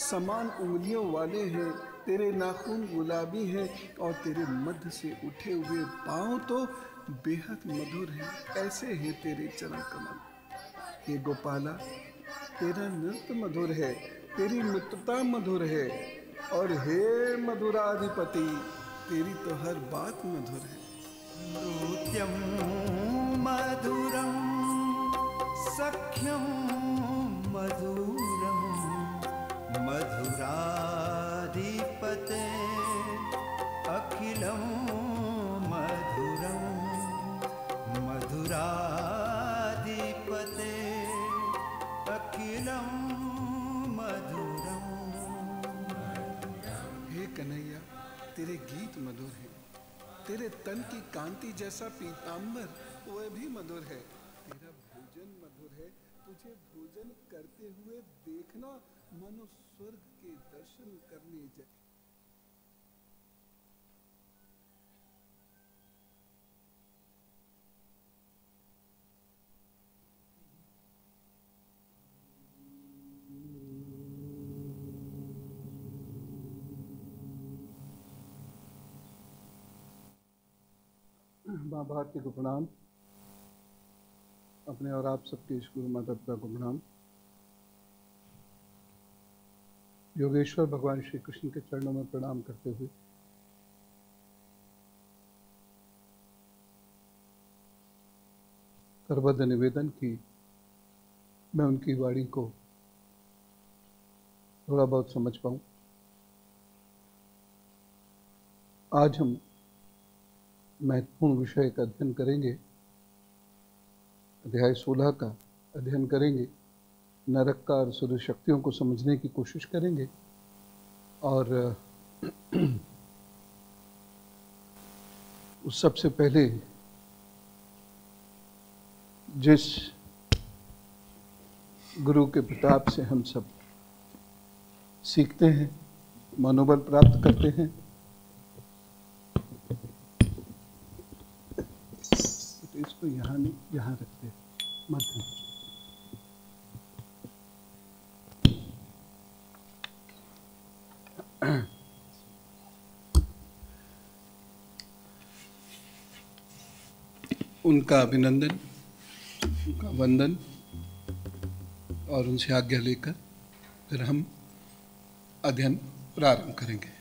समान उंगलियों वाले हैं, तेरे नाखून गुलाबी हैं और तेरे मध्य से उठे हुए पाँव तो बेहद मधुर हैं। ऐसे हैं तेरे चरण कमल। हे गोपाला, तेरा नृत्य मधुर है, तेरी मित्रता मधुर है और हे मधुराधिपति, तेरी तो हर बात मधुर है। नृत्यं मधुरं, सख्यं मधुरं तेरे गीत मधुर हैं। तेरे तन की कांति जैसा पीतांबर, वह भी मधुर है। तेरा भोजन मधुर है। तुझे भोजन करते हुए देखना मनो स्वर्ग के दर्शन करने जैसे माँ भारती को प्रणाम। अपने और आप सबके गुरु माता पिता को प्रणाम। योगेश्वर भगवान श्री कृष्ण के चरणों में प्रणाम करते हुए। करबद्ध निवेदन की मैं उनकी वाणी को थोड़ा बहुत समझ पाऊँ। आज हम महत्वपूर्ण विषय का अध्ययन करेंगे। अध्याय सोलह का अध्ययन करेंगे। नरक का और सूर्य शक्तियों को समझने की कोशिश करेंगे। और, उस सबसे पहले जिस गुरु के प्रताप से हम सब सीखते हैं, मनोबल प्राप्त करते हैं तो इसको यहाँ नहीं यहाँ रखते हैं, मध्य उनका अभिनंदन उनका वंदन और उनसे आज्ञा लेकर फिर हम अध्ययन प्रारंभ करेंगे।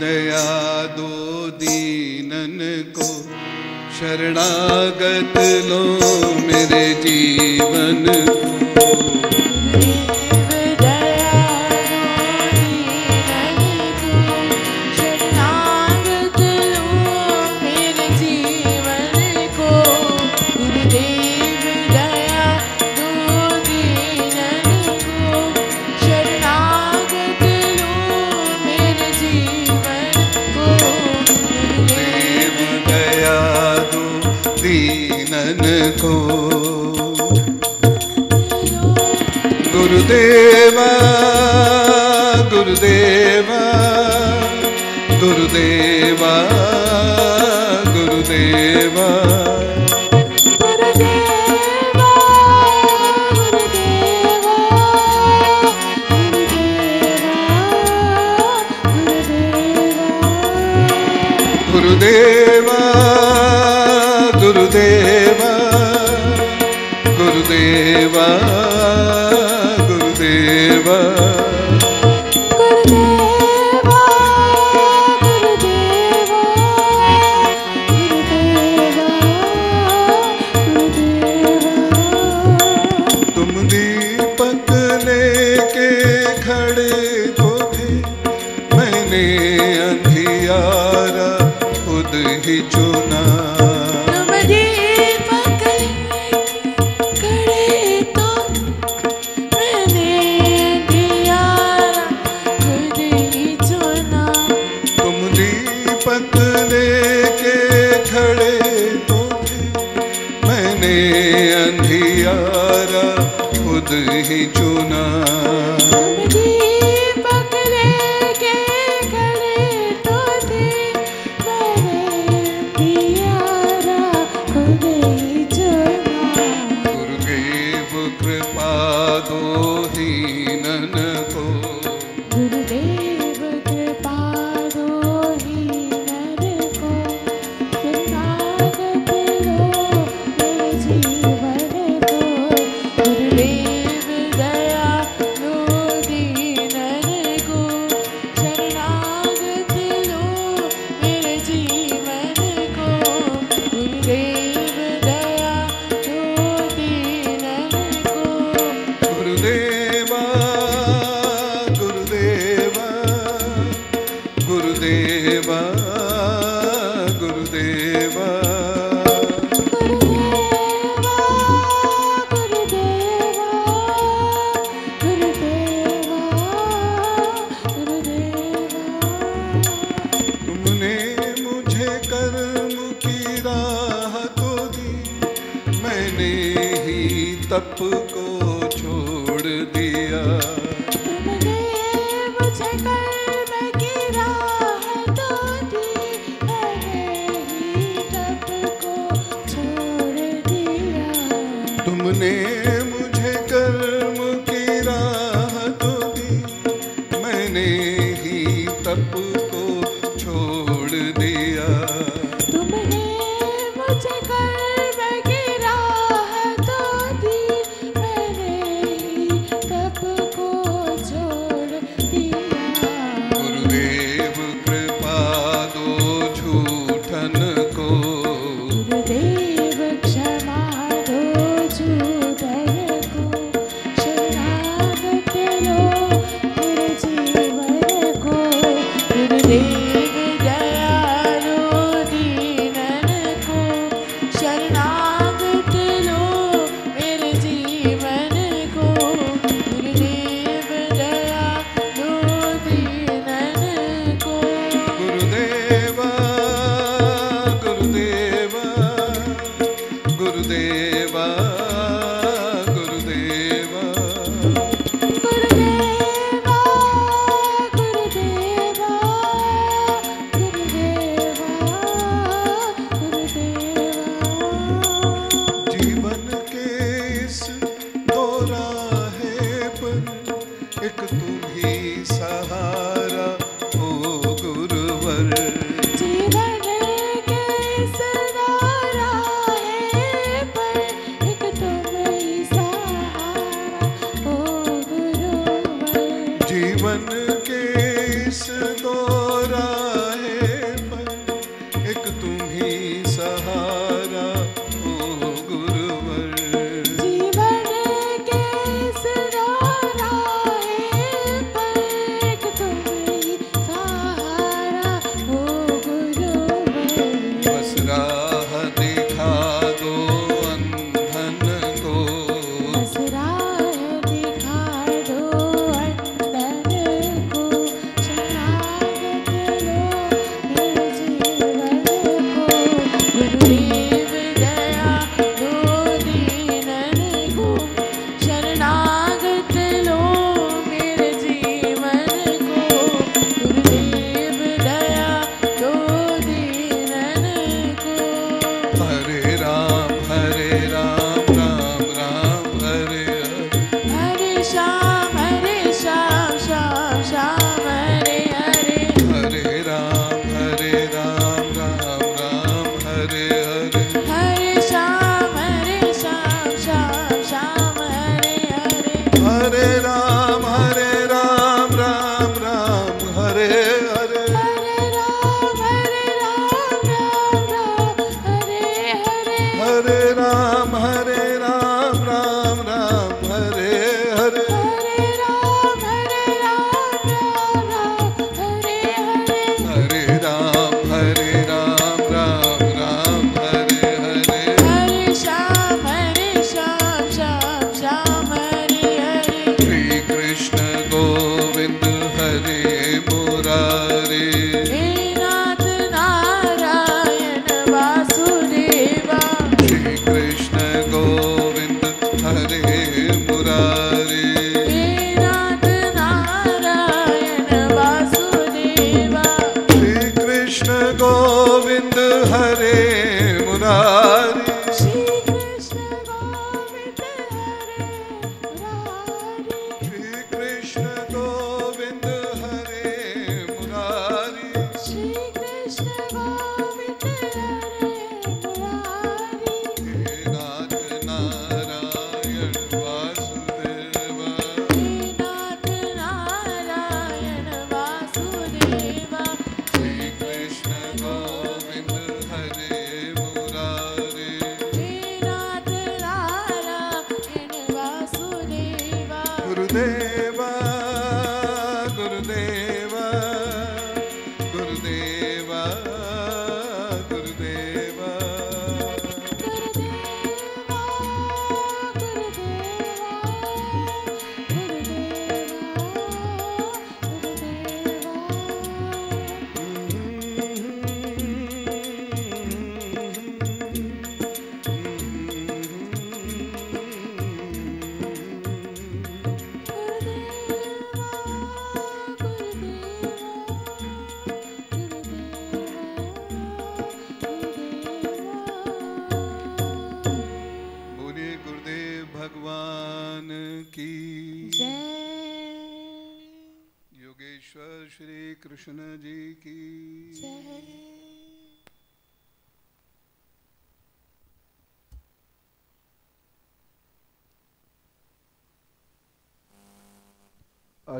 दया दो दीनन को शरणागत लो मेरे जीवन को। ಮಾಡೇ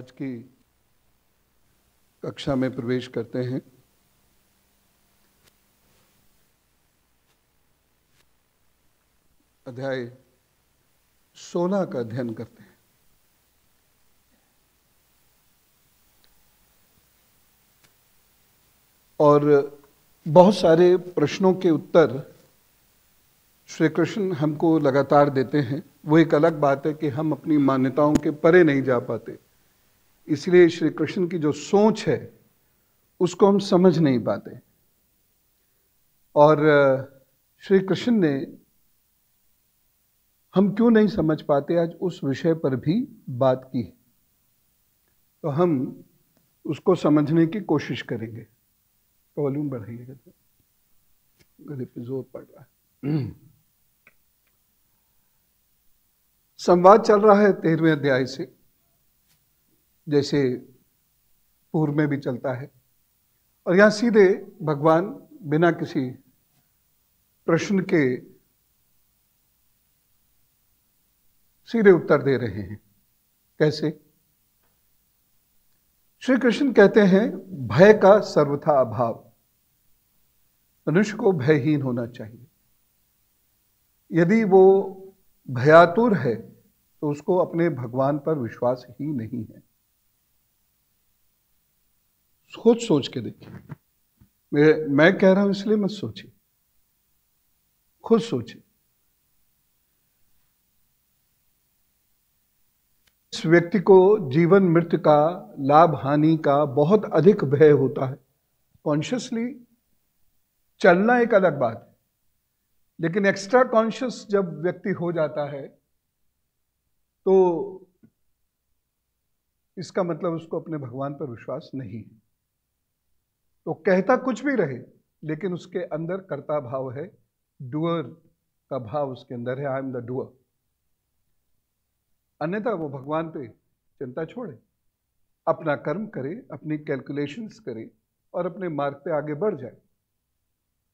आज की कक्षा में प्रवेश करते हैं। अध्याय सोलह का अध्ययन करते हैं। और बहुत सारे प्रश्नों के उत्तर श्री कृष्ण हमको लगातार देते हैं। वो एक अलग बात है कि हम अपनी मान्यताओं के परे नहीं जा पाते। इसलिए श्री कृष्ण की जो सोच है, उसको हम समझ नहीं पाते। और श्री कृष्ण ने हम क्यों नहीं समझ पाते, आज उस विषय पर भी बात की तो हम उसको समझने की कोशिश करेंगे। वॉल्यूम बढ़ाइएगा गले पे ज़ोर पड़ रहा है। संवाद चल रहा है तेरहवें अध्याय से। जैसे पूर्व में भी चलता है। और यहाँ सीधे भगवान बिना किसी प्रश्न के सीधे उत्तर दे रहे हैं। कैसे? श्री कृष्ण कहते हैं, भय का सर्वथा अभाव। मनुष्य को भयहीन होना चाहिए। यदि वो भयातुर है तो उसको अपने भगवान पर विश्वास ही नहीं है। खुद सोच के देखिए। मैं मैं कह रहा हूँ, इसलिए मत सोचिए। खुद सोचिए। इस व्यक्ति को जीवन मृत्यु का, लाभ हानि का बहुत अधिक भय होता है। कॉन्शियसली चलना एक अलग बात है। लेकिन एक्स्ट्रा कॉन्शियस जब व्यक्ति हो जाता है तो इसका मतलब उसको अपने भगवान पर विश्वास नहीं है। तो कहता कुछ भी रहे, लेकिन उसके अंदर कर्ता भाव है, डुअर का भाव उसके अंदर है आई एम द डुअर अन्यथा वो भगवान पे चिंता छोड़े, अपना कर्म करे, अपनी कैलकुलेशंस करे और अपने मार्ग पे आगे बढ़ जाए।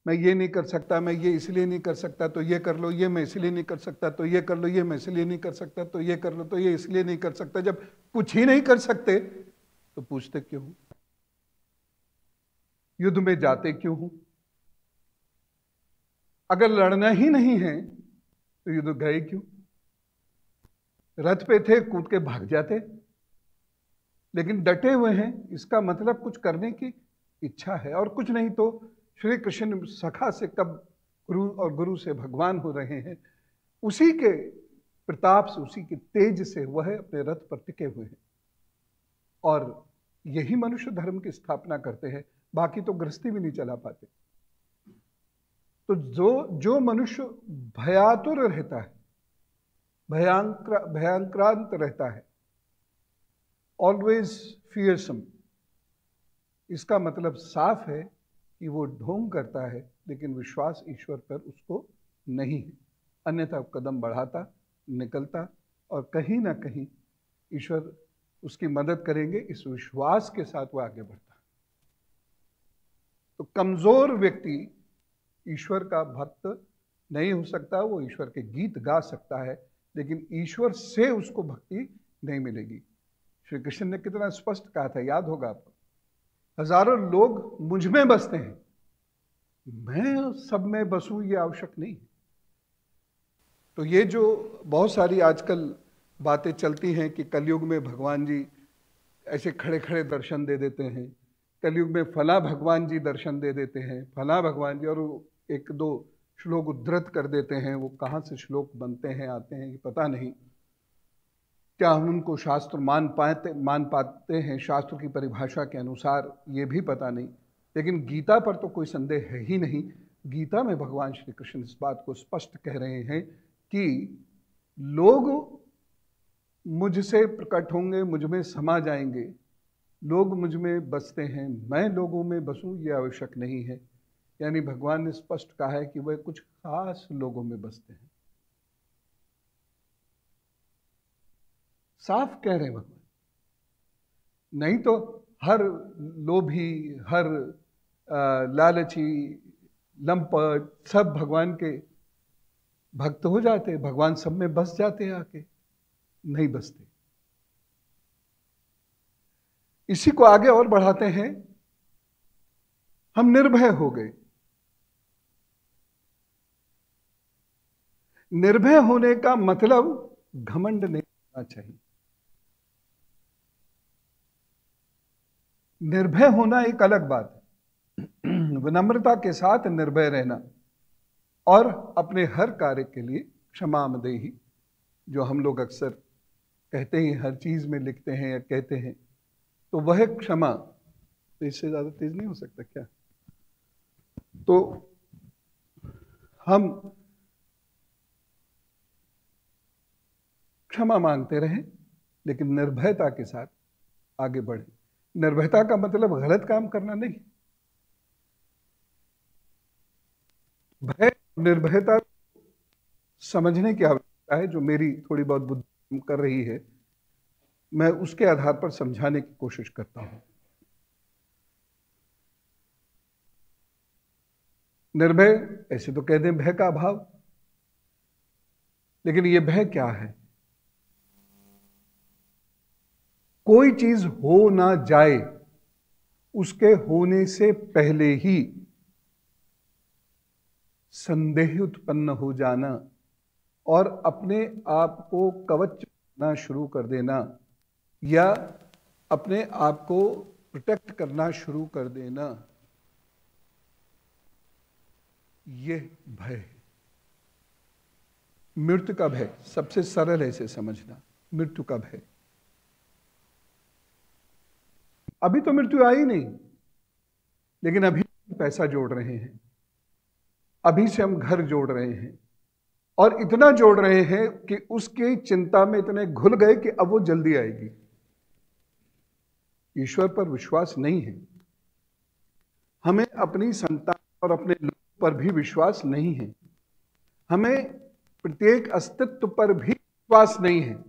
मैं ये नहीं कर सकता, मैं ये इसलिए नहीं कर सकता तो ये कर लो, ये मैं इसलिए नहीं कर सकता तो ये कर लो, ये मैं इसलिए नहीं कर सकता तो ये कर लो तो ये इसलिए नहीं कर सकता। जब कुछ ही नहीं कर सकते तो पूछते क्यों? युद्ध में जाते क्यों हूँ? अगर लड़ना ही नहीं है तो युद्ध गए क्यों? रथ पे थे, कूद के भाग जाते। लेकिन डटे हुए हैं, इसका मतलब कुछ करने की इच्छा है। और कुछ नहीं तो श्री कृष्ण सखा से कब गुरु और गुरु से भगवान हो रहे हैं, उसी के प्रताप से, उसी के तेज से वह अपने रथ पर टिके हुए हैं। और यही मनुष्य धर्म की स्थापना करते हैं। बाकी तो गृहस्थी भी नहीं चला पाते। तो जो जो मनुष्य भयातुर रहता है, भयांक्र, भयांक्रांत रहता है ऑलवेज फियरसम इसका मतलब साफ़ है कि वो ढोंग करता है, लेकिन विश्वास ईश्वर पर उसको नहीं है। अन्यथा कदम बढ़ाता, निकलता और कहीं ना कहीं ईश्वर उसकी मदद करेंगे, इस विश्वास के साथ वो आगे बढ़ता तो कमज़ोर व्यक्ति ईश्वर का भक्त नहीं हो सकता, वो ईश्वर के गीत गा सकता है, लेकिन ईश्वर से उसको भक्ति नहीं मिलेगी। श्री कृष्ण ने कितना स्पष्ट कहा था, याद होगा आपको। हज़ारों लोग मुझमें बसते हैं। मैं सब में बसूं ये आवश्यक नहीं। है तो ये जो बहुत सारी आजकल बातें चलती हैं कि कलयुग में भगवान जी ऐसे खड़े खड़े दर्शन दे देते हैं कलयुग में फला भगवान जी दर्शन दे देते हैं, फला भगवान जी और एक दो श्लोक उद्धृत कर देते हैं, वो कहाँ से श्लोक बनते हैं, आते हैं, ये पता नहीं। क्या हम उनको शास्त्र मान पाते मान पाते हैं, शास्त्र की परिभाषा के अनुसार, ये भी पता नहीं। लेकिन गीता पर तो कोई संदेह है ही नहीं। गीता में भगवान श्री कृष्ण इस बात को स्पष्ट कह रहे हैं कि लोग मुझसे प्रकट होंगे, मुझमें समा जाएँगे। लोग मुझमें बसते हैं, मैं लोगों में बसूं ये आवश्यक नहीं है। यानी भगवान ने स्पष्ट कहा है कि वह कुछ खास लोगों में बसते हैं। साफ़ कह रहे हैं भगवान। नहीं तो हर लोभी, हर लालची, लंपट सब भगवान के भक्त हो जाते, भगवान सब में बस जाते हैं आके, नहीं बसते। इसी को आगे और बढ़ाते हैं। हम निर्भय हो गए। निर्भय होने का मतलब घमंड नहीं होना चाहिए। निर्भय होना एक अलग बात है। विनम्रता के साथ निर्भय रहना और अपने हर कार्य के लिए क्षमामदेही, जो हम लोग अक्सर कहते हैं हर चीज़ में लिखते हैं या कहते हैं। तो वह क्षमा तो इससे ज़्यादा तेज नहीं हो सकता क्या? तो हम क्षमा मांगते रहें, लेकिन निर्भयता के साथ आगे बढ़े। निर्भयता का मतलब गलत काम करना नहीं। भय, निर्भयता समझने की आवश्यकता है, जो मेरी थोड़ी बहुत बुद्धि कर रही है। मैं उसके आधार पर समझाने की कोशिश करता हूँ। निर्भय, ऐसे तो कह दें भय का अभाव। लेकिन यह भय क्या है? कोई चीज़ हो ना जाए, उसके होने से पहले ही संदेह उत्पन्न हो जाना और अपने आप को कवच करना शुरू कर देना। या अपने आप को प्रोटेक्ट करना शुरू कर देना। यह भय मृत्यु का भय सबसे सरल है इसे समझना। मृत्यु का भय। अभी तो मृत्यु आई नहीं, लेकिन अभी पैसा जोड़ रहे हैं। अभी से हम घर जोड़ रहे हैं और इतना जोड़ रहे हैं कि उसकी चिंता में इतने घुल गए कि अब वो जल्दी आएगी। ईश्वर पर विश्वास नहीं है। हमें अपनी संतान और अपने लोग पर भी विश्वास नहीं है। हमें प्रत्येक अस्तित्व पर भी विश्वास नहीं है।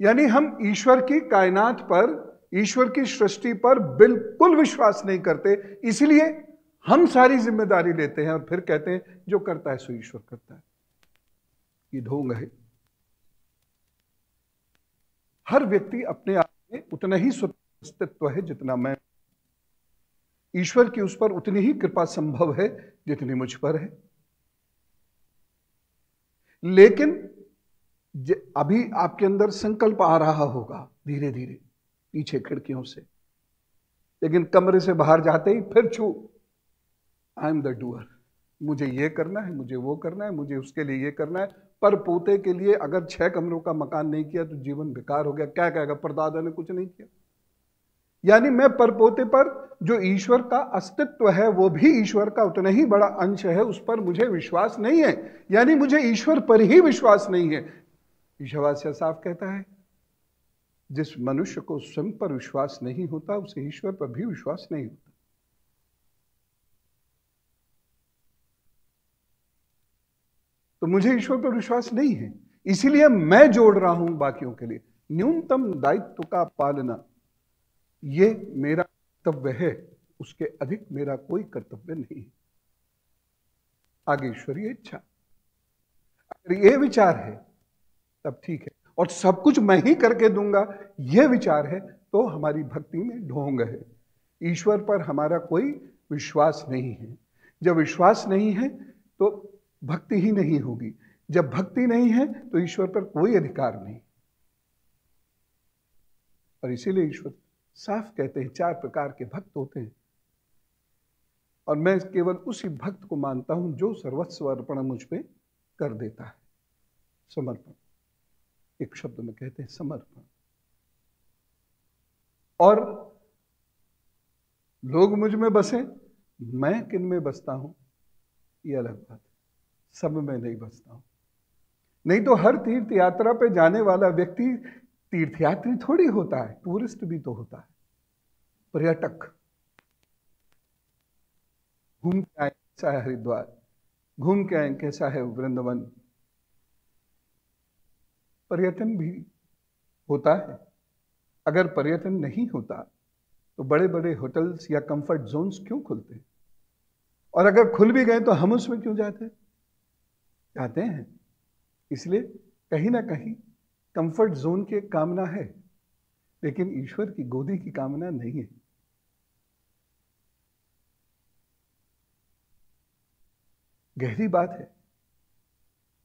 यानी हम ईश्वर की कायनात पर, ईश्वर की सृष्टि पर बिल्कुल विश्वास नहीं करते। इसलिए हम सारी ज़िम्मेदारी लेते हैं और फिर कहते हैं, जो करता है, सो ईश्वर करता है। ये ढोंग है। हर व्यक्ति अपने आप में उतना ही अस्तित्व है जितना मैं। ईश्वर की उस पर उतनी ही कृपा संभव है जितनी मुझ पर है। लेकिन अभी आपके अंदर संकल्प आ रहा होगा धीरे धीरे पीछे खिड़कियों से। लेकिन कमरे से बाहर जाते ही फिर छू। आई एम द डूअर मुझे ये करना है, मुझे वो करना है, मुझे उसके लिए ये करना है। पर पोते के लिए अगर छह कमरों का मकान नहीं किया तो जीवन बेकार हो गया। क्या कहेगा? परदादा ने कुछ नहीं किया। यानी मैं पर पोते पर जो ईश्वर का अस्तित्व है, वो भी ईश्वर का उतना ही बड़ा अंश है, उस पर मुझे विश्वास नहीं है। यानी मुझे ईश्वर पर ही विश्वास नहीं है। ईश्वरवास्य साफ़ कहता है, जिस मनुष्य को स्वयं पर विश्वास नहीं होता, उसे ईश्वर पर भी विश्वास नहीं होता। तो मुझे ईश्वर पर विश्वास नहीं है। इसीलिए मैं जोड़ रहा हूँ बाकियों के लिए। न्यूनतम दायित्व का पालना, ये मेरा कर्तव्य है, उसके अधिक मेरा कोई कर्तव्य नहीं आगे ईश्वरीय इच्छा। अगर ये विचार है, तब ठीक है। और सब कुछ मैं ही करके दूँगा यह विचार है तो हमारी भक्ति में ढोंग है। ईश्वर पर हमारा कोई विश्वास नहीं है। जब विश्वास नहीं है तो भक्ति ही नहीं होगी। जब भक्ति नहीं है तो ईश्वर पर कोई अधिकार नहीं। और इसीलिए ईश्वर साफ़ कहते हैं, चार प्रकार के भक्त होते हैं। और मैं केवल उसी भक्त को मानता हूँ, जो सर्वस्व अर्पण मुझ पर कर देता है। समर्पण। एक शब्द में कहते हैं, समर्पण। और लोग मुझमें बसे, मैं किन में बसता हूँ, ये अलग बात है। सब में नहीं बसता हूँ। नहीं तो हर तीर्थ यात्रा पे जाने वाला व्यक्ति तीर्थयात्री थोड़ी होता है, टूरिस्ट भी तो होता है। पर्यटक। घूम के आए, कैसा है हरिद्वार? घूम के आए, कैसा है वृंदावन? पर्यटन भी होता है। अगर पर्यटन नहीं होता तो बड़े बड़े होटल्स या कंफर्ट जोन्स क्यों खुलते हैं? और अगर खुल भी गए तो हम उसमें क्यों जाते जाते हैं। इसलिए कहीं ना कहीं कंफर्ट जोन की कामना है, लेकिन ईश्वर की गोदी की कामना नहीं है। गहरी बात है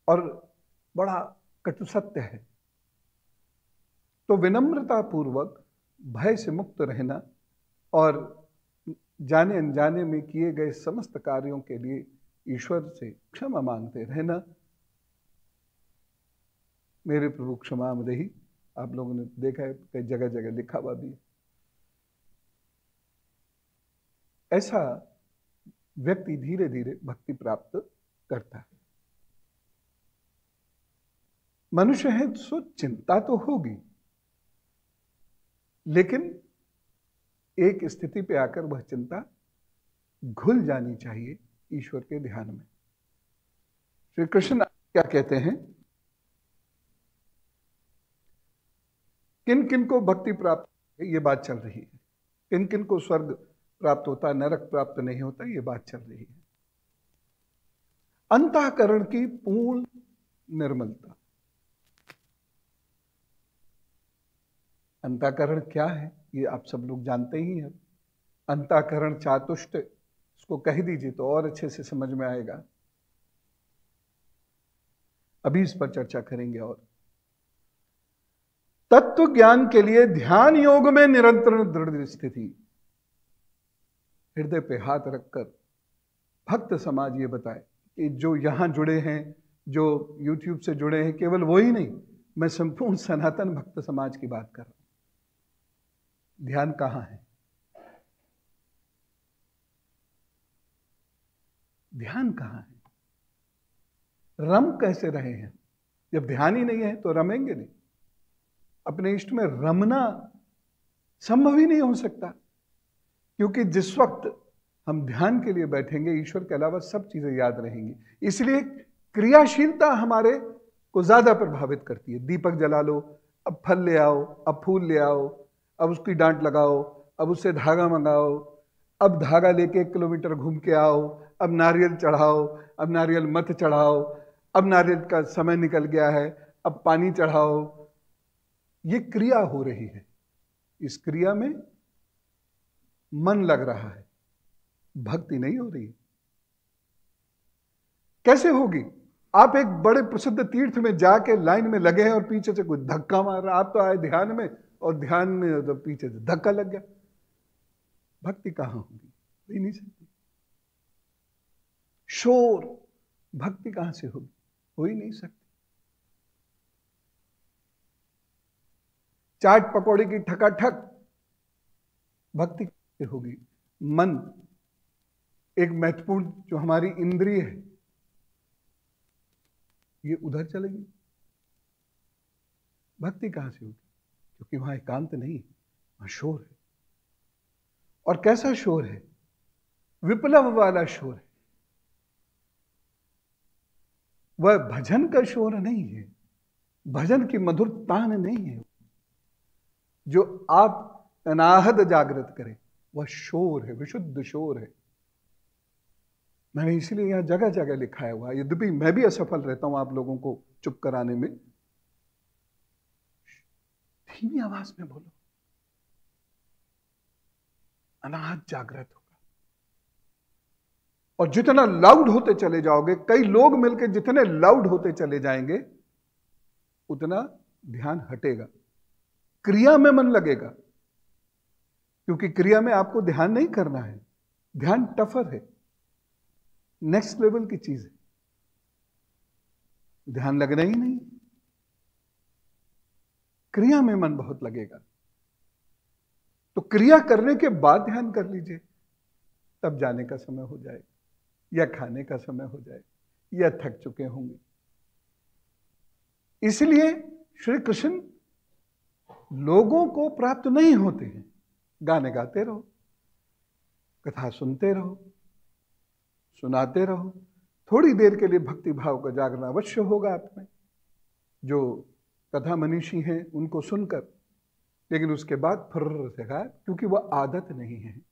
और बड़ा कटु सत्य है। तो विनम्रता पूर्वक भय से मुक्त रहना और जाने अनजाने में किए गए समस्त कार्यों के लिए ईश्वर से क्षमा मांगते रहना। मेरे प्रभु क्षमा मदही आप लोगों ने देखा है, कई जगह जगह लिखा हुआ भी ऐसा व्यक्ति धीरे धीरे भक्ति प्राप्त करता है। मनुष्य है सो चिंता तो होगी। लेकिन एक स्थिति पे आकर वह चिंता घुल जानी चाहिए। ईश्वर के ध्यान में। श्री कृष्ण क्या कहते हैं? किन किन को भक्ति प्राप्त ये बात चल रही है। किन किन को स्वर्ग प्राप्त होता नरक प्राप्त नहीं होता, ये बात चल रही है। अंतःकरण की पूर्ण निर्मलता। अंतःकरण क्या है, ये आप सब लोग जानते ही हैं। अंतःकरण चातुष्ट इसको कह दीजिए तो और अच्छे से समझ में आएगा। अभी इस पर चर्चा करेंगे और। तत्व ज्ञान के लिए ध्यान योग में निरंतर दृढ़ स्थिति। हृदय पे हाथ रखकर भक्त समाज ये बताए कि जो यहाँ जुड़े हैं, जो यूट्यूब से जुड़े हैं, केवल वो ही नहीं, मैं संपूर्ण सनातन भक्त समाज की बात कर रहा हूँ। ध्यान कहाँ है? ध्यान कहाँ है? रम कैसे रहे हैं? जब ध्यान ही नहीं है तो रमेंगे नहीं। अपने इष्ट में रमना संभव ही नहीं हो सकता, क्योंकि जिस वक्त हम ध्यान के लिए बैठेंगे, ईश्वर के अलावा सब चीज़ें याद रहेंगी। इसलिए क्रियाशीलता हमारे को ज़्यादा प्रभावित करती है। दीपक जला लो, अब फल ले आओ, अब फूल ले आओ, अब उसकी डांट लगाओ, अब उससे धागा मंगाओ, अब धागा लेके एक किलोमीटर घूम के आओ अब नारियल चढ़ाओ, अब नारियल मत चढ़ाओ, अब नारियल का समय निकल गया है, अब पानी चढ़ाओ। ये क्रिया हो रही है। इस क्रिया में मन लग रहा है। भक्ति नहीं हो रही। कैसे होगी? आप एक बड़े प्रसिद्ध तीर्थ में जाके लाइन में लगे हैं और पीछे से कोई धक्का मार रहा आप तो आए ध्यान में और ध्यान में तो पीछे से धक्का लग गया। भक्ति कहाँ होगी? नहीं सकती शोर, भक्ति कहाँ से होगी? हो ही नहीं सकती। चाट पकौड़े की ठकाठक भक्ति से होगी। मन एक महत्वपूर्ण, जो हमारी इंद्रिय है, ये उधर चलेगी। भक्ति कहाँ से होगी? क्योंकि वहाँ एकांत नहीं, वहाँ शोर है। और कैसा शोर है? विप्लव वाला शोर है। वह भजन का शोर नहीं है, भजन की मधुर तान नहीं है। जो आप अनाहद जागृत करे, वह शोर है, विशुद्ध शोर है। मैंने इसलिए यहाँ जगह जगह लिखा है। हुआ यद्यपि मैं भी असफल रहता हूँ आप लोगों को चुप कराने में। धीमी आवाज़ में बोलो। अनाहत जागृत और जितना लाउड होते चले जाओगे, कई लोग मिलकर जितने लाउड होते चले जाएँगे, उतना ध्यान हटेगा। क्रिया में मन लगेगा, क्योंकि क्रिया में आपको ध्यान नहीं करना है। ध्यान टफर है। नेक्स्ट लेवल की चीज़ है। ध्यान लगना ही नहीं। क्रिया में मन बहुत लगेगा। तो क्रिया करने के बाद ध्यान कर लीजिए, तब जाने का समय हो जाएगा। या खाने का समय हो जाए, या थक चुके होंगे। इसलिए श्री कृष्ण लोगों को प्राप्त नहीं होते हैं। गाने गाते रहो, कथा सुनते रहो, सुनाते रहो। थोड़ी देर के लिए भक्ति भाव का जागरण अवश्य होगा आप में। जो कथा मनीषी हैं, उनको सुनकर, लेकिन उसके बाद फुर्र से क्योंकि वह आदत नहीं है।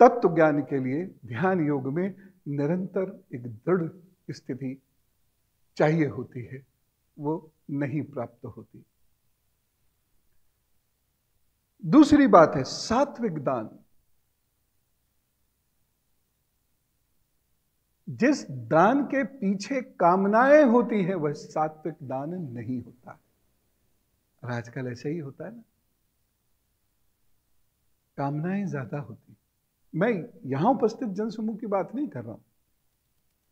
तत्व ज्ञान के लिए ध्यान योग में निरंतर एक दृढ़ स्थिति चाहिए होती है, वो नहीं प्राप्त होती। दूसरी बात है, सात्विक दान। जिस दान के पीछे कामनाएँ होती हैं, वह सात्विक दान नहीं होता। आजकल ऐसे ही होता है ना। कामनाएँ ज़्यादा होती मैं यहाँ उपस्थित जनसमूह की बात नहीं कर रहा हूँ।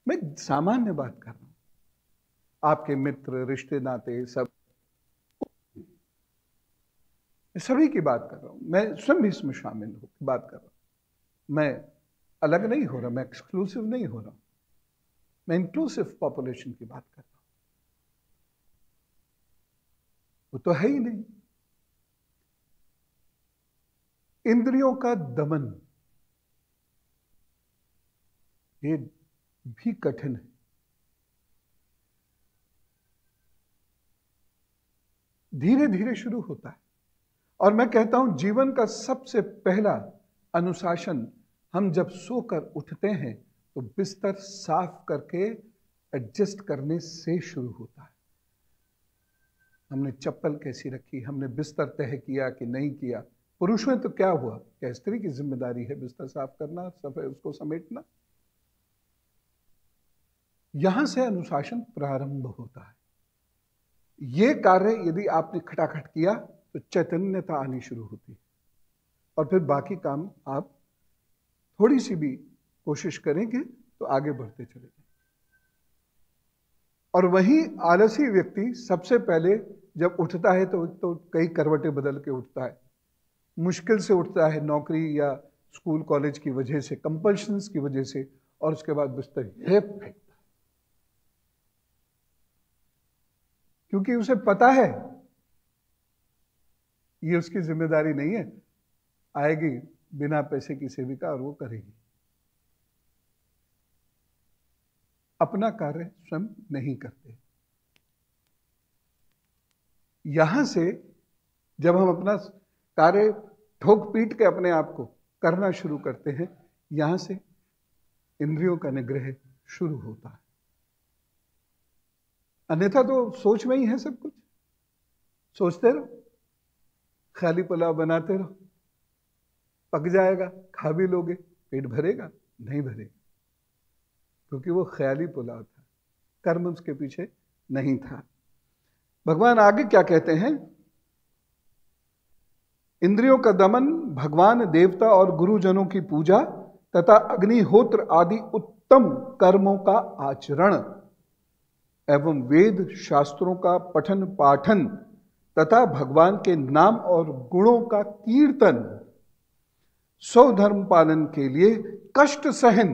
मैं सामान्य बात कर रहा हूँ। आपके मित्र, रिश्ते, नाते, सब। सभी की बात कर रहा हूँ। मैं स्वयं भी इसमें शामिल हो बात कर रहा हूँ। मैं अलग नहीं हो रहा, मैं एक्सक्लूसिव नहीं हो रहा मैं इंक्लूसिव पॉपुलेशन की बात कर रहा हूँ। वो तो है ही नहीं। इंद्रियों का दमन ये भी कठिन है। धीरे धीरे शुरू होता है। और मैं कहता हूँ, जीवन का सबसे पहला अनुशासन, हम जब सोकर उठते हैं तो बिस्तर साफ़ करके एडजस्ट करने से शुरू होता है। हमने चप्पल कैसी रखी, हमने बिस्तर तय किया कि नहीं किया। पुरुष तो क्या हुआ? क्या स्त्री की ज़िम्मेदारी है बिस्तर साफ़ करना सफ़ाई उसको समेटना? यहाँ से अनुशासन प्रारंभ होता है। ये कार्य यदि आपने खटाखट किया तो चैतन्यता आनी शुरू होती है। और फिर बाकी काम आप थोड़ी सी भी कोशिश करेंगे तो आगे बढ़ते चले जाएँगे और वही आलसी व्यक्ति सबसे पहले जब उठता है तो तो कई करवटें बदल के उठता है। मुश्किल से उठता है नौकरी या स्कूल, कॉलेज की वजह से, कंपल्शंस की वजह से, और उसके बाद बिस्तर हेप फेंकता क्योंकि उसे पता है। ये उसकी ज़िम्मेदारी नहीं है। आएगी बिना पैसे की सेविका और वो करेगी। अपना कार्य स्वयं नहीं करते। यहाँ से जब हम अपना कार्य ठोक पीट के अपने आप को करना शुरू करते हैं, यहाँ से इंद्रियों का निग्रह शुरू होता है। अन्यथा तो सोच में ही है सब कुछ। सोचते रहो। खाली पुलाव बनाते रहो। पक जाएगा, खा भी लोगे, पेट भरेगा, नहीं भरेगा। क्योंकि वो ख्याली पुलाव था। कर्म उसके पीछे नहीं था। भगवान आगे क्या कहते हैं? इंद्रियों का दमन, भगवान, देवता और गुरुजनों की पूजा तथा अग्निहोत्र आदि उत्तम कर्मों का आचरण। एवं वेद शास्त्रों का पठन पाठन तथा भगवान के नाम और गुणों का कीर्तन स्वधर्म पालन के लिए कष्ट सहन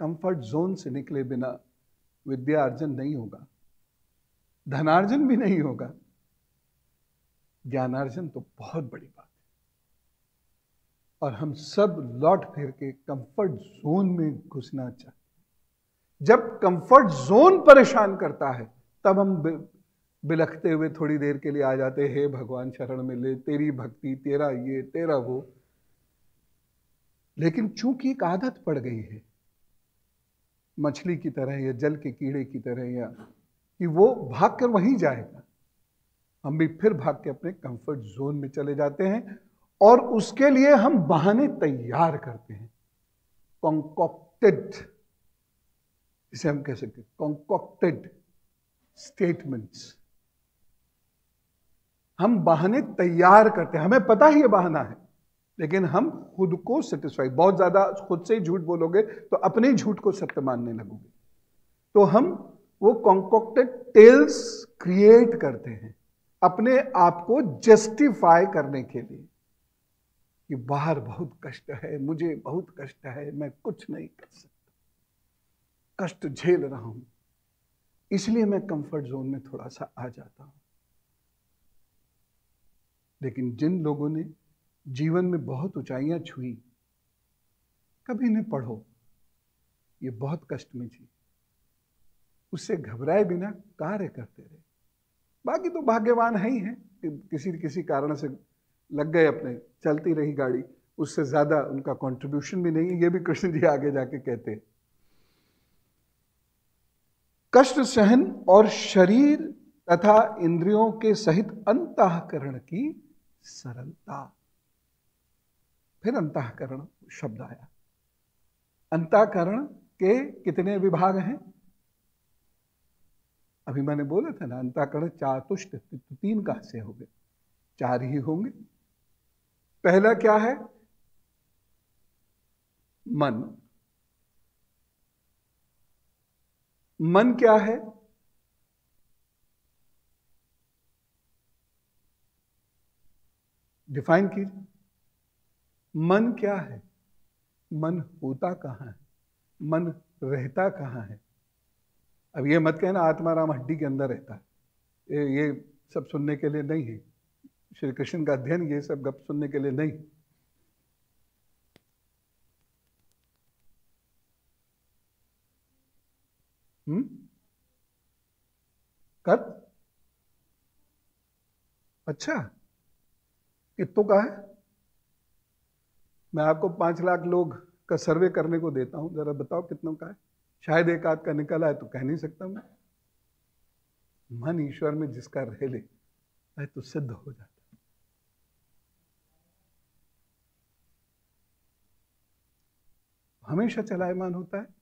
कंफर्ट जोन से निकले बिना विद्या अर्जन नहीं होगा। धनार्जन भी नहीं होगा। ज्ञानार्जन तो बहुत बड़ी बात है। और हम सब लौट फिर के कंफर्ट जोन में घुसना चाहते जब कंफर्ट जोन परेशान करता है, तब हम बिलखते हुए थोड़ी देर के लिए आ जाते हे भगवान, शरण में ले, तेरी भक्ति, तेरा ये, तेरा वो। लेकिन चूँकि एक आदत पड़ गई है, मछली की तरह या जल के कीड़े की तरह या, कि वो भाग कर वहीं जाएगा, हम भी फिर भाग के अपने कंफर्ट जोन में चले जाते हैं और उसके लिए हम बहाने तैयार करते हैं। कॉन्कॉक्टेड इसे हम कह सकते कॉन्कॉक्टेड स्टेटमेंट्स हम बहाने तैयार करते हैं। हमें पता ही ये बहाना है, लेकिन हम खुद को सेटिस्फाई बहुत ज़्यादा खुद से झूठ बोलोगे तो अपने झूठ को सत्य मानने लगोगे। तो हम वो कॉन्कोक्टेड टेल्स क्रिएट करते हैं अपने आप को जस्टिफाई करने के लिए। कि बाहर बहुत कष्ट है, मुझे बहुत कष्ट है, मैं कुछ नहीं कर सकता। कष्ट झेल रहा हूँ। इसलिए मैं कंफर्ट जोन में थोड़ा सा आ जाता हूँ। लेकिन जिन लोगों ने जीवन में बहुत ऊंचाइयाँ छुई, कभी इन्हें पढ़ो। ये बहुत कष्ट में थी उससे घबराए बिना कार्य करते रहे। बाकी तो भाग्यवान है ही है। कि किसी किसी कारण से लग गए अपने। चलती रही गाड़ी। उससे ज़्यादा उनका कंट्रीब्यूशन भी नहीं है। ये भी कृष्ण जी आगे जाके कहते हैं। कष्ट सहन और शरीर तथा इंद्रियों के सहित अंतकरण की सरलता। फिर अंतकरण शब्द आया। अंतकरण के कितने विभाग हैं? अभी मैंने बोला था ना, अंताकरण चातुष्ट तीन कहाँ से हो गए। चार ही होंगे। पहला क्या है? मन। मन क्या है? डिफाइन कीजिए। मन क्या है? मन होता कहाँ है? मन रहता कहाँ है? अब ये मत कहना आत्माराम हड्डी के अंदर रहता है। ये, ये सब सुनने के लिए नहीं है। श्री कृष्ण का अध्ययन ये सब गप सुनने के लिए नहीं कर अच्छा कितों का है? मैं आपको पाँच लाख लोग का सर्वे करने को देता हूँ, जरा बताओ कितनों का है? शायद एक आध का निकला है तो कह नहीं सकता मैं। मन ईश्वर में जिसका रह ले, वह तो सिद्ध हो जाता हमेशा चलायमान होता है।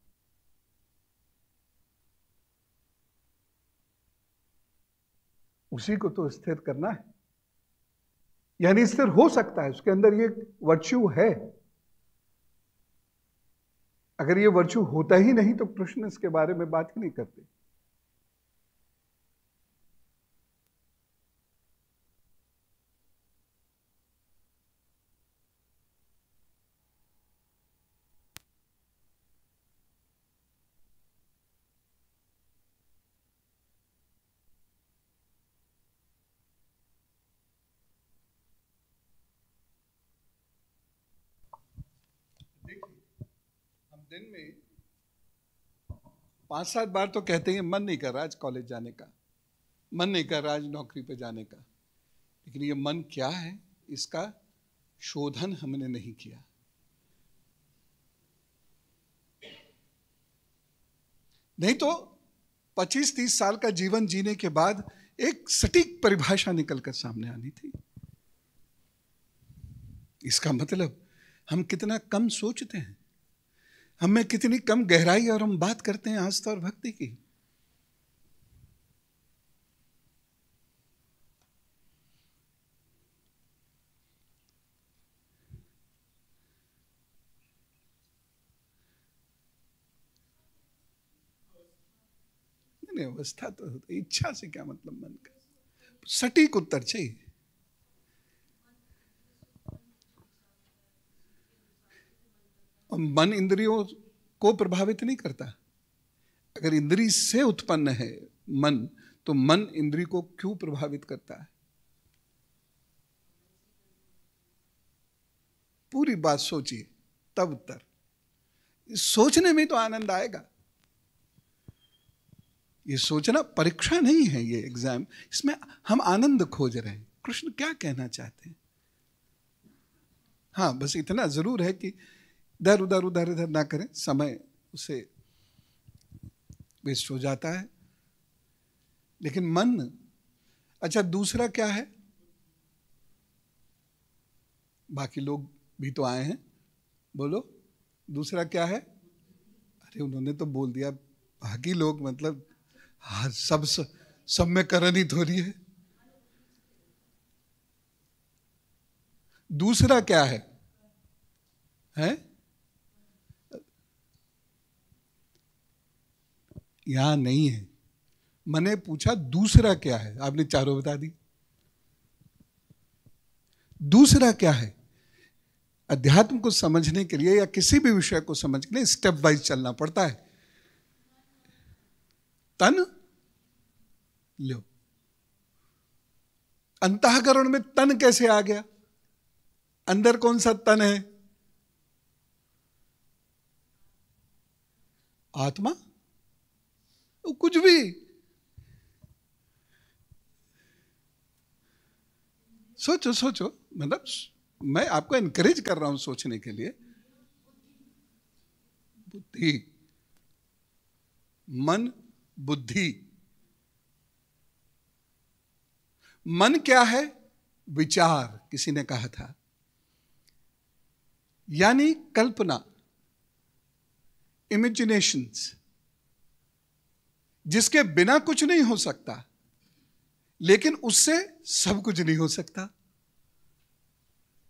उसी को तो स्थिर करना है। यानी स्थिर हो सकता है, उसके अंदर ये वर्च्यू है। अगर ये वर्च्यू होता ही नहीं तो कृष्ण इसके बारे में बात ही नहीं करते दिन में पाँच सात बार तो कहते हैं, मन नहीं कर रहा आज कॉलेज जाने का, मन नहीं कर रहा आज नौकरी पे जाने का। लेकिन ये मन क्या है, इसका शोधन हमने नहीं किया। नहीं तो 25-30 साल का जीवन जीने के बाद एक सटीक परिभाषा निकलकर सामने आनी थी। इसका मतलब हम कितना कम सोचते हैं। हमें कितनी कम गहराई और हम बात करते हैं आस्था और भक्ति की। नहीं अवस्था तो इच्छा से क्या मतलब मन का? सटीक उत्तर चाहिए। मन इंद्रियों को प्रभावित नहीं करता। अगर इंद्री से उत्पन्न है मन तो मन इंद्री को क्यों प्रभावित करता है? पूरी बात सोचिए, तब उत्तर। सोचने में तो आनंद आएगा। ये सोचना परीक्षा नहीं है ये एग्ज़ाम। इसमें हम आनंद खोज रहे हैं। कृष्ण क्या कहना चाहते हैं? हाँ बस इतना ज़रूर है कि इधर उधर उधर इधर ना करें, समय उसे वेस्ट हो जाता है। लेकिन मन अच्छा दूसरा क्या है? बाकी लोग भी तो आए हैं, बोलो। दूसरा क्या है? अरे उन्होंने तो बोल दिया, बाकी लोग मतलब हाँ सब सब में करण ही थोड़ी है। दूसरा क्या है? है? यहाँ नहीं है? मैंने पूछा, दूसरा क्या है? आपने चारों बता दी। दूसरा क्या है? अध्यात्म को समझने के लिए या किसी भी विषय को समझने के लिए स्टेप वाइज चलना पड़ता है। तन लो। अंतकरण में तन कैसे आ गया? अंदर कौन सा तन है? आत्मा। वो कुछ भी। सोचो सोचो मतलब मैं आपको एनकरेज कर रहा हूँ सोचने के लिए। बुद्धि। मन बुद्धि। मन क्या है? विचार, किसी ने कहा था। यानी कल्पना। इमेजिनेशंस जिसके बिना कुछ नहीं हो सकता, लेकिन उससे सब कुछ नहीं हो सकता।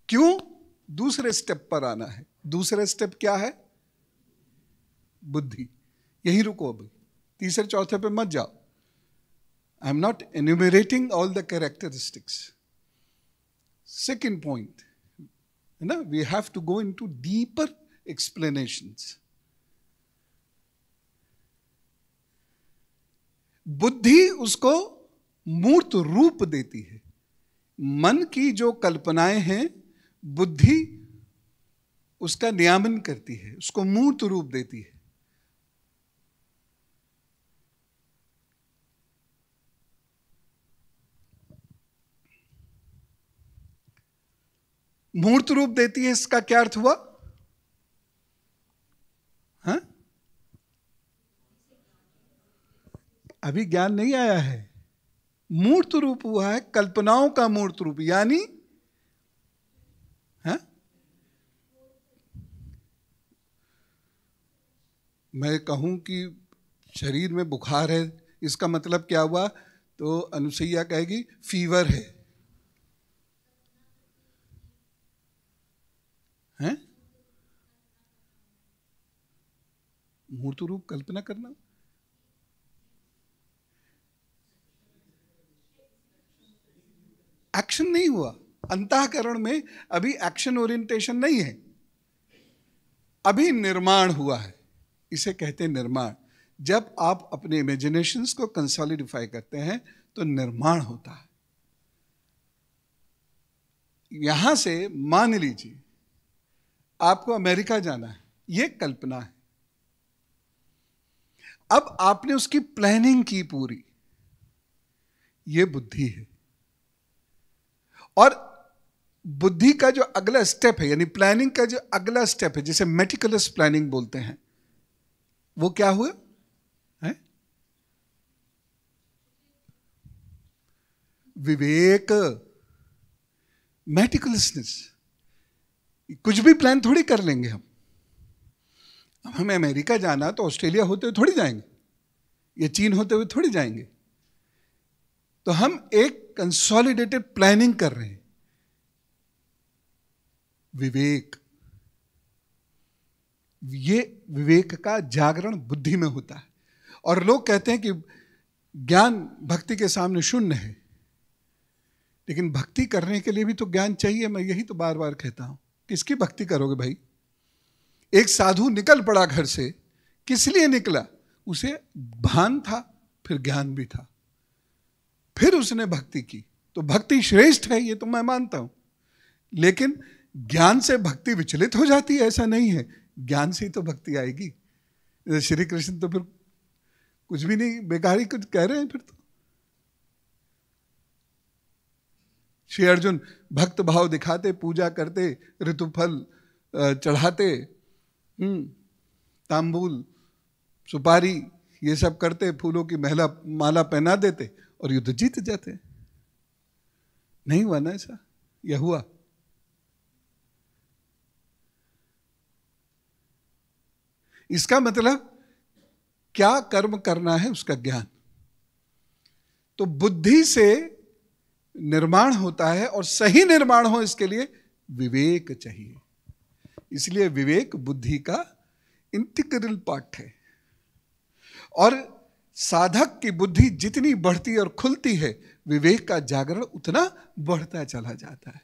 क्यों? दूसरे स्टेप पर आना है। दूसरा स्टेप क्या है? बुद्धि। यही रुको अभी तीसरे चौथे पे मत जाओ। I am not enumerating all the characteristics second point है ना? We have to go in to deeper explanations बुद्धि उसको मूर्त रूप देती है। मन की जो कल्पनाएँ हैं, बुद्धि उसका नियामन करती है, उसको मूर्त रूप देती है। मूर्त रूप देती है, इसका क्या अर्थ हुआ? हा? अभी ज्ञान नहीं आया है। मूर्त रूप हुआ है, कल्पनाओं का मूर्त रूप, यानी, है? मैं कहूँ कि शरीर में बुखार है, इसका मतलब क्या हुआ? तो अनुसैया कहेगी, फीवर है। हैं? मूर्त रूप कल्पना करना। एक्शन नहीं हुआ। अंतकरण में अभी एक्शन ओरिएंटेशन नहीं है। अभी निर्माण हुआ है। इसे कहते हैं निर्माण। जब आप अपने इमेजिनेशंस को कंसोलिडिफाई करते हैं तो निर्माण होता है। यहाँ से मान लीजिए, आपको अमेरिका जाना है। यह कल्पना है। अब आपने उसकी प्लानिंग की पूरी। यह बुद्धि है। और बुद्धि का जो अगला स्टेप है, यानी प्लानिंग का जो अगला स्टेप है, जिसे मेटिकुलस प्लानिंग बोलते हैं, वो क्या हुआ? है? विवेक मेटिकुलसनेस कुछ भी प्लान थोड़ी कर लेंगे हम। अब हमें अमेरिका जाना तो ऑस्ट्रेलिया होते हुए थोड़ी जाएँगे। या चीन होते हुए थोड़ी जाएँगे। तो हम एक कंसोलिडेटेड प्लानिंग कर रहे हैं। विवेक। ये विवेक का जागरण बुद्धि में होता है। और लोग कहते हैं कि ज्ञान भक्ति के सामने शून्य है। लेकिन भक्ति करने के लिए भी तो ज्ञान चाहिए, मैं यही तो बार बार कहता हूँ। किसकी भक्ति करोगे भाई? एक साधु निकल पड़ा घर से, किस लिए निकला? उसे भान था, फिर ज्ञान भी था। फिर उसने भक्ति की। तो भक्ति श्रेष्ठ है ये तो मैं मानता हूँ। लेकिन ज्ञान से भक्ति विचलित हो जाती है ऐसा नहीं है। ज्ञान से ही तो भक्ति आएगी। श्री कृष्ण तो फिर कुछ भी नहीं बेकार ही कुछ कह रहे हैं फिर तो। श्री अर्जुन भक्त भाव दिखाते पूजा करते ऋतुफल चढ़ाते हम्म, तांबूल सुपारी ये सब करते फूलों की महिला माला पहना देते। और युद्ध जीत जाते नहीं हुआ ना ऐसा? यह हुआ? इसका मतलब क्या कर्म करना है उसका ज्ञान? तो बुद्धि से निर्माण होता है और सही निर्माण हो इसके लिए विवेक चाहिए। इसलिए विवेक बुद्धि का इंटीग्रल पार्ट है। और साधक की बुद्धि जितनी बढ़ती और खुलती है, विवेक का जागरण उतना बढ़ता चला जाता है।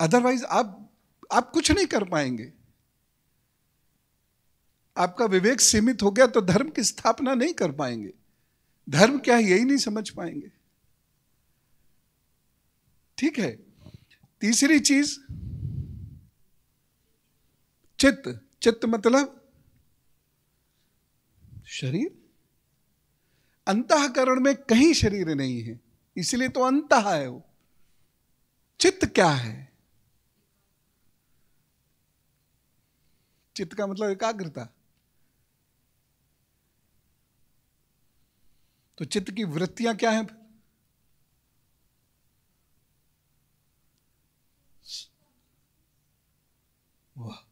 अदरवाइज़ आप आप कुछ नहीं कर पाएँगे। आपका विवेक सीमित हो गया तो धर्म की स्थापना नहीं कर पाएँगे। धर्म क्या है, यही नहीं समझ पाएँगे। ठीक है, तीसरी चीज़, चित्त। चित्त मतलब शरीर? अंतकरण में कहीं शरीर नहीं है, इसलिए तो अंत है वो। चित्त क्या है? चित्त का मतलब एकाग्रता। तो चित्त की वृत्तियाँ क्या हैं वाह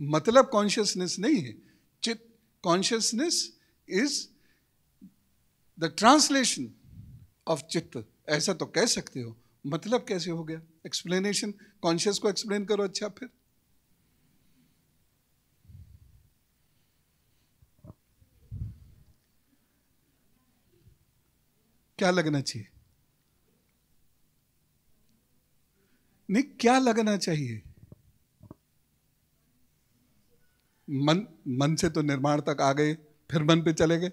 मतलब कॉन्शियसनेस नहीं है। चित consciousness is the translation of chitta ऐसा तो कह सकते हो। मतलब कैसे हो गया? एक्सप्लेनेशन कॉन्शियस को एक्सप्लेन करो अच्छा फिर। क्या लगना चाहिए? नहीं, क्या लगना चाहिए? मन मन से तो निर्माण तक आ गए, फिर मन पे चले गए।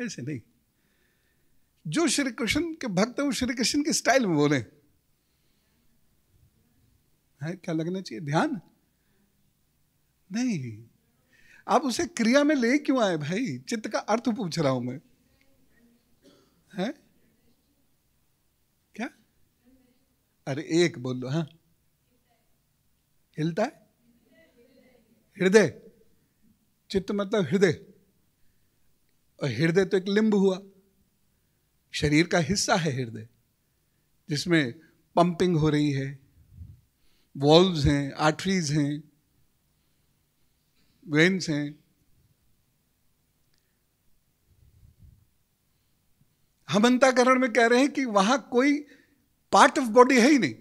ऐसे नहीं। जो श्री कृष्ण के भक्त हैं, वो श्री कृष्ण के स्टाइल में बोले। है, क्या लगना चाहिए? ध्यान? नहीं। आप उसे क्रिया में ले क्यों आए भाई? चित्त का अर्थ पूछ रहा हूँ मैं। है? क्या? अरे एक बोल लो हाँ। हिलता है? हृदय। चित्त मतलब हृदय। और हृदय तो एक लिंब हुआ। शरीर का हिस्सा है हृदय, जिसमें पंपिंग हो रही है। वॉल्व्स हैं, आर्टरीज हैं, वेन्स हैं। हम अंताकरण में कह रहे हैं कि वहाँ कोई पार्ट ऑफ़ बॉडी है ही नहीं।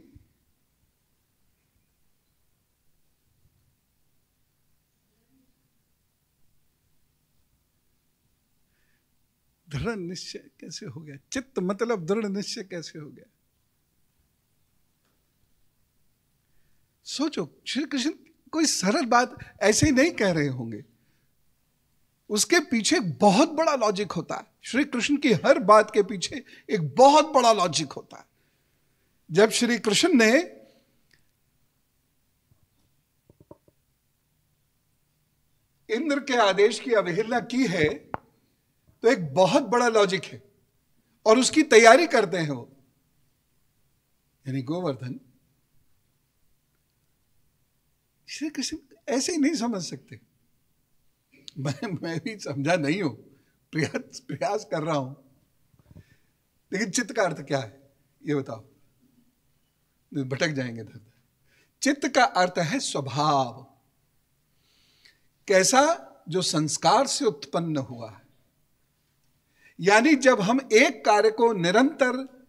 दृढ़ निश्चय कैसे हो गया? चित्त मतलब दृढ़ निश्चय कैसे हो गया? सोचो, श्री कृष्ण कोई सरल बात ऐसे ही नहीं कह रहे होंगे। उसके पीछे बहुत बड़ा लॉजिक होता है। श्री कृष्ण की हर बात के पीछे एक बहुत बड़ा लॉजिक होता है। जब श्री कृष्ण ने इंद्र के आदेश की अवहेलना की है तो एक बहुत बड़ा लॉजिक है। और उसकी तैयारी करते हैं वो। यानी गोवर्धन, श्री कृष्ण ऐसे ही नहीं समझ सकते। मैं मैं भी समझा नहीं हूँ। प्रयास प्रयास कर रहा हूँ। लेकिन चित्त का अर्थ क्या है? ये बताओ। भटक जाएँगे धर चित्त का अर्थ है स्वभाव। कैसा? जो संस्कार से उत्पन्न हुआ है। यानी जब हम एक कार्य को निरंतर,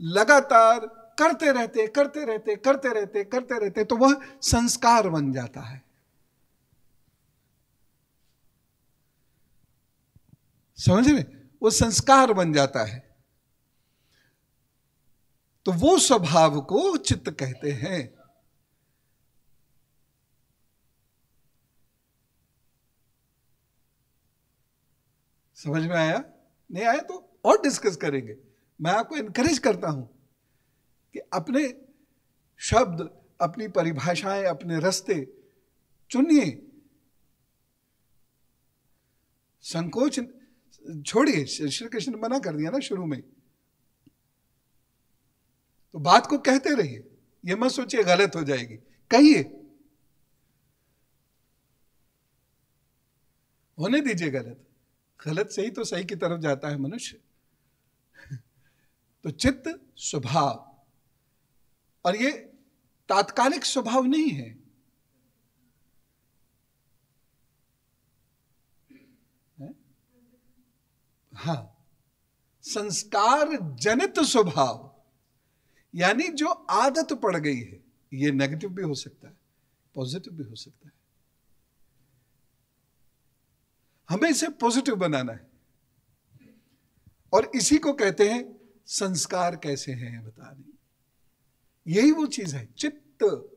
लगातार करते रहते करते रहते करते रहते करते रहते तो वह संस्कार बन जाता है। समझ रहे? वो संस्कार बन जाता है। तो वो स्वभाव को चित्त कहते हैं। समझ में आया? नहीं आया तो और डिस्कस करेंगे। मैं आपको इनकरेज करता हूँ कि अपने शब्द, अपनी परिभाषाएँ, अपने रास्ते चुनिए। संकोच छोड़िए श्री कृष्ण मना कर दिया ना शुरू में तो बात को कहते रहिए। ये मत सोचिए गलत हो जाएगी। कहिए। होने दीजिए गलत। गलत से ही तो सही की तरफ़ जाता है मनुष्य। तो चित्त स्वभाव। और ये तात्कालिक स्वभाव नहीं है। हाँ संस्कार जनित स्वभाव, यानी जो आदत पड़ गई है, ये नेगेटिव भी हो सकता है पॉजिटिव भी हो सकता है। हमें इसे पॉजिटिव बनाना है। और इसी को कहते हैं, संस्कार कैसे हैं, बता दें। यही वो चीज़ है, चित्त।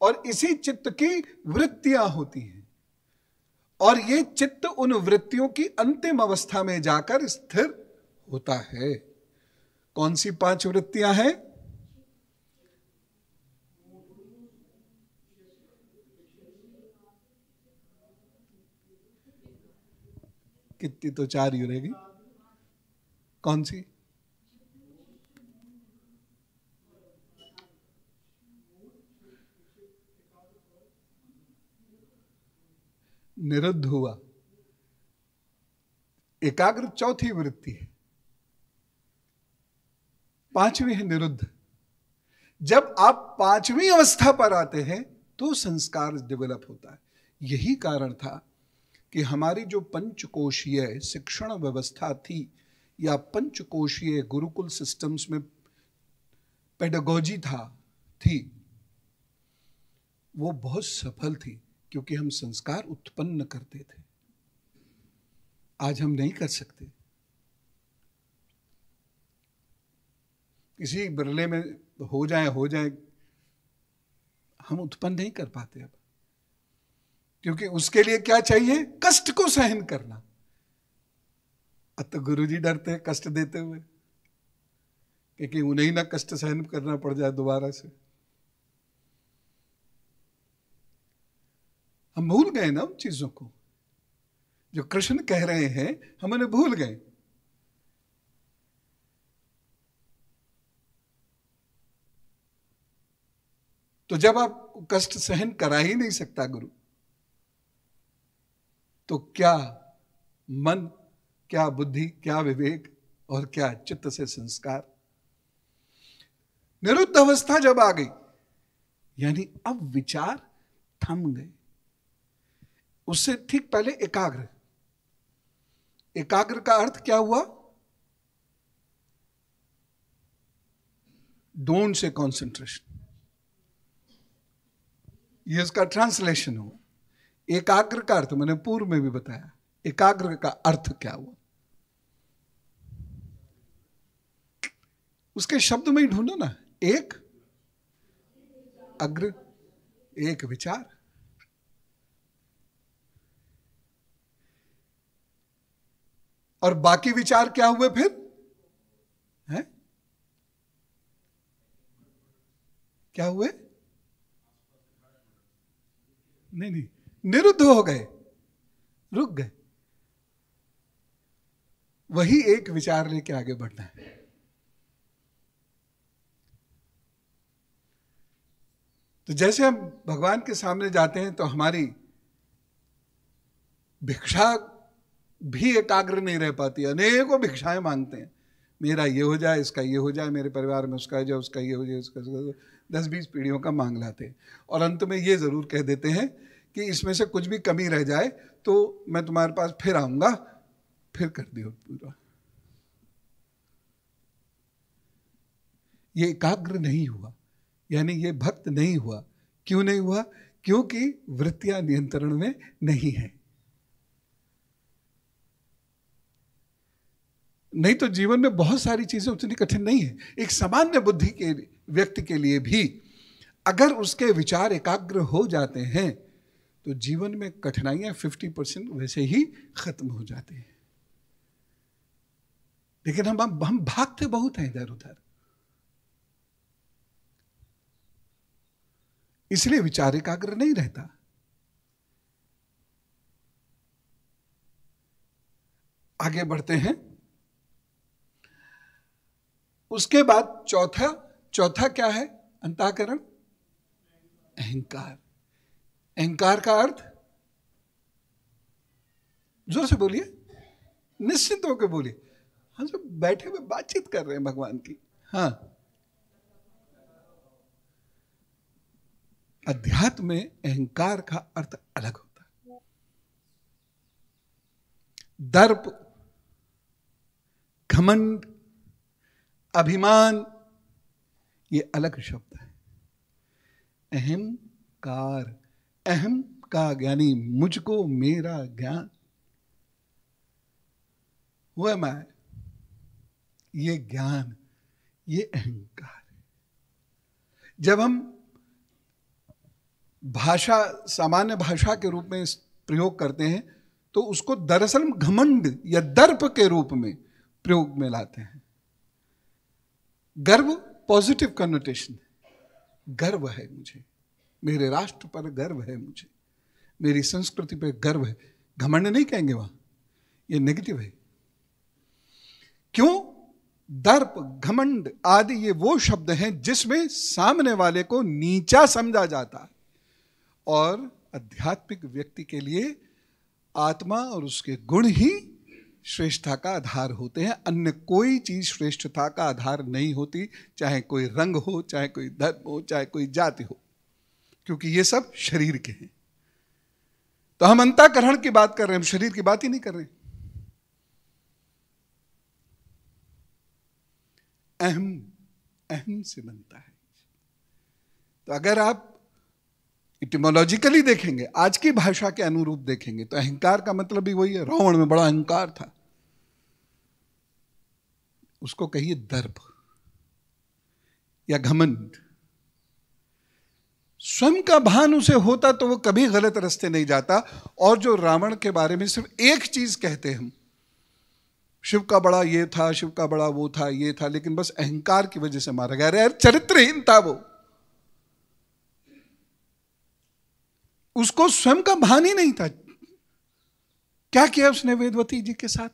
और इसी चित्त की वृत्तियाँ होती हैं। और ये चित्त उन वृत्तियों की अंतिम अवस्था में जाकर स्थिर होता है। कौन सी पाँच वृत्तियाँ हैं? कितनी तो चार ही रहेगी। कौन सी? निरुद्ध हुआ। एकाग्र चौथी वृत्ति है। पांचवी है निरुद्ध। जब आप पांचवी अवस्था पर आते हैं तो संस्कार डेवलप होता है। यही कारण था कि हमारी जो पंचकोशीय शिक्षण व्यवस्था थी, या पंचकोशीय गुरुकुल सिस्टम्स में पेडागोजी था, थी, वो बहुत सफल थी। क्योंकि हम संस्कार उत्पन्न करते थे। आज हम नहीं कर सकते। किसी बरले में हो जाए हो जाए, हम उत्पन्न नहीं कर पाते अब। क्योंकि उसके लिए क्या चाहिए? कष्ट को सहन करना। अब तो गुरु जी डरते हैं कष्ट देते हुए क्योंकि उन्हें ना कष्ट सहन करना पड़ जाए दोबारा से। हम भूल गए ना उन चीज़ों को। जो कृष्ण कह रहे हैं, हम उन्हें भूल गए। तो जब आप कष्ट सहन करा ही नहीं सकता गुरु तो क्या मन, क्या बुद्धि, क्या विवेक और क्या चित्त से संस्कार? निरुद्ध अवस्था जब आ गई, यानी अब विचार थम गए। उससे ठीक पहले एकाग्र। एकाग्र का अर्थ क्या हुआ? डोंट से कॉन्सेंट्रेशन ये इसका ट्रांसलेशन हुआ। एकाग्र का अर्थ, मैंने पूर्व में भी बताया, एकाग्र का अर्थ क्या हुआ? उसके शब्द में ही ढूंढो ना। एक, अग्र, एक विचार। और बाकी विचार क्या हुए फिर? हैं? क्या हुए? नहीं नहीं। निरुद्ध हो गए। रुक गए। वही एक विचार लेके आगे बढ़ना है। तो जैसे हम भगवान के सामने जाते हैं तो हमारी भिक्षा भी एकाग्र नहीं रह पाती, अनेकों भिक्षाएँ मांगते हैं। मेरा ये हो जाए, इसका ये हो जाए, मेरे परिवार में उसका जाए, उसका ये हो जाए, उसका उसका दस बीस पीढ़ियों का मांग लाते हैं। और अंत में ये ज़रूर कह देते हैं कि इसमें से कुछ भी कमी रह जाए तो मैं तुम्हारे पास फिर आऊँगा, फिर कर दियो पूरा। ये एकाग्र नहीं हुआ, यानी ये भक्त नहीं हुआ। क्यों नहीं हुआ? क्योंकि वृत्तियाँ नियंत्रण में नहीं है। नहीं तो जीवन में बहुत सारी चीज़ें उतनी कठिन नहीं है। एक सामान्य बुद्धि के व्यक्ति के लिए भी अगर उसके विचार एकाग्र हो जाते हैं तो जीवन में कठिनाइयाँ 50 परसेंट वैसे ही खत्म हो जाती हैं। लेकिन हम हम भागते बहुत हैं इधर उधर। इसलिए विचार एकाग्र नहीं रहता। आगे बढ़ते हैं। उसके बाद चौथा चौथा क्या है? अंताकरण। अहंकार। अहंकार का अर्थ? ज़ोर से बोलिए। निश्चित होकर बोलिए। हम सब बैठे हुए बातचीत कर रहे हैं भगवान की। हाँ। अध्यात्म में अहंकार का अर्थ अलग होता है। दर्प, घमंड अभिमान, ये अलग शब्द है। अहंकार अहम का ज्ञानी, मुझको मेरा ज्ञान। वो मैं ये ज्ञान, ये अहंकार जब हम भाषा, सामान्य भाषा के रूप में प्रयोग करते हैं तो उसको दरअसल घमंड या दर्प के रूप में प्रयोग में लाते हैं। गर्व पॉजिटिव कन्नोटेशन है। गर्व है मुझे। मेरे राष्ट्र पर गर्व है मुझे। मेरी संस्कृति पर गर्व है। घमंड नहीं कहेंगे वहाँ। ये नेगेटिव है। क्यों? दर्प, घमंड आदि ये वो शब्द हैं जिसमें सामने वाले को नीचा समझा जाता है। और आध्यात्मिक व्यक्ति के लिए आत्मा और उसके गुण ही श्रेष्ठता का आधार होते हैं। अन्य कोई चीज़ श्रेष्ठता का आधार नहीं होती, चाहे कोई रंग हो, चाहे कोई धर्म हो, चाहे कोई जाति हो, क्योंकि ये सब शरीर के हैं। तो हम अंताकरण की बात कर रहे हैं, हम शरीर की बात ही नहीं कर रहे। अहम अहम से बनता है। तो अगर आप इटिमोलॉजिकली देखेंगे, आज की भाषा के अनुरूप देखेंगे तो अहंकार का मतलब भी वही है रावण में बड़ा अहंकार था। उसको कहिए दर्प या घमंड। स्वयं का भान उसे होता तो वो कभी गलत रास्ते नहीं जाता, और जो रावण के बारे में सिर्फ़ एक चीज़ कहते हम, शिव का बड़ा ये था, शिव का बड़ा वो था, ये था, लेकिन बस अहंकार की वजह से मारा गया। यार, चरित्रहीन था वो। उसको स्वयं का भान ही नहीं था। क्या किया उसने वेदवती जी के साथ?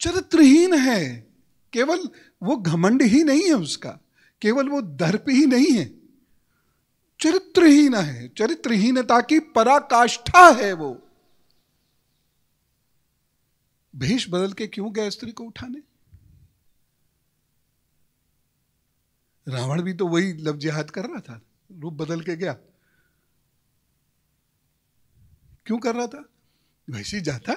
चरित्रहीन है। केवल वो घमंड ही नहीं है उसका। केवल वो दर्प ही नहीं है। चरित्रहीन है। चरित्रहीनता की पराकाष्ठा है वो। भेष बदल के क्यों गया स्त्री को उठाने? रावण भी तो वही लव जिहाद कर रहा था, रूप बदल के गया। क्यों कर रहा था? वैसे जाता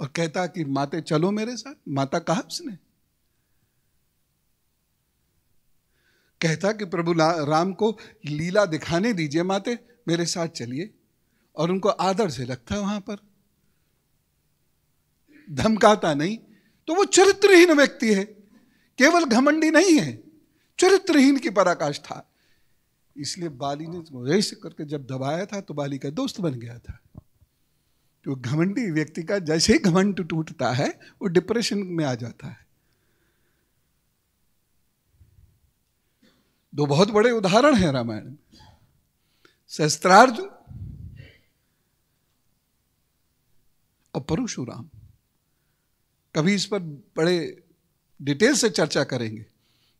और कहता कि माते चलो मेरे साथ। माता कहा उसने? कहता कि प्रभु राम को लीला दिखाने दीजिए माते, मेरे साथ चलिए। और उनको आदर से रखता वहाँ पर। धमकाता नहीं तो वो चरित्रहीन व्यक्ति है। केवल घमंडी नहीं है, चरित्रहीन की पराकाश था इसलिए बाली ने ऐसे करके जब दबाया था तो बाली का दोस्त बन गया था। तो घमंडी व्यक्ति का जैसे ही घमंड टूटता है, वो डिप्रेशन में आ जाता है। दो बहुत बड़े उदाहरण हैं रामायण में। शस्त्रार्जुन और परशुराम। कभी इस पर बड़े डिटेल से चर्चा करेंगे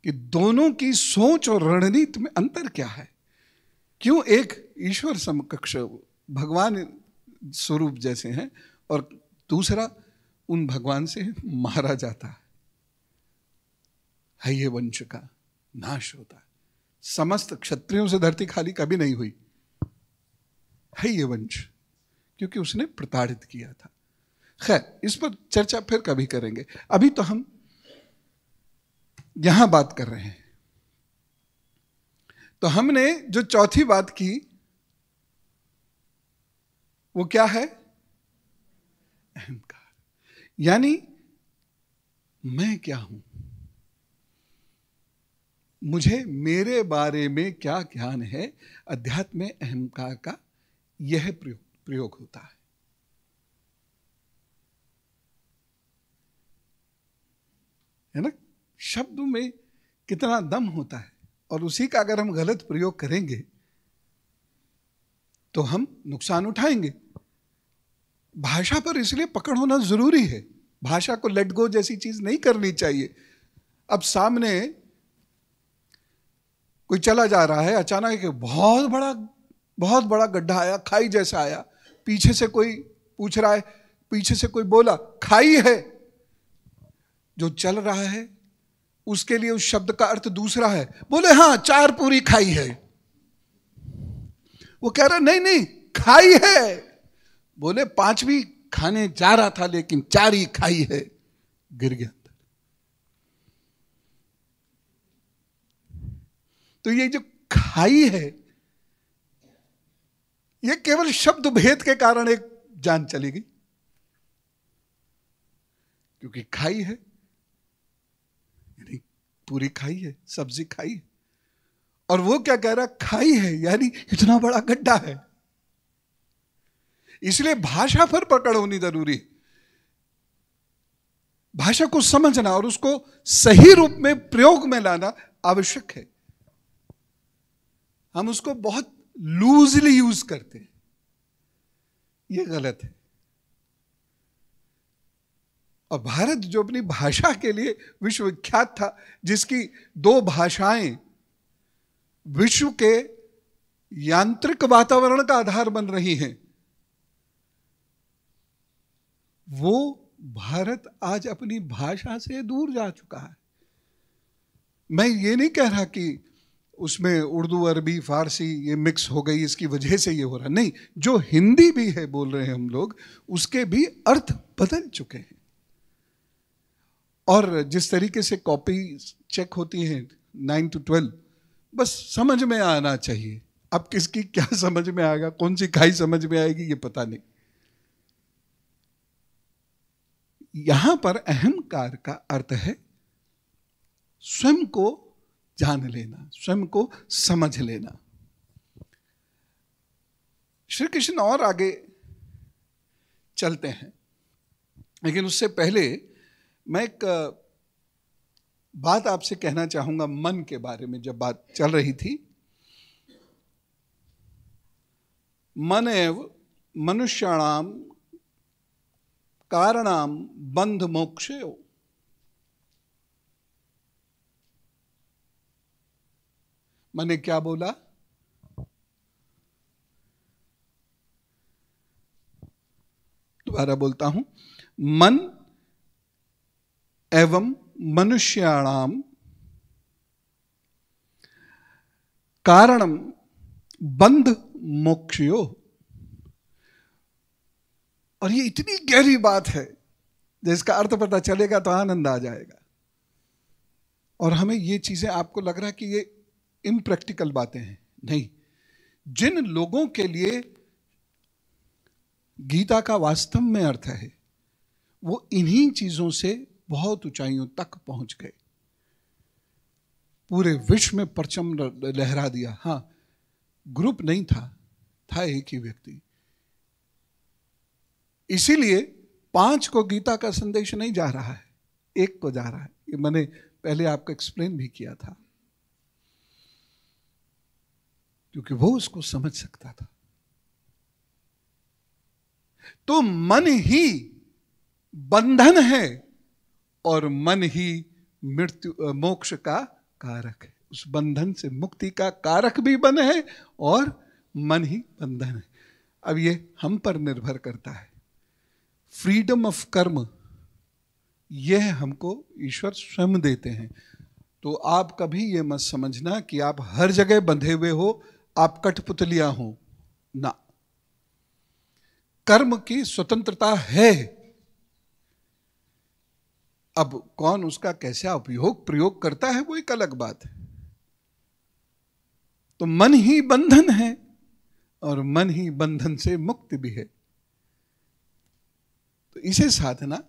कि दोनों की सोच और रणनीति में अंतर क्या है। क्यों एक ईश्वर समकक्ष भगवान स्वरूप जैसे हैं और दूसरा उन भगवान से मारा जाता है। ये वंश का नाश होता है। समस्त क्षत्रियों से धरती खाली कभी नहीं हुई। है ये वंश, क्योंकि उसने प्रताड़ित किया था। खैर, इस पर चर्चा फिर कभी करेंगे। अभी तो हम यहाँ बात कर रहे हैं। तो हमने जो चौथी बात की, वो क्या है? अहंकार। यानी, मैं क्या हूँ? मुझे मेरे बारे में क्या ज्ञान है? अध्यात्म में अहंकार का यह प्रयोग प्रयोग होता है। है ना? शब्द में कितना दम होता है और उसी का अगर हम गलत प्रयोग करेंगे तो हम नुकसान उठाएँगे। भाषा पर इसलिए पकड़ होना ज़रूरी है। भाषा को लेट गो जैसी चीज़ नहीं करनी चाहिए। अब सामने कोई चला जा रहा है, अचानक एक बहुत बड़ा बहुत बड़ा गड्ढा आया, खाई जैसा आया। पीछे से कोई पूछ रहा है, पीछे से कोई बोला, खाई है। जो चल रहा है उसके लिए उस शब्द का अर्थ दूसरा है। बोले हाँ चार पूरी खाई है। वो कह रहा, नहीं नहीं, खाई है। बोले पांचवी खाने जा रहा था, लेकिन चार ही खाई है। गिर गया तो ये जो खाई है, ये केवल शब्द भेद के कारण एक जान चली गई। क्योंकि खाई है पूरी खाई है, सब्ज़ी खाई है। और वो क्या कह रहा, खाई है, यानी इतना बड़ा गड्ढा है। इसलिए भाषा पर पकड़ होनी ज़रूरी है। भाषा को समझना और उसको सही रूप में प्रयोग में लाना आवश्यक है। हम उसको बहुत लूजली यूज़ करते हैं। यह गलत है। और भारत जो अपनी भाषा के लिए विश्वविख्यात था, जिसकी दो भाषाएँ विश्व के यांत्रिक वातावरण का आधार बन रही हैं, वो भारत आज अपनी भाषा से दूर जा चुका है। मैं ये नहीं कह रहा कि उसमें उर्दू, अरबी, फारसी ये मिक्स हो गई, इसकी वजह से ये हो रहा। नहीं, जो हिंदी भी है, बोल रहे हैं हम लोग, उसके भी अर्थ बदल चुके हैं। और जिस तरीके से कॉपी चेक होती है नाइन टू ट्वेल्व बस समझ में आना चाहिए। अब किसकी क्या समझ में आएगा, कौन सी खाई समझ में आएगी, ये पता नहीं। यहाँ पर अहंकार का अर्थ है, स्वयं को जान लेना, स्वयं को समझ लेना। श्री कृष्ण और आगे चलते हैं, लेकिन उससे पहले मैं एक बात आपसे कहना चाहूँगा मन के बारे में, जब बात चल रही थी। मन एव मनुष्याणाम कारणाम बंध मोक्ष मैंने क्या बोला? दोबारा बोलता हूँ। मन एवं मनुष्याणाम कारणम बंध मोक्षयो। और ये इतनी गहरी बात है, जिसका अर्थ पता चलेगा तो आनंद आ जाएगा। और हमें ये चीज़ें आपको लग रहा है कि ये इम्प्रैक्टिकल बातें हैं। नहीं, जिन लोगों के लिए गीता का वास्तव में अर्थ है, वो इन्हीं चीज़ों से बहुत ऊंचाइयों तक पहुँच गए। पूरे विश्व में परचम लहरा दिया। हाँ, ग्रुप नहीं था था एक ही व्यक्ति। इसीलिए पाँच को गीता का संदेश नहीं जा रहा है, एक को जा रहा है। ये मैंने पहले आपको एक्सप्लेन भी किया था। क्योंकि वो उसको समझ सकता था। तो मन ही बंधन है। और मन ही मृत्यु मोक्ष का कारक है। उस बंधन से मुक्ति का कारक भी बन है और मन ही बंधन है। अब ये हम पर निर्भर करता है। फ्रीडम ऑफ़ कर्म, यह हमको ईश्वर स्वयं देते हैं। तो आप कभी ये मत समझना कि आप हर जगह बंधे हुए हो, आप कठपुतलियाँ हो। ना। कर्म की स्वतंत्रता है। अब कौन उसका कैसा उपयोग, प्रयोग करता है, वो एक अलग बात है। तो मन ही बंधन है और मन ही बंधन से मुक्त भी है। तो इसे साधना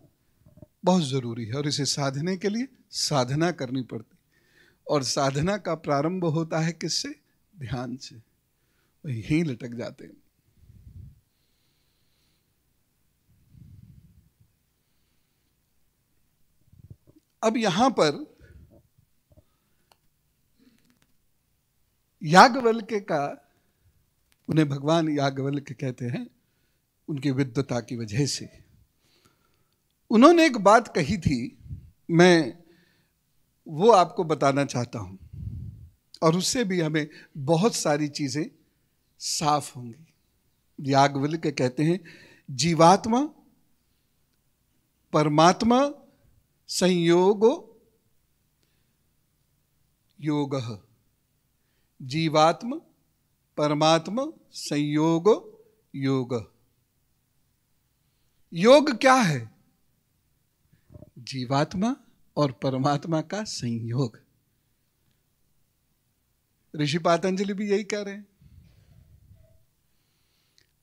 बहुत ज़रूरी है और इसे साधने के लिए साधना करनी पड़ती और साधना का प्रारंभ होता है किससे? ध्यान से। यहीं लटक जाते हैं। अब यहाँ पर याज्ञवल्क्य का, उन्हें भगवान याज्ञवल्क्य कहते हैं, उनकी विद्वता की वजह से। उन्होंने एक बात कही थी, मैं वो आपको बताना चाहता हूँ, और उससे भी हमें बहुत सारी चीज़ें साफ़ होंगी। याज्ञवल्क्य कहते हैं, जीवात्मा, परमात्मा संयोग योग। जीवात्म, परमात्मा, संयोग, योग। योग क्या है? जीवात्मा और परमात्मा का संयोग। ऋषि पातंजलि भी यही कह रहे हैं।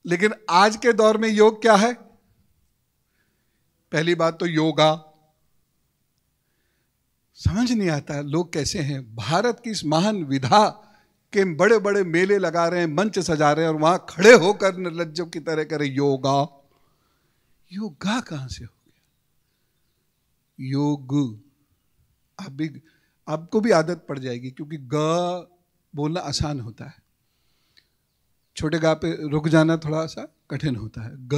लेकिन आज के दौर में योग क्या है? पहली बात तो योगा। समझ नहीं आता लोग कैसे हैं। भारत की इस महान विधा के बड़े बड़े मेले लगा रहे हैं, मंच सजा रहे हैं और वहाँ खड़े होकर निर्लज्जों की तरह करे योगा। योगा कहाँ से हो गया? योग। आप भी आपको भी आदत पड़ जाएगी क्योंकि ग बोलना आसान होता है। छोटे गा पे रुक जाना थोड़ा सा कठिन होता है। ग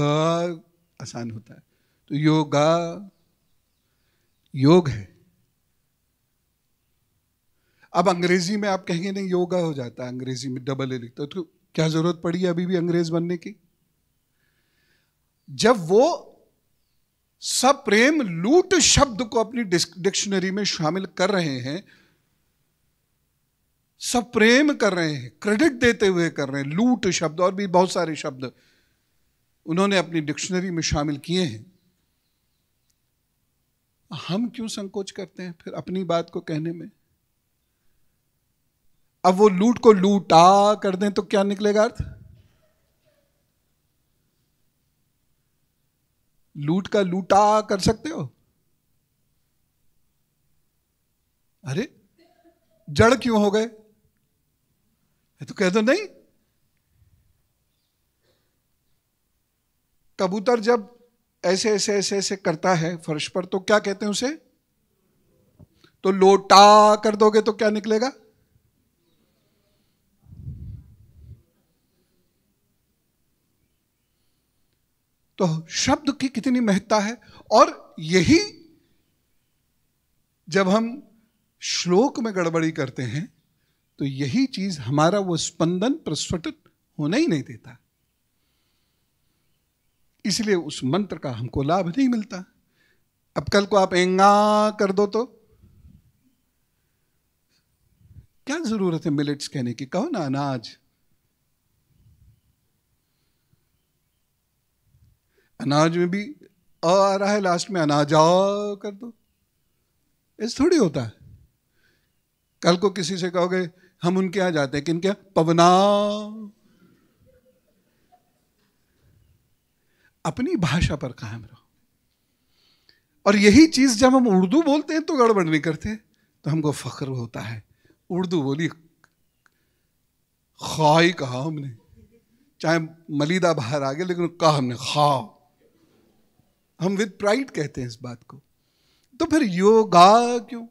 आसान होता है। तो योगा, योग है। अब अंग्रेज़ी में आप कहेंगे, नहीं, योगा हो जाता है अंग्रेज़ी में डबल ए लिखते तो क्या ज़रूरत पड़ी अभी भी अंग्रेज़ बनने की? जब वो सप्रेम लूट शब्द को अपनी डिक्शनरी में शामिल कर रहे हैं, सप्रेम कर रहे हैं, क्रेडिट देते हुए कर रहे हैं, लूट शब्द और भी बहुत सारे शब्द उन्होंने अपनी डिक्शनरी में शामिल किए हैं। हम क्यों संकोच करते हैं फिर अपनी बात को कहने में? अब वो लूट को लूटा कर दें तो क्या निकलेगा अर्थ? लूट का लूटा कर सकते हो? अरे, जड़ क्यों हो गए? तो कह दो, नहीं। कबूतर जब ऐसे ऐसे ऐसे ऐसे करता है फर्श पर तो क्या कहते हैं उसे? तो लोटा कर दोगे तो क्या निकलेगा? तो शब्द की कितनी महत्ता है? और यही जब हम श्लोक में गड़बड़ी करते हैं तो यही चीज़ हमारा वो स्पंदन प्रस्फुटित होना ही नहीं देता। इसलिए उस मंत्र का हमको लाभ नहीं मिलता। अब कल को आप एँगा कर दो तो। क्या ज़रूरत है मिलेट्स कहने की? कहो ना अनाज। अनाज में भी अ आ रहा है लास्ट में अनाज आ कर दो। ऐसे थोड़ी होता है। कल को किसी से कहोगे, हम उनके यहाँ जाते हैं। यहाँ? पवना। अपनी भाषा पर कायम रहो। और यही चीज़ जब हम उर्दू बोलते हैं तो गड़बड़ नहीं करते तो हमको फख्र होता है। उर्दू बोली खा ही कहा हमने? चाहे मलिदा बाहर आ गया, लेकिन कहा हमने? खा हम विद प्राइड कहते हैं इस बात को। तो फिर योगा क्यों?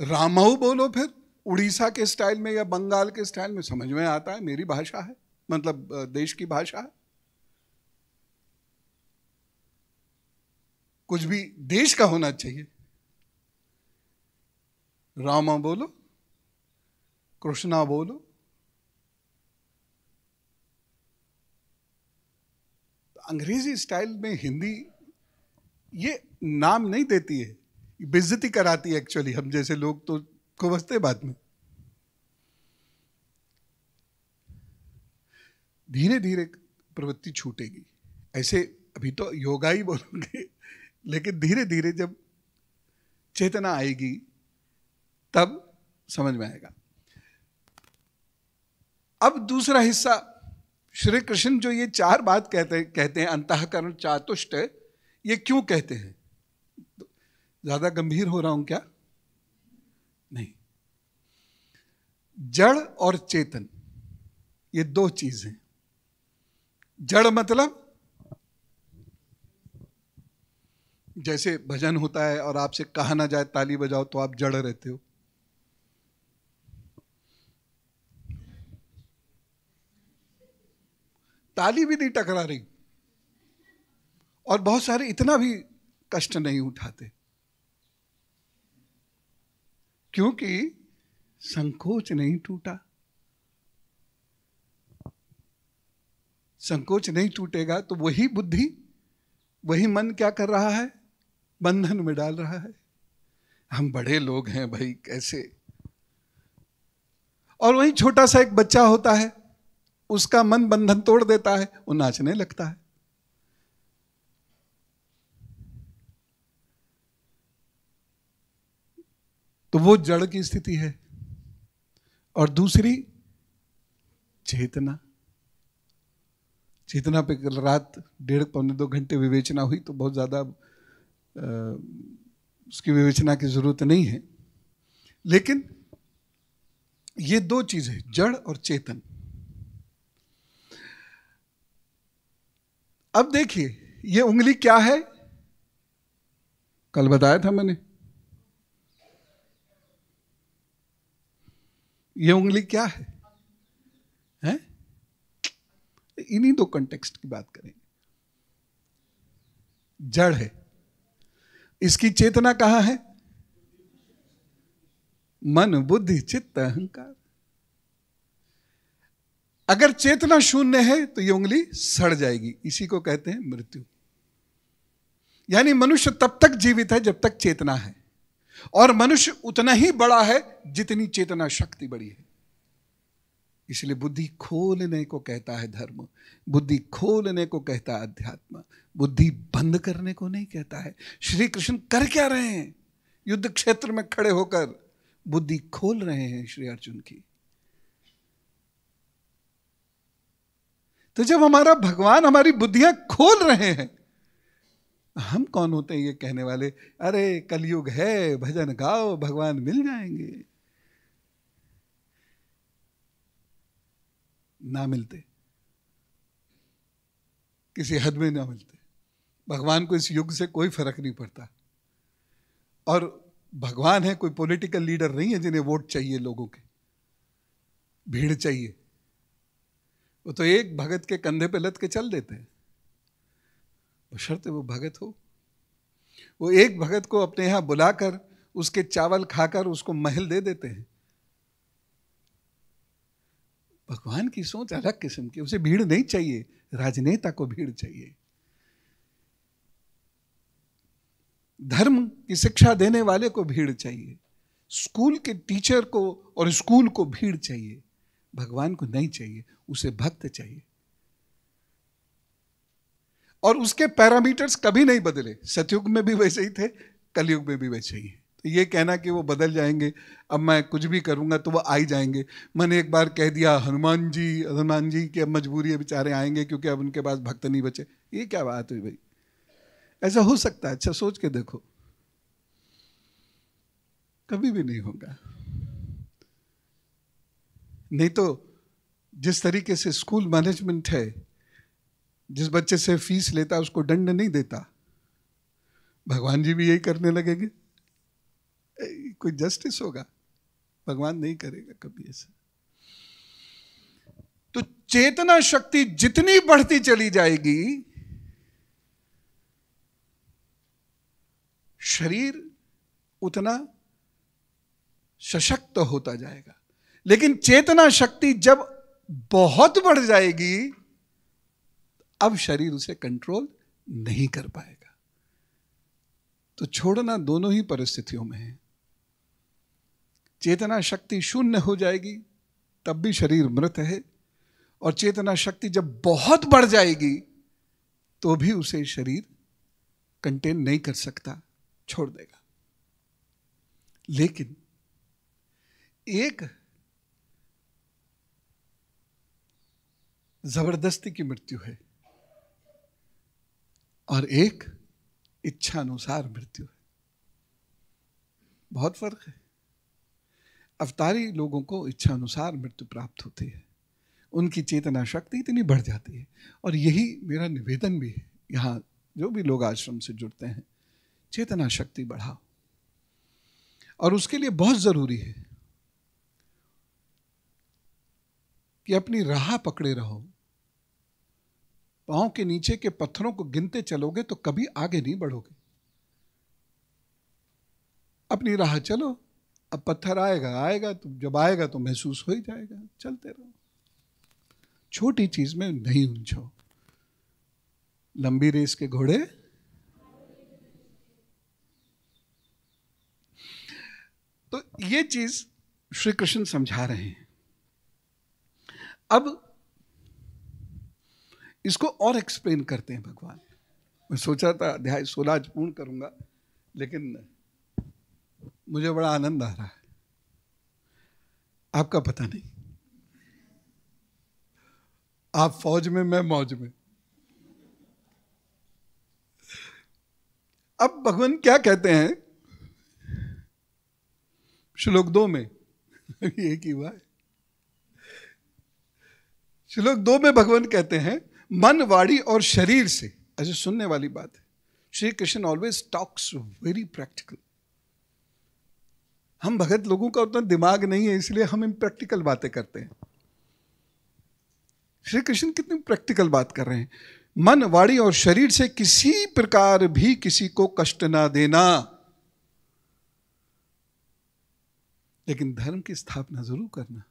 रामऊ बोलो फिर, उड़ीसा के स्टाइल में या बंगाल के स्टाइल में, समझ में आता है? मेरी भाषा है। मतलब देश की भाषा है। कुछ भी देश का होना चाहिए। रामा बोलो कृष्णा बोलो। अंग्रेज़ी स्टाइल में हिंदी ये नाम नहीं देती है बेइज्जती कराती है एक्चुअली हम जैसे लोग तो को बसते बाद में। धीरे धीरे प्रवृत्ति छूटेगी। ऐसे अभी तो योगा ही बोलोगे, लेकिन धीरे धीरे जब चेतना आएगी, तब समझ में आएगा। अब दूसरा हिस्सा, श्री कृष्ण जो ये चार बात कहते कहते हैं, अंतकरण चातुष्ट, ये क्यों कहते हैं? ज़्यादा गंभीर हो रहा हूँ क्या? नहीं। जड़ और चेतन, ये दो चीज़। हैं जड़ मतलब जैसे भजन होता है और आपसे कहा ना जाए ताली बजाओ तो आप जड़ रहते हो। ताली भी नहीं टकरा रही। और बहुत सारे इतना भी कष्ट नहीं उठाते। क्योंकि संकोच नहीं टूटा। संकोच नहीं टूटेगा तो वही बुद्धि, वही मन क्या कर रहा है? बंधन में डाल रहा है। हम बड़े लोग हैं भाई, कैसे? और वही छोटा सा एक बच्चा होता है। उसका मन बंधन तोड़ देता है, वो नाचने लगता है। तो वो जड़ की स्थिति है। और दूसरी, चेतना। चेतना पे कल रात डेढ़ पौने दो घंटे विवेचना हुई तो बहुत ज़्यादा उसकी विवेचना की ज़रूरत नहीं है। लेकिन ये दो चीज़ें, जड़ और चेतन। अब देखिए, ये उंगली क्या है? कल बताया था मैंने। ये उंगली क्या है? हैं? इन्हीं दो कंटेक्स्ट की बात करेंगे जड़ है। इसकी चेतना कहाँ है? मन, बुद्धि, चित्त, अहंकार। अगर चेतना शून्य है तो ये उंगली सड़ जाएगी। इसी को कहते हैं मृत्यु। यानी मनुष्य तब तक जीवित है, जब तक चेतना है। और मनुष्य उतना ही बड़ा है, जितनी चेतना शक्ति बड़ी है। इसलिए बुद्धि खोलने को कहता है धर्म। बुद्धि खोलने को कहता है अध्यात्म। बुद्धि बंद करने को नहीं कहता है। श्री कृष्ण कर क्या रहे हैं? युद्ध क्षेत्र में खड़े होकर बुद्धि खोल रहे हैं श्री अर्जुन की। तो जब हमारा भगवान हमारी बुद्धियाँ खोल रहे हैं, हम कौन होते हैं ये कहने वाले? अरे, कलयुग है, भजन गाओ, भगवान मिल जाएँगे। ना मिलते। किसी हद में ना मिलते। भगवान को इस युग से कोई फ़र्क नहीं पड़ता। और भगवान है, कोई पॉलिटिकल लीडर नहीं है जिन्हें वोट चाहिए लोगों के। भीड़ चाहिए। वो तो एक भगत के कंधे पे लद के चल देते हैं। शर्त वो भगत हो। वो एक भगत को अपने यहाँ बुलाकर, उसके चावल खाकर, उसको महल दे देते हैं। भगवान की सोच अलग किस्म की, उसे भीड़ नहीं चाहिए, राजनेता को भीड़ चाहिए। धर्म की शिक्षा देने वाले को भीड़ चाहिए। स्कूल के टीचर को और स्कूल को भीड़ चाहिए। भगवान को नहीं चाहिए, उसे भक्त चाहिए। और उसके पैरामीटर्स कभी नहीं बदले। सतयुग में भी वैसे ही थे, कलयुग में भी वैसे ही। तो ये कहना कि वो बदल जाएँगे, अब मैं कुछ भी करूँगा तो वो आ ही जाएँगे। मैंने एक बार कह दिया, हनुमान जी हनुमान जी की अब मजबूरी है, बेचारे आएँगे क्योंकि अब उनके पास भक्त नहीं बचे। ये क्या बात हुई भाई? ऐसा हो सकता है। अच्छा सोच के देखो। कभी भी नहीं होगा। नहीं तो जिस तरीके से स्कूल मैनेजमेंट है, जिस बच्चे से फ़ीस लेता, उसको दंड नहीं देता, भगवान जी भी यही करने लगेंगे। कोई जस्टिस होगा? भगवान नहीं करेगा कभी ऐसा। तो चेतना शक्ति जितनी बढ़ती चली जाएगी, शरीर उतना सशक्त होता जाएगा। लेकिन चेतना शक्ति जब बहुत बढ़ जाएगी, अब शरीर उसे कंट्रोल नहीं कर पाएगा। तो छोड़ना दोनों ही परिस्थितियों में है। चेतना शक्ति शून्य हो जाएगी, तब भी शरीर मृत है। और चेतना शक्ति जब बहुत बढ़ जाएगी तो भी उसे शरीर कंटेन नहीं कर सकता, छोड़ देगा। लेकिन एक ज़बरदस्ती की मृत्यु है। और एक इच्छानुसार मृत्यु है। बहुत फ़र्क है। अवतारी लोगों को इच्छानुसार मृत्यु प्राप्त होती है। उनकी चेतना शक्ति इतनी बढ़ जाती है। और यही मेरा निवेदन भी है। यहाँ जो भी लोग आश्रम से जुड़ते हैं, चेतना शक्ति बढ़ाओ। और उसके लिए बहुत ज़रूरी है। कि अपनी राह पकड़े रहो। पाँव के नीचे के पत्थरों को गिनते चलोगे तो कभी आगे नहीं बढ़ोगे। अपनी राह चलो। अब पत्थर आएगा आएगा तो जब आएगा तो महसूस हो ही जाएगा। चलते रहो। छोटी चीज़ में नहीं उलझो। लंबी रेस के घोड़े। तो ये चीज़ श्री कृष्ण समझा रहे हैं। अब इसको और एक्सप्लेन करते हैं भगवान। मैं सोचा था, अध्याय सोलह आज पूर्ण करूँगा, लेकिन मुझे बड़ा आनंद आ रहा है। आपका पता नहीं। आप फौज में, मैं मौज में। अब भगवान क्या कहते हैं? श्लोक दो में एक ही हुआ है। श्लोक दो में भगवान कहते हैं, मन, वाणी और शरीर से। ऐसे सुनने वाली बात है। Shri Krishna always talks very practical हम भगत लोगों का उतना दिमाग नहीं है, इसलिए हम इन प्रैक्टिकल बातें करते हैं। श्री कृष्ण कितनी प्रैक्टिकल बात कर रहे हैं। मन, वाणी और शरीर से किसी प्रकार भी किसी को कष्ट ना देना। लेकिन धर्म की स्थापना ज़रूर करना।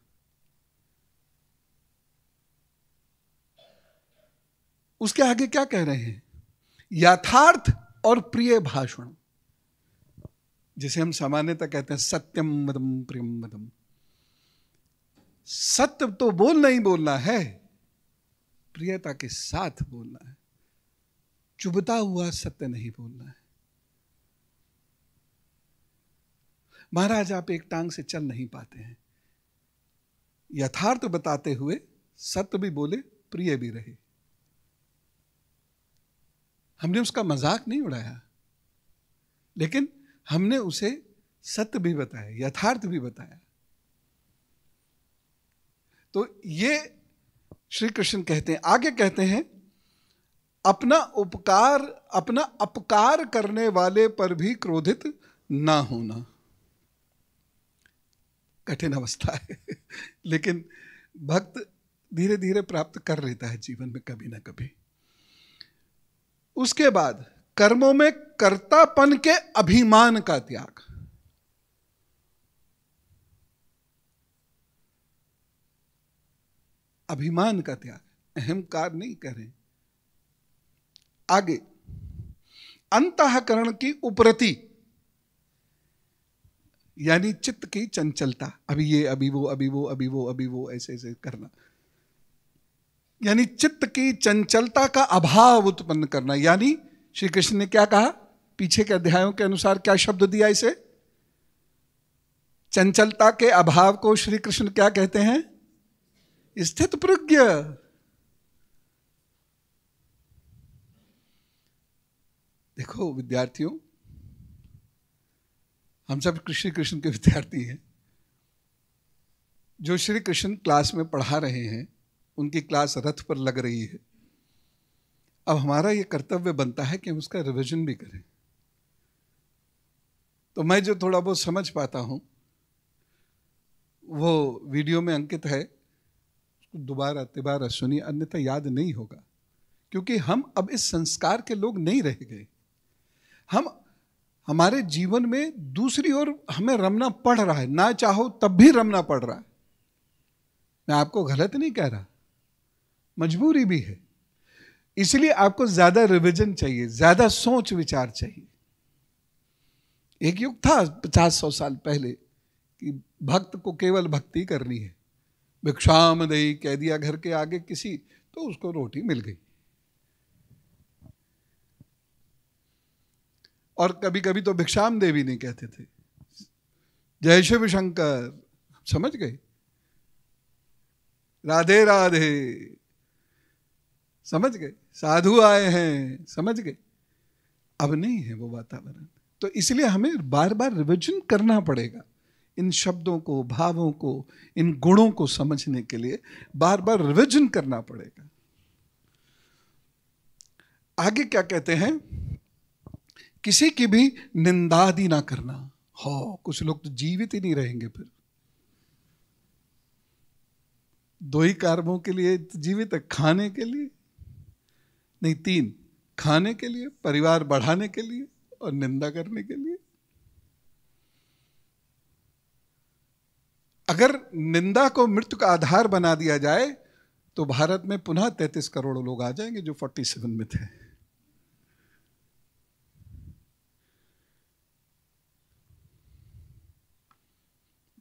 उसके आगे क्या कह रहे हैं? यथार्थ और प्रिय भाषण। जिसे हम सामान्यतः कहते हैं सत्यम मदम प्रियम मदम। सत्य तो बोलना ही बोलना है, प्रियता के साथ बोलना है। चुभता हुआ सत्य नहीं बोलना है। महाराज, आप एक टांग से चल नहीं पाते हैं। यथार्थ बताते हुए सत्य भी बोले, प्रिय भी रहे। हमने उसका मज़ाक नहीं उड़ाया। लेकिन हमने उसे सत्य भी बताया, यथार्थ भी बताया। तो ये श्री कृष्ण कहते हैं, आगे कहते हैं, अपना उपकार, अपना अपकार करने वाले पर भी क्रोधित ना होना। कठिन अवस्था है, लेकिन भक्त धीरे धीरे प्राप्त कर लेता है जीवन में कभी ना कभी। उसके बाद कर्मों में कर्तापन के अभिमान का त्याग। अभिमान का त्याग, अहंकार नहीं करें आगे, अंतकरण की उपरति, यानी चित्त की चंचलता। अभी ये, अभी वो अभी वो अभी वो अभी वो, ऐसे ऐसे करना। यानी चित्त की चंचलता का अभाव उत्पन्न करना। यानी श्री कृष्ण ने क्या कहा? पीछे के अध्यायों के अनुसार क्या शब्द दिया इसे? चंचलता के अभाव को श्री कृष्ण क्या कहते हैं? स्थित प्रज्ञ। देखो विद्यार्थियों, हम सब श्री कृष्ण के विद्यार्थी हैं। जो श्री कृष्ण क्लास में पढ़ा रहे हैं उनकी क्लास रथ पर लग रही है। अब हमारा ये कर्तव्य बनता है कि हम उसका रिविजन भी करें। तो मैं जो थोड़ा बहुत समझ पाता हूँ, वो वीडियो में अंकित है, उसको दोबारा तिबारा सुनिए, अन्यथा याद नहीं होगा। क्योंकि हम अब इस संस्कार के लोग नहीं रह गए। हम, हमारे जीवन में दूसरी ओर हमें रमना पड़ रहा है। ना चाहो तब भी रमना पड़ रहा है। मैं आपको गलत नहीं कह रहा। मजबूरी भी है। इसलिए आपको ज़्यादा रिविजन चाहिए, ज़्यादा सोच विचार चाहिए। एक युग था पचास सौ साल पहले कि भक्त को केवल भक्ति करनी है। भिक्षाम दही कह दिया घर के आगे किसी तो उसको रोटी मिल गई। और कभी कभी तो भिक्षाम देवी नहीं कहते थे। जय शिव शंकर, समझ गए? राधे राधे समझ गए? साधु आए हैं, समझ गए? अब नहीं है वो वातावरण। तो इसलिए हमें बार बार रिविजन करना पड़ेगा। इन शब्दों को, भावों को, इन गुणों को समझने के लिए बार बार रिविजन करना पड़ेगा। आगे क्या कहते हैं? किसी की भी निंदादि ना करना। हो, कुछ लोग तो जीवित ही नहीं रहेंगे फिर। दो ही कर्मों के लिए जीवित है, खाने के लिए। नहीं, तीन, खाने के लिए, परिवार बढ़ाने के लिए और निंदा करने के लिए। अगर निंदा को मृत्यु का आधार बना दिया जाए तो भारत में पुनः तैतीस करोड़ लोग आ जाएँगे जो फोर्टी सेवन में थे।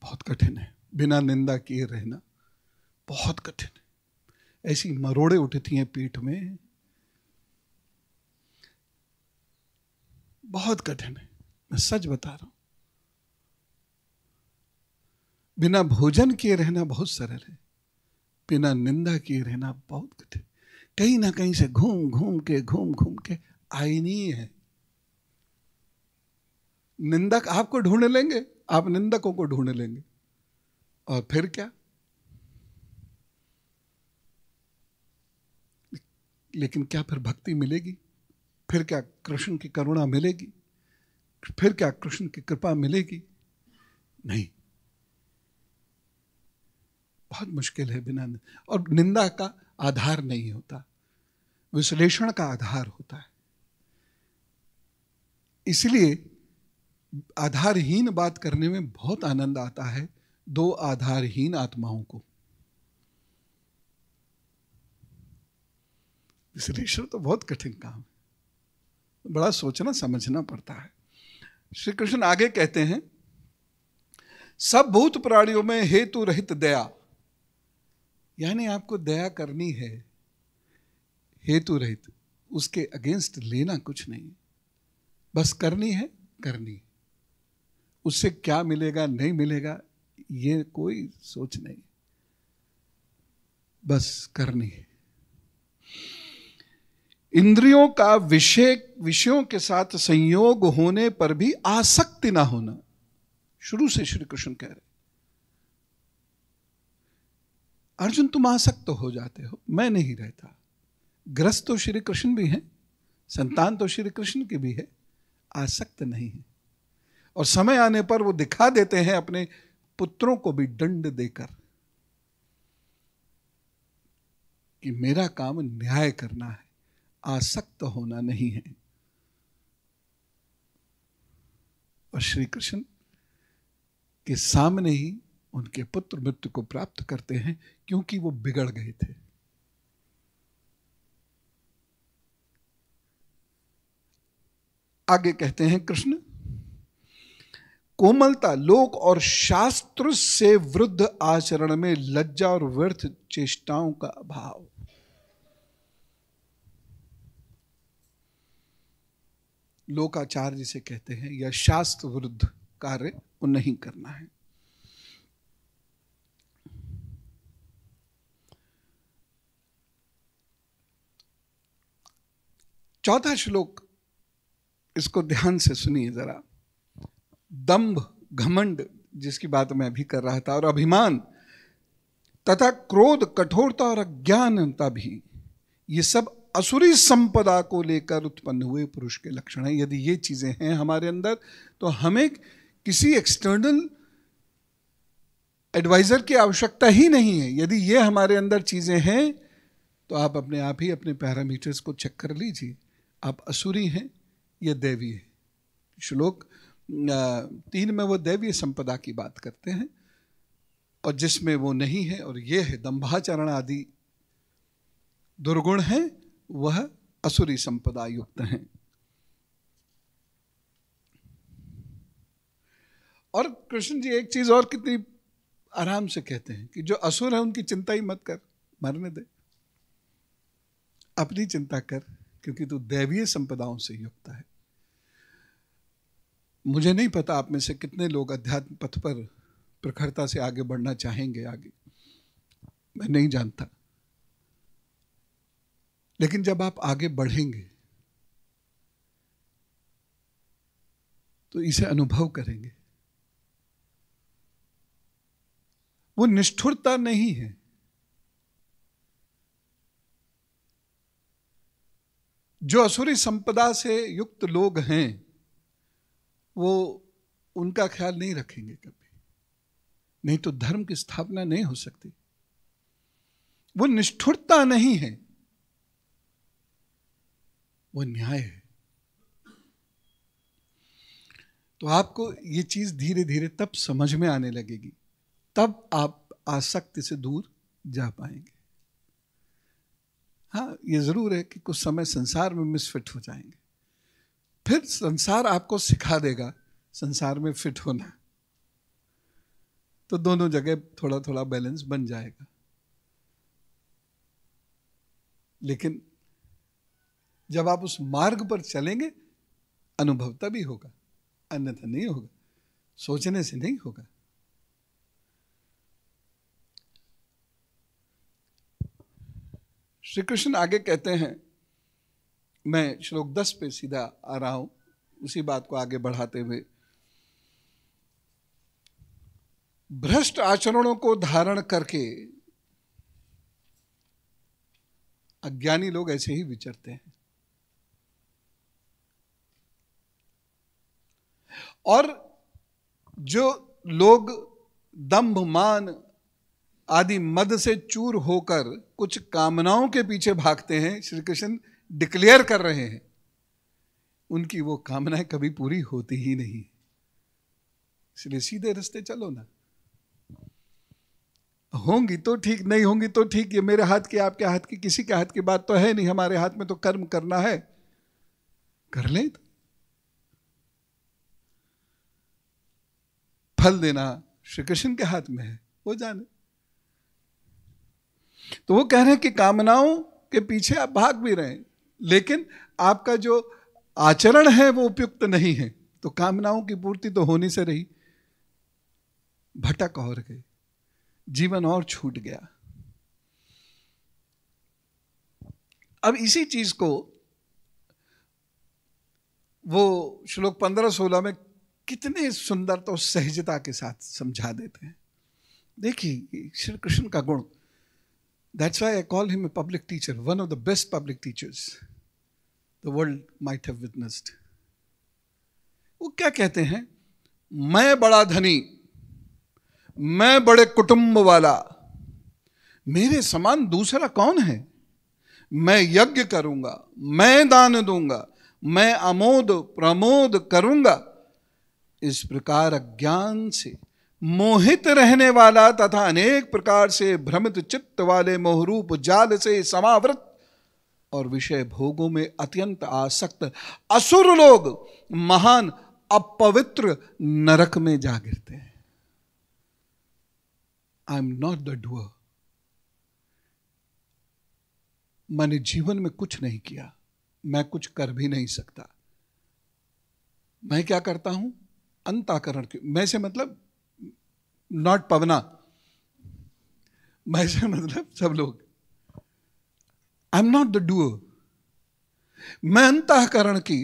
बहुत कठिन है। बिना निंदा किए रहना बहुत कठिन है। ऐसी मरोड़े उठती हैं पीठ में। बहुत कठिन है। मैं सच बता रहा हूँ। बिना भोजन किए रहना बहुत सरल है। बिना निंदा किए रहना बहुत कठिन। कहीं ना कहीं से घूम घूम के, घूम घूम के आईनी है। निंदक आपको ढूंढ लेंगे, आप निंदकों को ढूंढ लेंगे। और फिर क्या? लेकिन क्या फिर भक्ति मिलेगी? फिर क्या कृष्ण की करुणा मिलेगी? फिर क्या कृष्ण की कृपा मिलेगी? नहीं। बहुत मुश्किल है बिना और निंदा का आधार नहीं होता। विश्लेषण का आधार होता है। इसलिए आधारहीन बात करने में बहुत आनंद आता है दो आधारहीन आत्माओं को। विश्लेषण तो बहुत कठिन काम है। बड़ा सोचना, समझना पड़ता है। श्री कृष्ण आगे कहते हैं, सब भूत प्राणियों में हेतु रहित दया। यानी आपको दया करनी है, हेतु रहित, उसके अगेंस्ट लेना कुछ नहीं। बस करनी है, करनी। उससे क्या मिलेगा, नहीं मिलेगा, ये कोई सोच नहीं। बस करनी है। इंद्रियों का विषय, विषयों के साथ संयोग होने पर भी आसक्ति ना होना। शुरू से श्री कृष्ण कह रहे अर्जुन, तुम आसक्त तो हो जाते हो, मैं नहीं रहता। ग्रस्त तो श्री कृष्ण भी हैं, संतान तो श्री कृष्ण की भी है, आसक्त नहीं है। और समय आने पर वो दिखा देते हैं अपने पुत्रों को भी दंड देकर कि मेरा काम न्याय करना है। आसक्त होना नहीं है। और श्री कृष्ण के सामने ही उनके पुत्र मृत्यु को प्राप्त करते हैं, क्योंकि वो बिगड़ गए थे। आगे कहते हैं, कृष्ण, कोमलता लोक और शास्त्र से वृद्ध आचरण में लज्जा और व्यर्थ चेष्टाओं का अभाव। लोकाचार जिसे कहते हैं, या शास्त्र विरुद्ध कार्य वो नहीं करना है। चौथा श्लोक, इसको ध्यान से सुनिए जरा। दंभ घमंड, जिसकी बात मैं अभी कर रहा था, और अभिमान, तथा क्रोध, कठोरता और अज्ञानता भी, ये सब असुरी संपदा को लेकर उत्पन्न हुए पुरुष के लक्षण हैं। यदि ये चीज़ें हैं हमारे अंदर तो हमें किसी एक्सटर्नल एडवाइजर की आवश्यकता ही नहीं है। यदि ये हमारे अंदर चीज़ें हैं तो आप अपने आप ही अपने पैरामीटर्स को चेक कर लीजिए। आप असुरी हैं या दैवी है? श्लोक तीन में वो दैवीय संपदा की बात करते हैं, और जिसमें वो नहीं है, और ये है दंभाचरण आदि दुर्गुण है वह असुरी संपदा युक्त हैं। और कृष्ण जी, एक चीज़ और कितनी आराम से कहते हैं कि जो असुर है, उनकी चिंता ही मत कर, मरने दे। अपनी चिंता कर, क्योंकि तू दैवीय संपदाओं से युक्त है। मुझे नहीं पता आप में से कितने लोग अध्यात्म पथ पर प्रखरता से आगे बढ़ना चाहेंगे आगे। मैं नहीं जानता। लेकिन जब आप आगे बढ़ेंगे तो इसे अनुभव करेंगे। वो निष्ठुरता नहीं है। जो असुरी संपदा से युक्त लोग हैं, वो उनका ख्याल नहीं रखेंगे कभी। नहीं तो धर्म की स्थापना नहीं हो सकती। वो निष्ठुरता नहीं है। वो न्याय है। तो आपको ये चीज़ धीरे धीरे तब समझ में आने लगेगी, तब आप आसक्ति से दूर जा पाएँगे। हाँ ये ज़रूर है कि कुछ समय संसार में मिसफिट हो जाएँगे। फिर संसार आपको सिखा देगा, संसार में फिट होना। तो दोनों जगह थोड़ा थोड़ा बैलेंस बन जाएगा। लेकिन जब आप उस मार्ग पर चलेंगे, अनुभव तभी होगा, अन्यथा नहीं होगा, सोचने से नहीं होगा। श्री कृष्ण आगे कहते हैं, मैं श्लोक दस पे सीधा आ रहा हूँ, उसी बात को आगे बढ़ाते हुए। भ्रष्ट आचरणों को धारण करके अज्ञानी लोग ऐसे ही विचरते हैं। और जो लोग दंभ मान आदि मद से चूर होकर कुछ कामनाओं के पीछे भागते हैं, श्री कृष्ण डिक्लेयर कर रहे हैं, उनकी वो कामनाएँ कभी पूरी होती ही नहीं। इसलिए सीधे रास्ते चलो ना। होंगी तो ठीक, नहीं होंगी तो ठीक, ये मेरे हाथ की, आपके हाथ की, किसी के हाथ की बात तो है नहीं, हमारे हाथ में तो कर्म करना है। कर ले तो। फल देना श्री कृष्ण के हाथ में है, वो जाने। तो वो कह रहे हैं कि कामनाओं के पीछे आप भाग भी रहे लेकिन आपका जो आचरण है वो उपयुक्त नहीं है। तो कामनाओं की पूर्ति तो होनी से रही। भटक और गए जीवन और छूट गया। अब इसी चीज़ को वो श्लोक पंद्रह सोलह में कितने सुंदर तो सहजता के साथ समझा देते हैं। देखिए श्री कृष्ण का गुण। That's why I call him a public teacher one of the best public teachers the world might have witnessed वो क्या कहते हैं? मैं बड़ा धनी, मैं बड़े कुटुंब वाला, मेरे समान दूसरा कौन है? मैं यज्ञ करूँगा, मैं दान दूँगा, मैं अमोद प्रमोद करूँगा। इस प्रकार अज्ञान से मोहित रहने वाला तथा अनेक प्रकार से भ्रमित चित्त वाले मोहरूप जाल से समावृत और विषय भोगों में अत्यंत आसक्त असुर लोग महान अपवित्र नरक में जा गिरते हैं। I am not the doer मैंने जीवन में कुछ नहीं किया, मैं कुछ कर भी नहीं सकता। मैं क्या करता हूँ? अंताकरण की मैं से मतलब नॉट पवना मैं से मतलब सब लोग। I am not the doer मैं अंतकरण की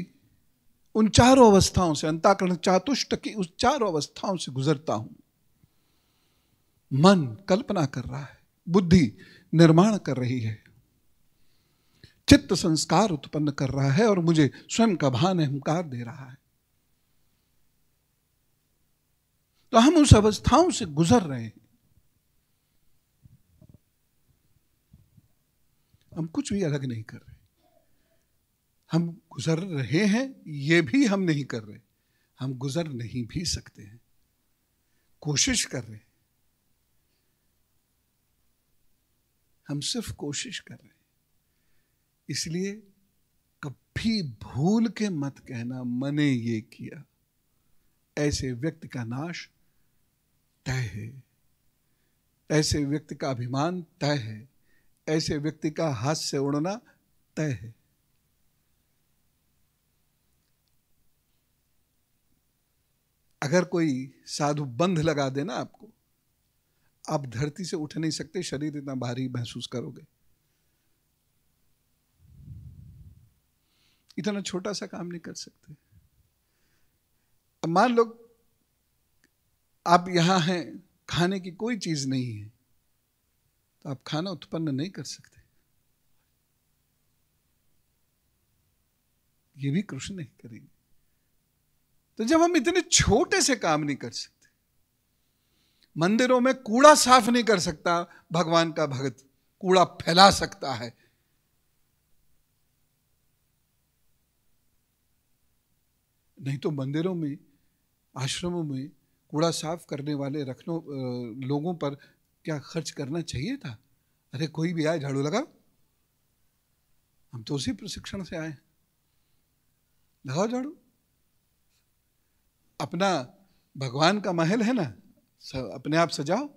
उन चारों अवस्थाओं से, अंताकरण चातुष्ट की उस चारों अवस्थाओं से गुजरता हूँ। मन कल्पना कर रहा है, बुद्धि निर्माण कर रही है। चित्त संस्कार उत्पन्न कर रहा है और मुझे स्वयं का भान अहंकार दे रहा है। तो हम उस अवस्थाओं से गुजर रहे हैं। हम कुछ भी अलग नहीं कर रहे। हम गुजर रहे हैं, ये भी हम नहीं कर रहे। हम गुजर नहीं भी सकते हैं। कोशिश कर रहे हैं। हम सिर्फ़ कोशिश कर रहे हैं। इसलिए कभी भूल के मत कहना, मैंने ये किया। ऐसे व्यक्ति का नाश तय है। ऐसे व्यक्ति का अभिमान तय है। ऐसे व्यक्ति का हाथ से उड़ना तय है। अगर कोई साधु बंध लगा देना आपको, आप धरती से उठ नहीं सकते, शरीर इतना भारी महसूस करोगे। इतना छोटा सा काम नहीं कर सकते। मान लो आप यहाँ हैं, खाने की कोई चीज़ नहीं है तो आप खाना उत्पन्न नहीं कर सकते। ये भी कृष्ण नहीं करेंगे। तो जब हम इतने छोटे से काम नहीं कर सकते, मंदिरों में कूड़ा साफ़ नहीं कर सकता भगवान का भगत, कूड़ा फैला सकता है। नहीं तो मंदिरों में, आश्रमों में कूड़ा साफ़ करने वाले रखनो लोगों पर क्या खर्च करना चाहिए था? अरे, कोई भी आए, झाड़ू लगा हम तो उसी प्रशिक्षण से आए लगाओ झाड़ू। अपना भगवान का महल है ना, स- अपने आप सजाओ।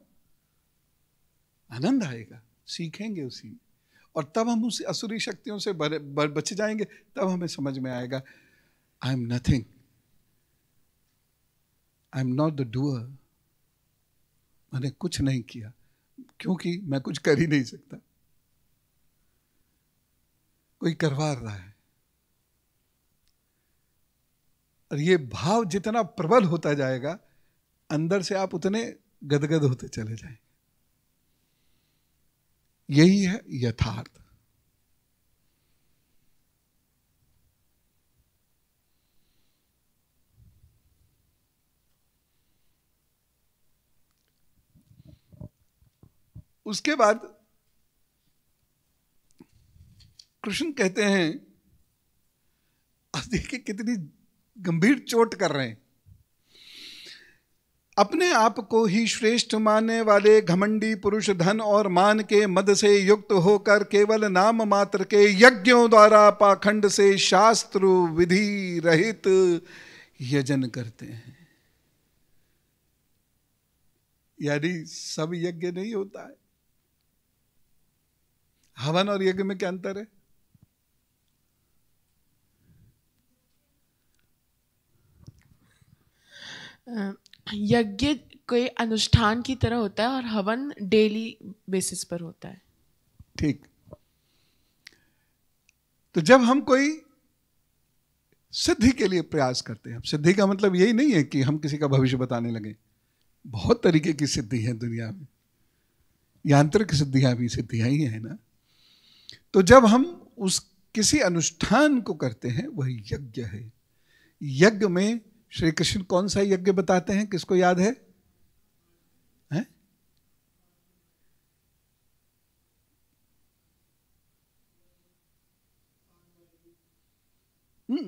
आनंद आएगा, सीखेंगे उसी में। और तब हम उस असुरी शक्तियों से बच जाएँगे, तब हमें समझ में आएगा I am nothing I am not the doer मैंने कुछ नहीं किया, क्योंकि मैं कुछ कर ही नहीं सकता। कोई करवा रहा है। और ये भाव जितना प्रबल होता जाएगा, अंदर से आप उतने गदगद होते चले जाएँगे। यही है यथार्थ। उसके बाद कृष्ण कहते हैं देखिए कितनी गंभीर चोट कर रहे हैं। अपने आप को ही श्रेष्ठ मानने वाले घमंडी पुरुष धन और मान के मद से युक्त होकर केवल नाम मात्र के यज्ञों द्वारा पाखंड से शास्त्र विधि रहित यजन करते हैं। यानी सब यज्ञ नहीं होता है। हवन और यज्ञ में क्या अंतर है? यज्ञ कोई अनुष्ठान की तरह होता है और हवन डेली बेसिस पर होता है। ठीक। तो जब हम कोई सिद्धि के लिए प्रयास करते हैं सिद्धि का मतलब यही नहीं है कि हम किसी का भविष्य बताने लगे। बहुत तरीके की सिद्धि है दुनिया में। यांत्रिक सिद्धियाँ भी सिद्धियाँ ही है ना? तो जब हम उस किसी अनुष्ठान को करते हैं वह यज्ञ है। यज्ञ में श्री कृष्ण कौन सा यज्ञ बताते हैं? किसको याद है? हम्म,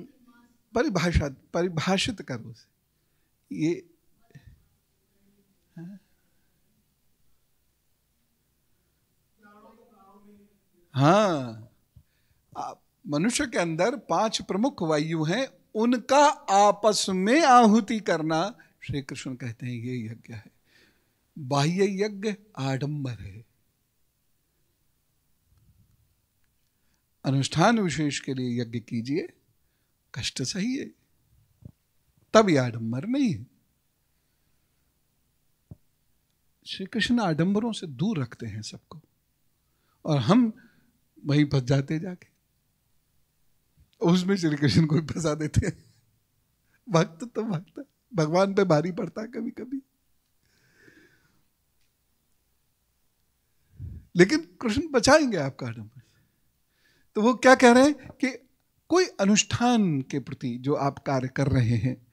परिभाषा परिभाषित करो ये हाँ। मनुष्य के अंदर पाँच प्रमुख वायु हैं, उनका आपस में आहुति करना, श्री कृष्ण कहते हैं ये यज्ञ है। बाह्य यज्ञ आडंबर है। अनुष्ठान विशेष के लिए यज्ञ कीजिए, कष्ट सही है, तब यह आडंबर नहीं है। श्री कृष्ण आडंबरों से दूर रखते हैं सबको, और हम वहीं फंस जाते जाके। उसमें श्री कृष्ण को भी फंसा देते भक्त तो भक्त भगवान पे भारी पड़ता है कभी कभी लेकिन कृष्ण बचाएँगे आपका आडंबर से तो वो क्या कह रहे हैं कि कोई अनुष्ठान के प्रति जो आप कार्य कर रहे हैं,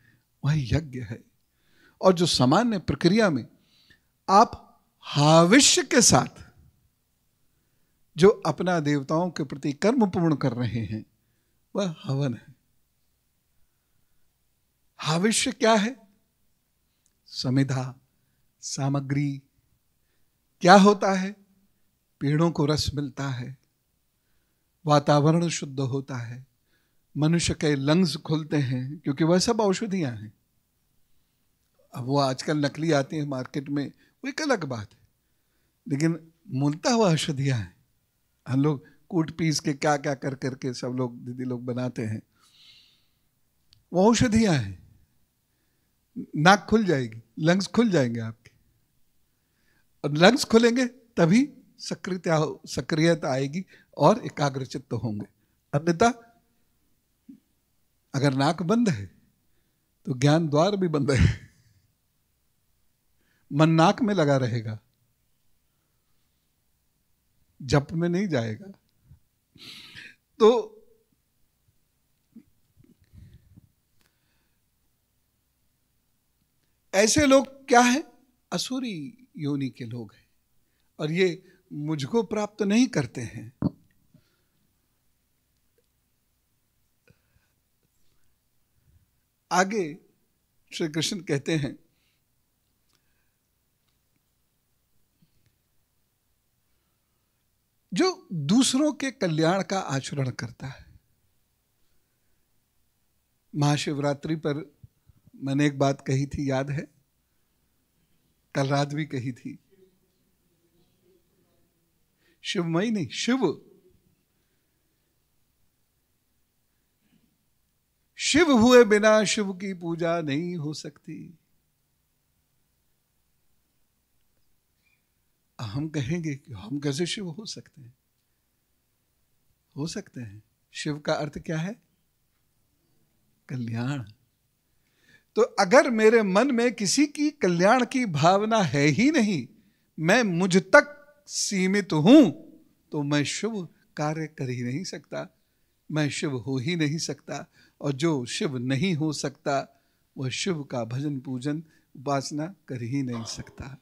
वह यज्ञ है। और जो सामान्य प्रक्रिया में आप हाविष्य के साथ जो अपना देवताओं के प्रति कर्म पूर्ण कर रहे हैं, वह हवन है। हाविष्य क्या है? समिधा, सामग्री। क्या होता है? पेड़ों को रस मिलता है। वातावरण शुद्ध होता है। मनुष्य के लंग्स खुलते हैं, क्योंकि वह सब औषधियाँ हैं। अब वो आजकल नकली आती हैं मार्केट में, वो एक अलग बात है। लेकिन मूलतः वह औषधियाँ हैं। हम लोग कूट पीस के क्या क्या कर करके सब लोग दीदी लोग बनाते हैं। वो औषधियाँ हैं। नाक खुल जाएगी लंग्स खुल जाएँगे आपके। और लंग्स खुलेंगे, तभी सक्रियता सक्रियता आएगी और एकाग्रचित्त होंगे। अन्यथा, अगर नाक बंद है तो ज्ञान द्वार भी बंद है। मन नाक में लगा रहेगा। जप में नहीं जाएगा। तो ऐसे लोग क्या है? असुरी योनि के लोग हैं। और ये मुझको प्राप्त नहीं करते हैं। आगे श्री कृष्ण कहते हैं जो दूसरों के कल्याण का आचरण करता है। महाशिवरात्रि पर मैंने एक बात कही थी, याद है? कल रात भी कही थी। शिवमयी नहीं, शिव। शिव हुए बिना शिव की पूजा नहीं हो सकती। हम कहेंगे कि हम कैसे शिव हो सकते हैं? हो सकते हैं। शिव का अर्थ क्या है? कल्याण। तो अगर मेरे मन में किसी की कल्याण की भावना है ही नहीं, मैं मुझ तक सीमित हूँ तो मैं शुभ कार्य कर ही नहीं सकता। मैं शिव हो ही नहीं सकता, और जो शिव नहीं हो सकता, वह शिव का भजन पूजन, उपासना कर ही नहीं सकता।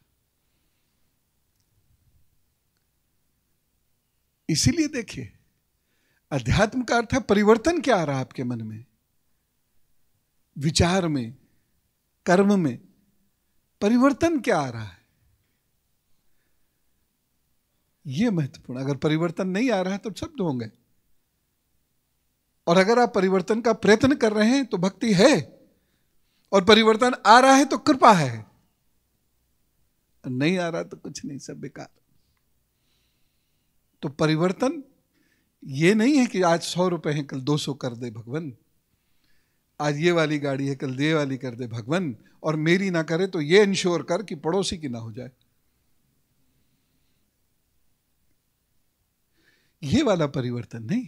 इसीलिए देखिए, अध्यात्म का अर्थ है परिवर्तन क्या आ रहा है आपके मन में? विचार में, कर्म में, परिवर्तन क्या आ रहा है? यह महत्वपूर्ण, अगर परिवर्तन नहीं आ रहा है तो शब्द होंगे। और अगर आप परिवर्तन का प्रयत्न कर रहे हैं तो भक्ति है, और परिवर्तन आ रहा है तो कृपा है। नहीं आ रहा तो कुछ नहीं, सब बेकार। तो परिवर्तन ये नहीं है कि आज सौ रुपए हैं, कल दो सौ कर दे भगवान। आज ये वाली गाड़ी है, कल ये वाली कर दे भगवान। और मेरी ना करे तो ये इंश्योर कर कि पड़ोसी की ना हो जाए। ये वाला परिवर्तन नहीं।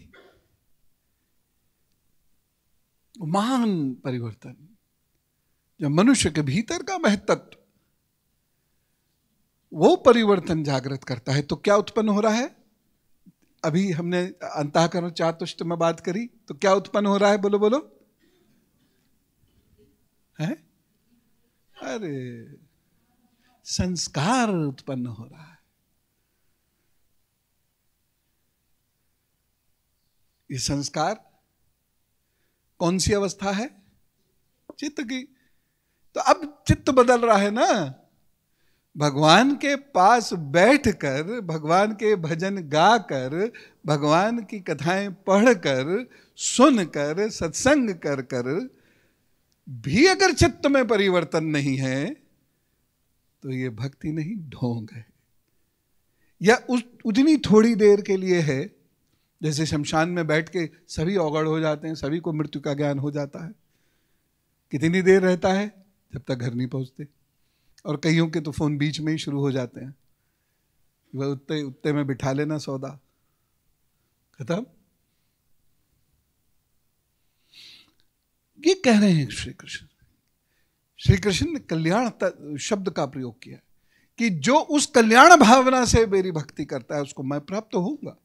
महान परिवर्तन। जब मनुष्य के भीतर का महत्व वो परिवर्तन जागृत करता है तो क्या उत्पन्न हो रहा है? अभी हमने अंताकरण चातुष्ट में बात करी तो क्या उत्पन्न हो रहा है? बोलो बोलो। है? अरे, संस्कार उत्पन्न हो रहा है। ये संस्कार कौन सी अवस्था है? चित्त की। तो अब चित्त बदल रहा है ना। भगवान के पास बैठकर, भगवान के भजन गाकर, भगवान की कथाएँ पढ़कर, सुनकर, सत्संग कर कर भी अगर चित्त में परिवर्तन नहीं है तो ये भक्ति नहीं, ढोंग है। या उस, उतनी थोड़ी देर के लिए है, जैसे शमशान में बैठ के सभी औगड़ हो जाते हैं, सभी को मृत्यु का ज्ञान हो जाता है। कितनी देर रहता है? जब तक घर नहीं पहुँचते। और कईयों के तो फ़ोन बीच में ही शुरू हो जाते हैं। वह उत्ते उत्ते में बिठा लेना सौदा। खत्म? ये कह रहे हैं श्री कृष्ण। श्री कृष्ण ने कल्याण शब्द का प्रयोग किया कि जो उस कल्याण भावना से मेरी भक्ति करता है, उसको मैं प्राप्त होऊँगा।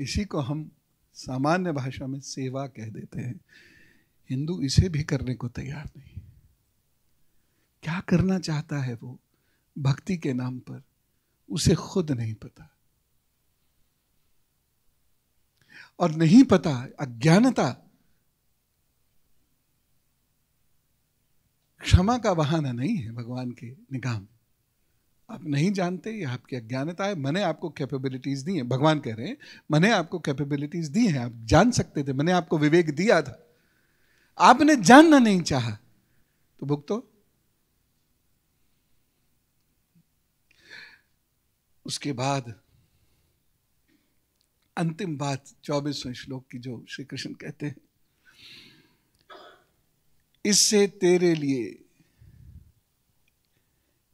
इसी को हम सामान्य भाषा में सेवा कह देते हैं। हिंदू इसे भी करने को तैयार नहीं। क्या करना चाहता है वो भक्ति के नाम पर? उसे खुद नहीं पता। और नहीं पता, अज्ञानता, क्षमा का बहाना नहीं है भगवान के निगाह में। आप नहीं जानते, ये आपकी अज्ञानता है। मैंने आपको कैपेबिलिटीज दी है। भगवान कह रहे हैं, मैंने आपको कैपेबिलिटीज दी हैं। आप जान सकते थे, मैंने आपको विवेक दिया था। आपने जानना नहीं चाहा। तो भुगतो उसके बाद अंतिम बात चौबीसवें श्लोक की जो श्री कृष्ण कहते हैं, इससे तेरे लिए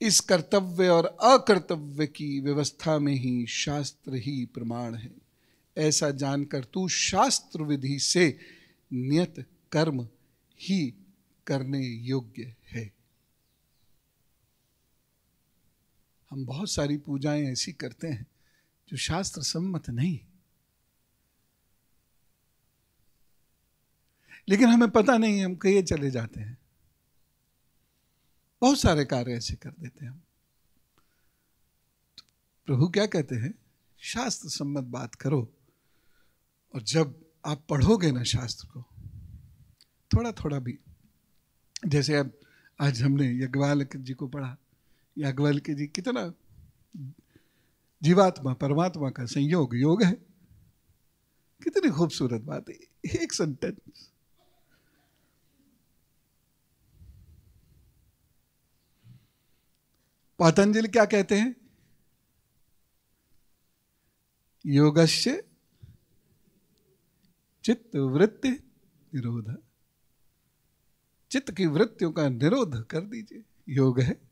इस कर्तव्य और अकर्तव्य की व्यवस्था में ही शास्त्र ही प्रमाण है। ऐसा जानकर तू शास्त्र विधि से नियत कर्म ही करने योग्य है। हम बहुत सारी पूजाएँ ऐसी करते हैं जो शास्त्र सम्मत नहीं। लेकिन हमें पता नहीं, हम कहिए चले जाते हैं। बहुत सारे कार्य ऐसे कर देते हैं हम। तो प्रभु क्या कहते हैं? शास्त्र सम्मत बात करो और जब आप पढ़ोगे ना शास्त्र को थोड़ा थोड़ा भी, जैसे अब आज हमने यज्ञवाल जी को पढ़ा याज्ञवल के जी, कितना? जीवात्मा, परमात्मा का संयोग, योग है। कितनी खूबसूरत बात है। एक सेंटेंस पतंजलि क्या कहते हैं? योगस्य चित्त वृत्ति निरोध। चित्त की वृत्तियों का निरोध कर दीजिए। योग है।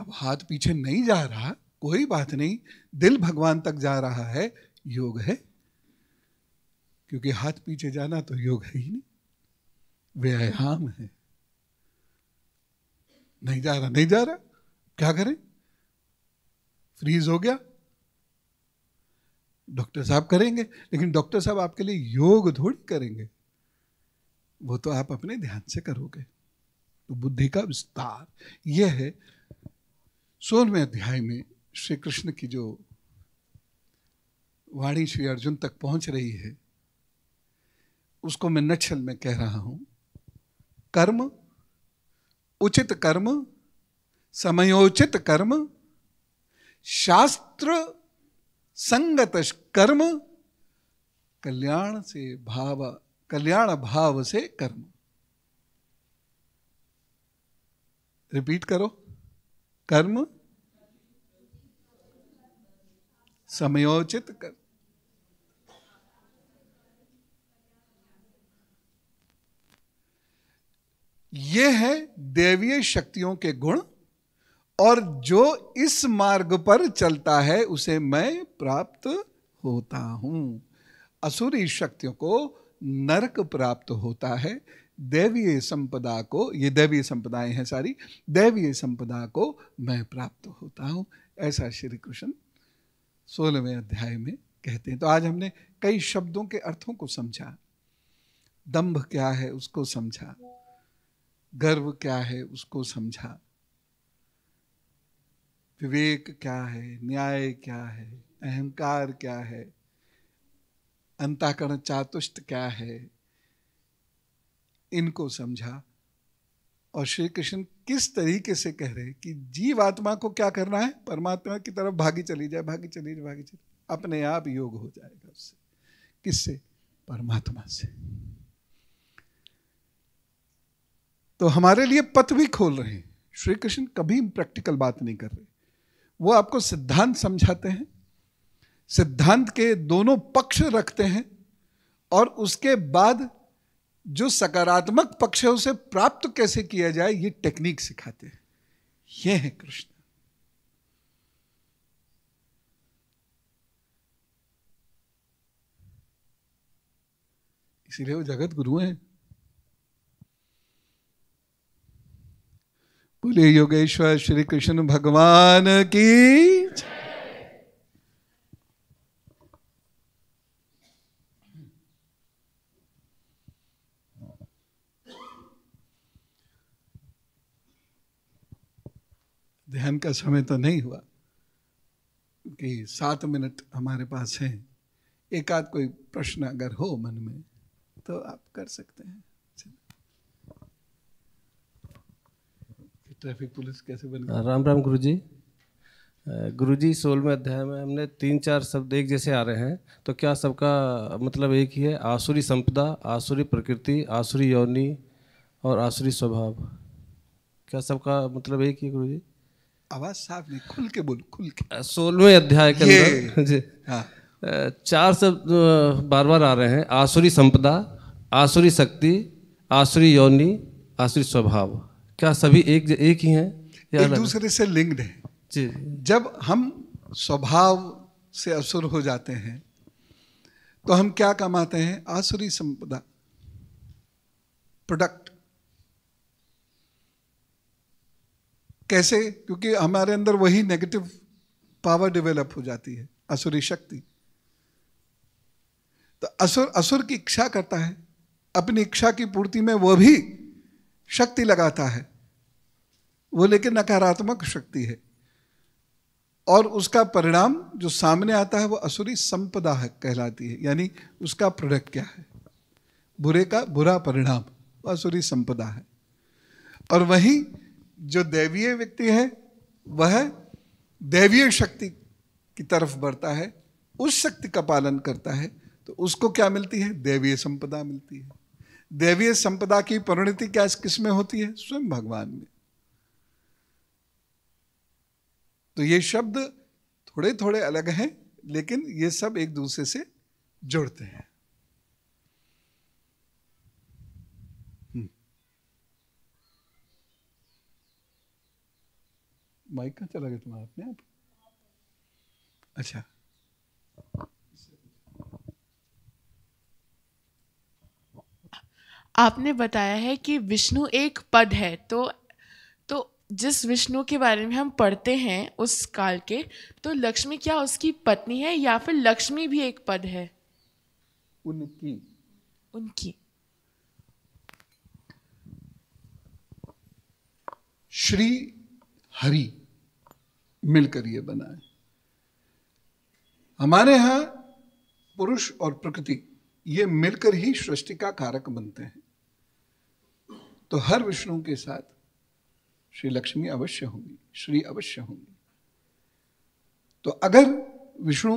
अब हाथ पीछे नहीं जा रहा, कोई बात नहीं, दिल भगवान तक जा रहा है, योग है। क्योंकि हाथ पीछे जाना तो योग है ही नहीं। व्यायाम है। नहीं जा रहा, नहीं जा रहा, क्या करें? फ्रीज हो गया। डॉक्टर साहब करेंगे, लेकिन डॉक्टर साहब आपके लिए योग थोड़ी करेंगे। वो तो आप अपने ध्यान से करोगे। तो बुद्धि का विस्तार, यह है सोलहवें अध्याय में श्री कृष्ण की जो वाणी श्री अर्जुन तक पहुँच रही है, उसको मैं नक्शल में कह रहा हूँ। कर्म, उचित कर्म, समयोचित कर्म, शास्त्र संगत कर्म, कल्याण से भाव, कल्याण भाव से कर्म। रिपीट करो। कर्म? समयोचित कर्म। ये है देवीय शक्तियों के गुण, और जो इस मार्ग पर चलता है, उसे मैं प्राप्त होता हूँ। असुरी शक्तियों को नरक प्राप्त होता है। दैवीय संपदा को, ये दैवीय संपदाएँ हैं सारी, दैवीय संपदा को मैं प्राप्त होता हूँ। ऐसा श्री कृष्ण सोलहवें अध्याय में कहते हैं। तो आज हमने कई शब्दों के अर्थों को समझा। दंभ क्या है उसको समझा। गर्व क्या है उसको समझा। विवेक क्या है, न्याय क्या है, अहंकार क्या है, अंताकरण चातुष्ट क्या है इनको समझा। और श्री कृष्ण किस तरीके से कह रहे कि जीव आत्मा को क्या करना है? परमात्मा की तरफ़ भागी चली जाए, भागी चली जाए, भागी चली अपने आप योग हो जाएगा उससे। किससे? परमात्मा से। तो हमारे लिए पथ भी खोल रहे हैं। श्री कृष्ण कभी प्रैक्टिकल बात नहीं कर रहे। वो आपको सिद्धांत समझाते हैं। सिद्धांत के दोनों पक्ष रखते हैं। और उसके बाद जो सकारात्मक पक्ष है उसे प्राप्त कैसे किया जाए, ये टेक्निक सिखाते हैं। ये है कृष्ण। इसीलिए वो जगत गुरु हैं। बोले, योगेश्वर, श्री कृष्ण भगवान की ध्यान का समय तो नहीं हुआ कि सात मिनट हमारे पास है। एक आध कोई प्रश्न अगर हो मन में तो आप कर सकते हैं। ट्रैफ़िक पुलिस कैसे बन राम राम गुरु जी गुरु जी सोलहवें अध्याय में हमने तीन चार शब्द एक जैसे आ रहे हैं। तो क्या सबका मतलब एक ही है? आसुरी संपदा, आसुरी प्रकृति, आसुरी योनि और आसुरी स्वभाव। क्या सबका मतलब एक ही है गुरु जी आवाज़ साफ़ नहीं खुल के बोल खुल के। सोलहवें अध्याय के अंदर जी। हाँ। चार शब्द बार बार आ रहे हैं। आसुरी संपदा आसुरी शक्ति आसुरी योनि आसुरी स्वभाव। क्या सभी एक एक ही हैं? या एक दूसरे से लिंक्ड है। जी। जब हम स्वभाव से असुर हो जाते हैं तो हम क्या कमाते हैं? आसुरी संपदा। प्रोडक्ट। कैसे? क्योंकि हमारे अंदर वही नेगेटिव पावर डेवलप हो जाती है, असुरी शक्ति। तो असुर असुर की इच्छा करता है, अपनी इच्छा की पूर्ति में वह भी शक्ति लगाता है। वो लेकिन नकारात्मक शक्ति है। और उसका परिणाम जो सामने आता है, वो असुरी संपदा है, कहलाती है। यानी उसका प्रोडक्ट क्या है? बुरे का बुरा परिणाम असुरी संपदा है। और वहीं जो दैवीय व्यक्ति है, वह दैवीय शक्ति की तरफ़ बढ़ता है, उस शक्ति का पालन करता है तो उसको क्या मिलती है? दैवीय संपदा मिलती है। दैवीय संपदा की परिणति क्या किसमें होती है? स्वयं भगवान में। तो ये शब्द थोड़े थोड़े अलग हैं, लेकिन ये सब एक दूसरे से जुड़ते हैं। माइक कहाँ चला गया तुम्हारा अपने आप? अच्छा। आपने बताया है कि विष्णु एक पद है तो तो जिस विष्णु के बारे में हम पढ़ते हैं उस काल के तो लक्ष्मी क्या उसकी पत्नी है या फिर लक्ष्मी भी एक पद है? उनकी। उनकी। श्री हरि। मिलकर ये बना है हमारे यहाँ पुरुष और प्रकृति, ये मिलकर ही सृष्टि का कारक बनते हैं। तो हर विष्णु के साथ श्री लक्ष्मी अवश्य होंगी, श्री अवश्य होंगी। तो अगर विष्णु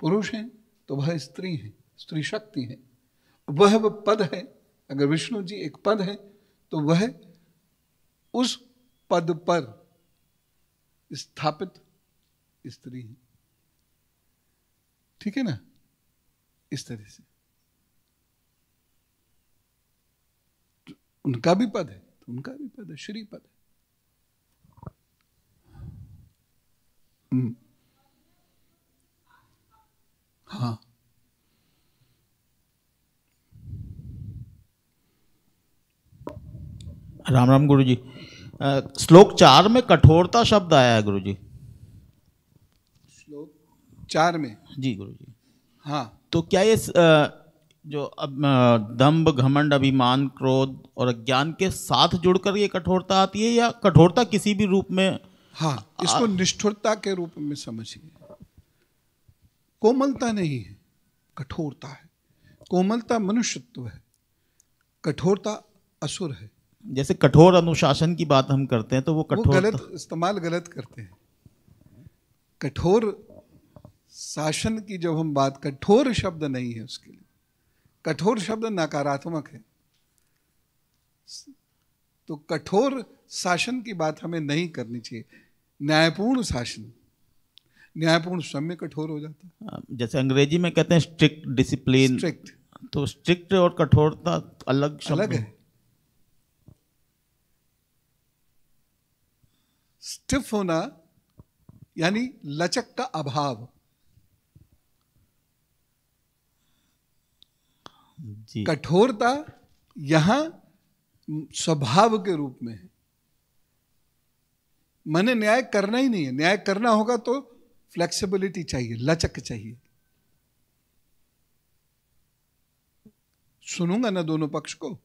पुरुष हैं तो वह स्त्री है, स्त्री शक्ति है। वह वह पद है, अगर विष्णु जी एक पद है तो वह उस पद पर स्थापित स्त्री। है ठीक है ना? इस तरह से। तो उनका भी पद है तो उनका भी पद है, श्री पद है। हम्म। हाँ। राम राम गुरु जी श्लोक चार में कठोरता शब्द आया है गुरु जी श्लोक चार में? जी गुरु जी हाँ। तो क्या ये जो अब दंभ घमंड अभिमान क्रोध और अज्ञान के साथ जुड़कर ये कठोरता आती है या कठोरता किसी भी रूप में? हाँ इसको निष्ठुरता के रूप में समझिए। कोमलता नहीं है कठोरता है। कोमलता मनुष्यत्व है कठोरता असुर है। जैसे कठोर अनुशासन की बात हम करते हैं तो वो वो कठोर गलत इस्तेमाल गलत करते हैं। कठोर शासन की जब हम बात कठोर शब्द नहीं है उसके लिए। कठोर शब्द नकारात्मक है। तो कठोर शासन की बात हमें नहीं करनी चाहिए। न्यायपूर्ण शासन। न्यायपूर्ण स्वयं में कठोर हो जाता है। जैसे अंग्रेज़ी में कहते हैं स्ट्रिक्ट डिसिप्लिन स्ट्रिक्ट तो स्ट्रिक्ट और कठोरता अलग अलग है। स्टिफ होना यानी लचक का अभाव। कठोरता यहाँ स्वभाव के रूप में है। मैंने न्याय करना ही नहीं है। न्याय करना होगा तो फ्लेक्सिबिलिटी चाहिए लचक चाहिए। सुनूँगा ना दोनों पक्ष को।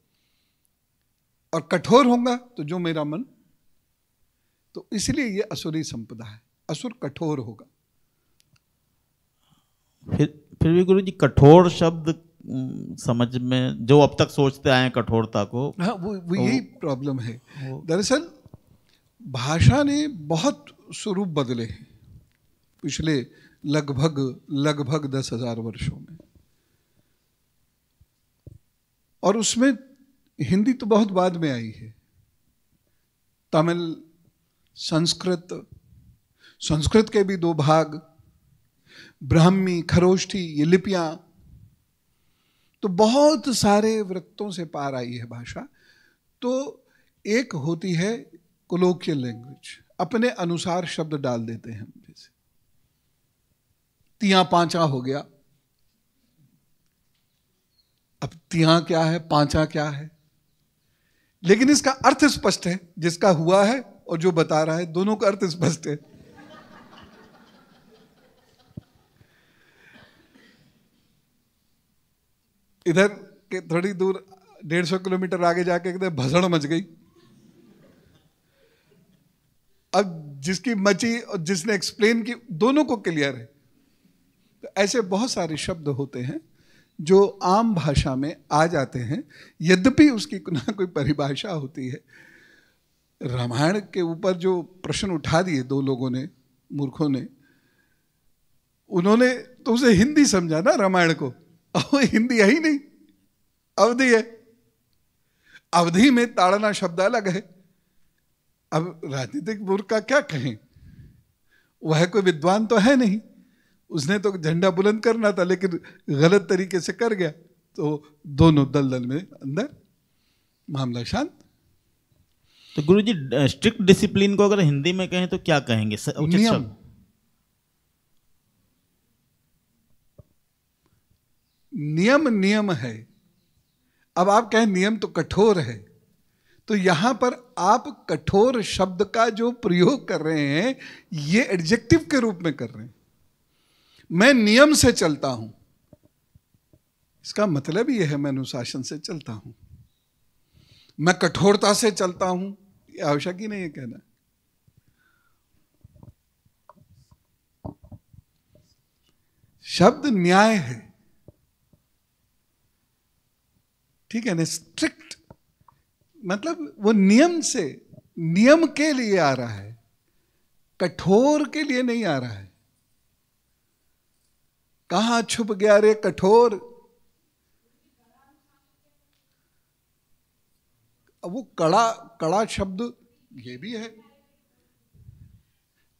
और कठोर होगा तो जो मेरा मन तो इसलिए ये असुरी संपदा है। असुर कठोर होगा। फिर फिर भी गुरु जी कठोर शब्द समझ में जो अब तक सोचते आए कठोरता को हाँ वो वो यही प्रॉब्लम है। दरअसल भाषा ने बहुत स्वरूप बदले हैं पिछले लगभग लगभग दस हज़ार वर्षों में। और उसमें हिंदी तो बहुत बाद में आई है। तमिल संस्कृत। संस्कृत के भी दो भाग, ब्राह्मी, खरोष्ठी, ये लिपियाँ। तो बहुत सारे वृत्तों से पार आई है भाषा। तो एक होती है कोलोकियल लैंग्वेज अपने अनुसार शब्द डाल देते हैं हम जैसे। तिया पांचा हो गया। अब तिया क्या है, पांचा क्या है? लेकिन इसका अर्थ स्पष्ट है, जिसका हुआ है और जो बता रहा है, दोनों का अर्थ स्पष्ट है। इधर के थोड़ी दूर, डेढ़ सौ किलोमीटर आगे जाके एकदम भसड़ मच गई। अब जिसकी मची और जिसने एक्सप्लेन की, दोनों को क्लियर है। तो ऐसे बहुत सारे शब्द होते हैं, जो आम भाषा में आ जाते हैं। यद्यपि उसकी ना कोई परिभाषा होती है रामायण के ऊपर जो प्रश्न उठा दिए दो लोगों ने, मूर्खों ने, उन्होंने तो उसे हिंदी समझा ना रामायण को। और हिंदी है ही नहीं। अवधि है। अवधि में ताड़ना शब्द अलग है। अब राजनीतिक मूर्ख का क्या कहें? वह कोई विद्वान तो है नहीं। उसने तो झंडा बुलंद करना था, लेकिन गलत तरीके से कर गया। तो दोनों दल दल में अंदर मामला शांत। तो गुरु जी स्ट्रिक्ट डिसिप्लिन को अगर हिंदी में कहें तो क्या कहेंगे? उचित नियम। शब्द। नियम नियम है। अब आप कहें नियम तो कठोर है। तो यहाँ पर आप कठोर शब्द का जो प्रयोग कर रहे हैं ये एडजेक्टिव के रूप में कर रहे हैं। मैं नियम से चलता हूँ। इसका मतलब यह है मैं अनुशासन से चलता हूँ। मैं कठोरता से चलता हूँ, ये आवश्यक ही नहीं है कहना। शब्द न्याय है। ठीक है ना? स्ट्रिक्ट मतलब वो नियम से, नियम के लिए आ रहा है, कठोर के लिए नहीं आ रहा है। कहा छुप गया रे कठोर? अब वो कड़ा कड़ा शब्द ये भी है।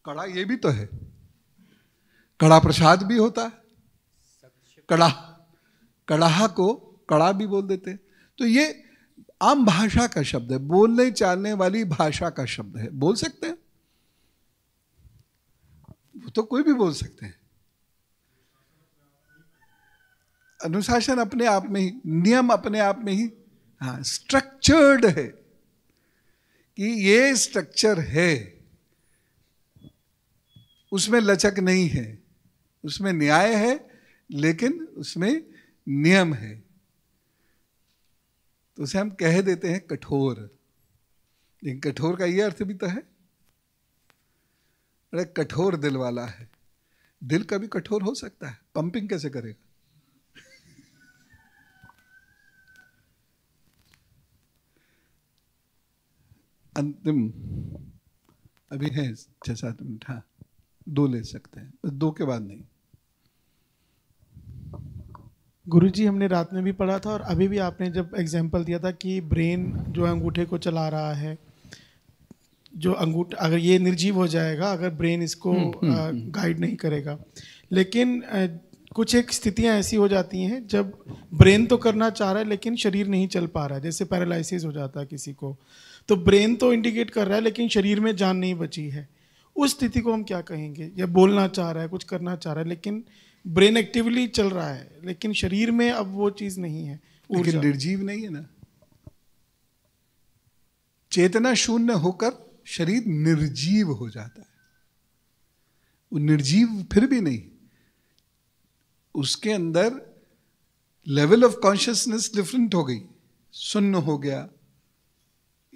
कड़ा ये भी तो है। कड़ा प्रसाद भी होता है। कड़ा, कड़ाहा को कड़ा भी बोल देते हैं। तो ये आम भाषा का शब्द है। बोलने, चालने वाली भाषा का शब्द है। बोल सकते हैं। वो तो कोई भी बोल सकते हैं। अनुशासन अपने आप में ही, नियम अपने आप में ही हाँ स्ट्रक्चर्ड है कि ये स्ट्रक्चर है, उसमें लचक नहीं है, उसमें न्याय है, लेकिन उसमें नियम है। तो उसे हम कह देते हैं कठोर। लेकिन कठोर का ये अर्थ भी तो है। अरे कठोर दिल वाला है। दिल कभी कठोर हो सकता है। पंपिंग कैसे करेगा? अंतिम अभी है छह सात मिनट हाँ दो ले सकते हैं बस दो के बाद नहीं। गुरुजी हमने रात में भी पढ़ा था और अभी भी आपने जब एग्ज़ाम्पल दिया था कि ब्रेन जो है अंगूठे को चला रहा है जो अंगूठा अगर ये निर्जीव हो जाएगा अगर ब्रेन इसको गाइड नहीं करेगा। लेकिन कुछ एक स्थितियाँ ऐसी हो जाती हैं जब ब्रेन तो करना चाह रहा है लेकिन शरीर नहीं चल पा रहा है जैसे पैरालिसिस हो जाता है किसी को। तो ब्रेन तो इंडिकेट कर रहा है लेकिन शरीर में जान नहीं बची है। उस स्थिति को हम क्या कहेंगे? या बोलना चाह रहा है कुछ करना चाह रहा है लेकिन ब्रेन एक्टिवली चल रहा है लेकिन शरीर में अब वो चीज़ नहीं है लेकिन निर्जीव नहीं है ना। चेतना शून्य होकर शरीर निर्जीव हो जाता है। वो निर्जीव फिर भी नहीं। उसके अंदर लेवल ऑफ़ कॉन्शियसनेस डिफरेंट हो गई। शून्य हो गया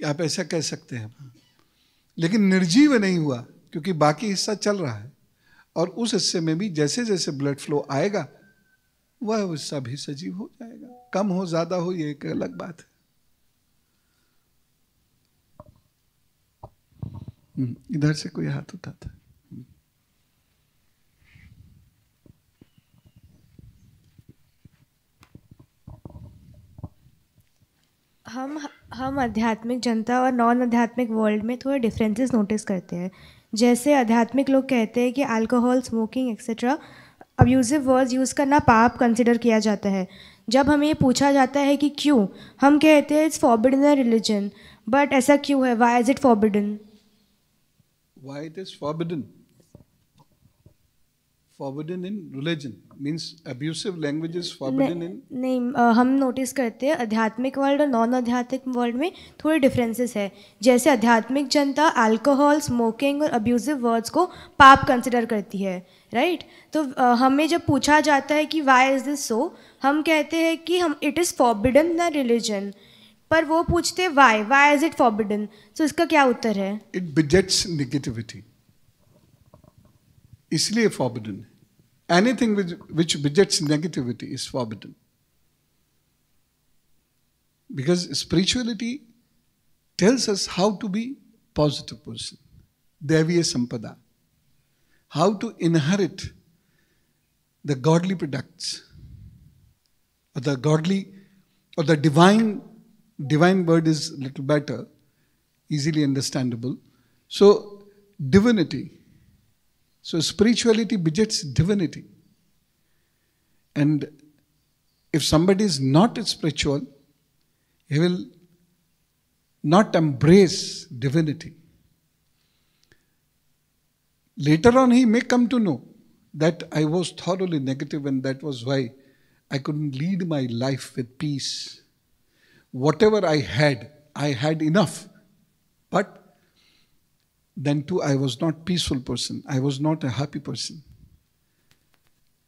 आप ऐसा कह सकते हैं। लेकिन निर्जीव नहीं हुआ क्योंकि बाकी हिस्सा चल रहा है। और उस हिस्से में भी जैसे जैसे ब्लड फ्लो आएगा वह हिस्सा भी सजीव हो जाएगा। कम हो ज़्यादा हो ये एक अलग बात है। हम्म, इधर से कोई हाथ उठा था। हम हम आध्यात्मिक जनता और नॉन आध्यात्मिक वर्ल्ड में थोड़े डिफरेंसेस नोटिस करते हैं। जैसे आध्यात्मिक लोग कहते हैं कि alcohol smoking etcetera abusive words use करना पाप कंसिडर किया जाता है। जब हमें ये पूछा जाता है कि क्यों, हम कहते हैं इट्स फॉरबिडन रिलीजन बट ऐसा क्यों है? Why is it forbidden why it is forbidden? Forbidden in religion means abusive language is forbidden in नहीं हम नोटिस करते हैं आध्यात्मिक वर्ल्ड और नॉन आध्यात्मिक वर्ल्ड में थोड़े डिफरेंसेस है। जैसे आध्यात्मिक जनता अल्कोहल स्मोकिंग और अब्यूजिव वर्ड्स को पाप कंसिडर करती है राइट तो हमें जब पूछा जाता है कि वाई इज़ दिस सो हम कहते हैं कि हम it is forbidden the religion पर वो पूछते हैं why why is it forbidden तो इसका क्या उत्तर है? It begets negativity इसलिए forbidden है anything which, which begets negativity is forbidden because spirituality tells us how to be positive person deviya sampada how to inherit the godly products or the godly or the divine divine word is little better, easily understandable. So, divinity. so, spirituality begets divinity. And if somebody is not spiritual, he will not embrace divinity. Later on, he may come to know that I was thoroughly negative and that was why I couldn't lead my life with peace. Whatever I had, I had enough. But then too, I was not peaceful person. I was not a happy person.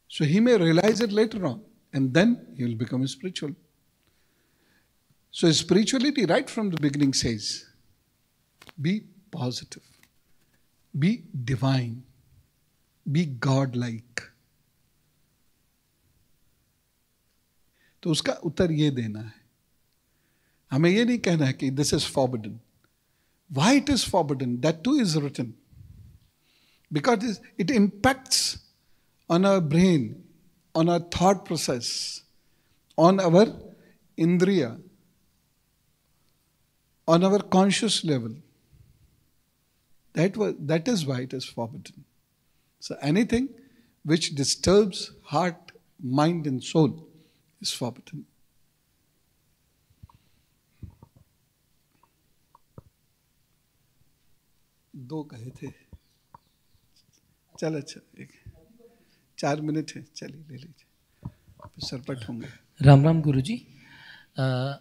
So he may realize it later on, and then he will become spiritual. So spirituality, right from the beginning, says, be positive, be divine, be God-like. तो उसका उत्तर ये देना है हमें ये नहीं कहना है कि this is forbidden why it is forbidden? That too is written. Because it impacts on our brain, on our thought process, on our indriya, on our conscious level. That, was, that is why it is forbidden. So anything which disturbs heart, mind, and soul is forbidden. दो कहे थे। चल अच्छा एक चार minute है चलिए ले लीजिए। सरपट होंगे। राम राम गुरु जी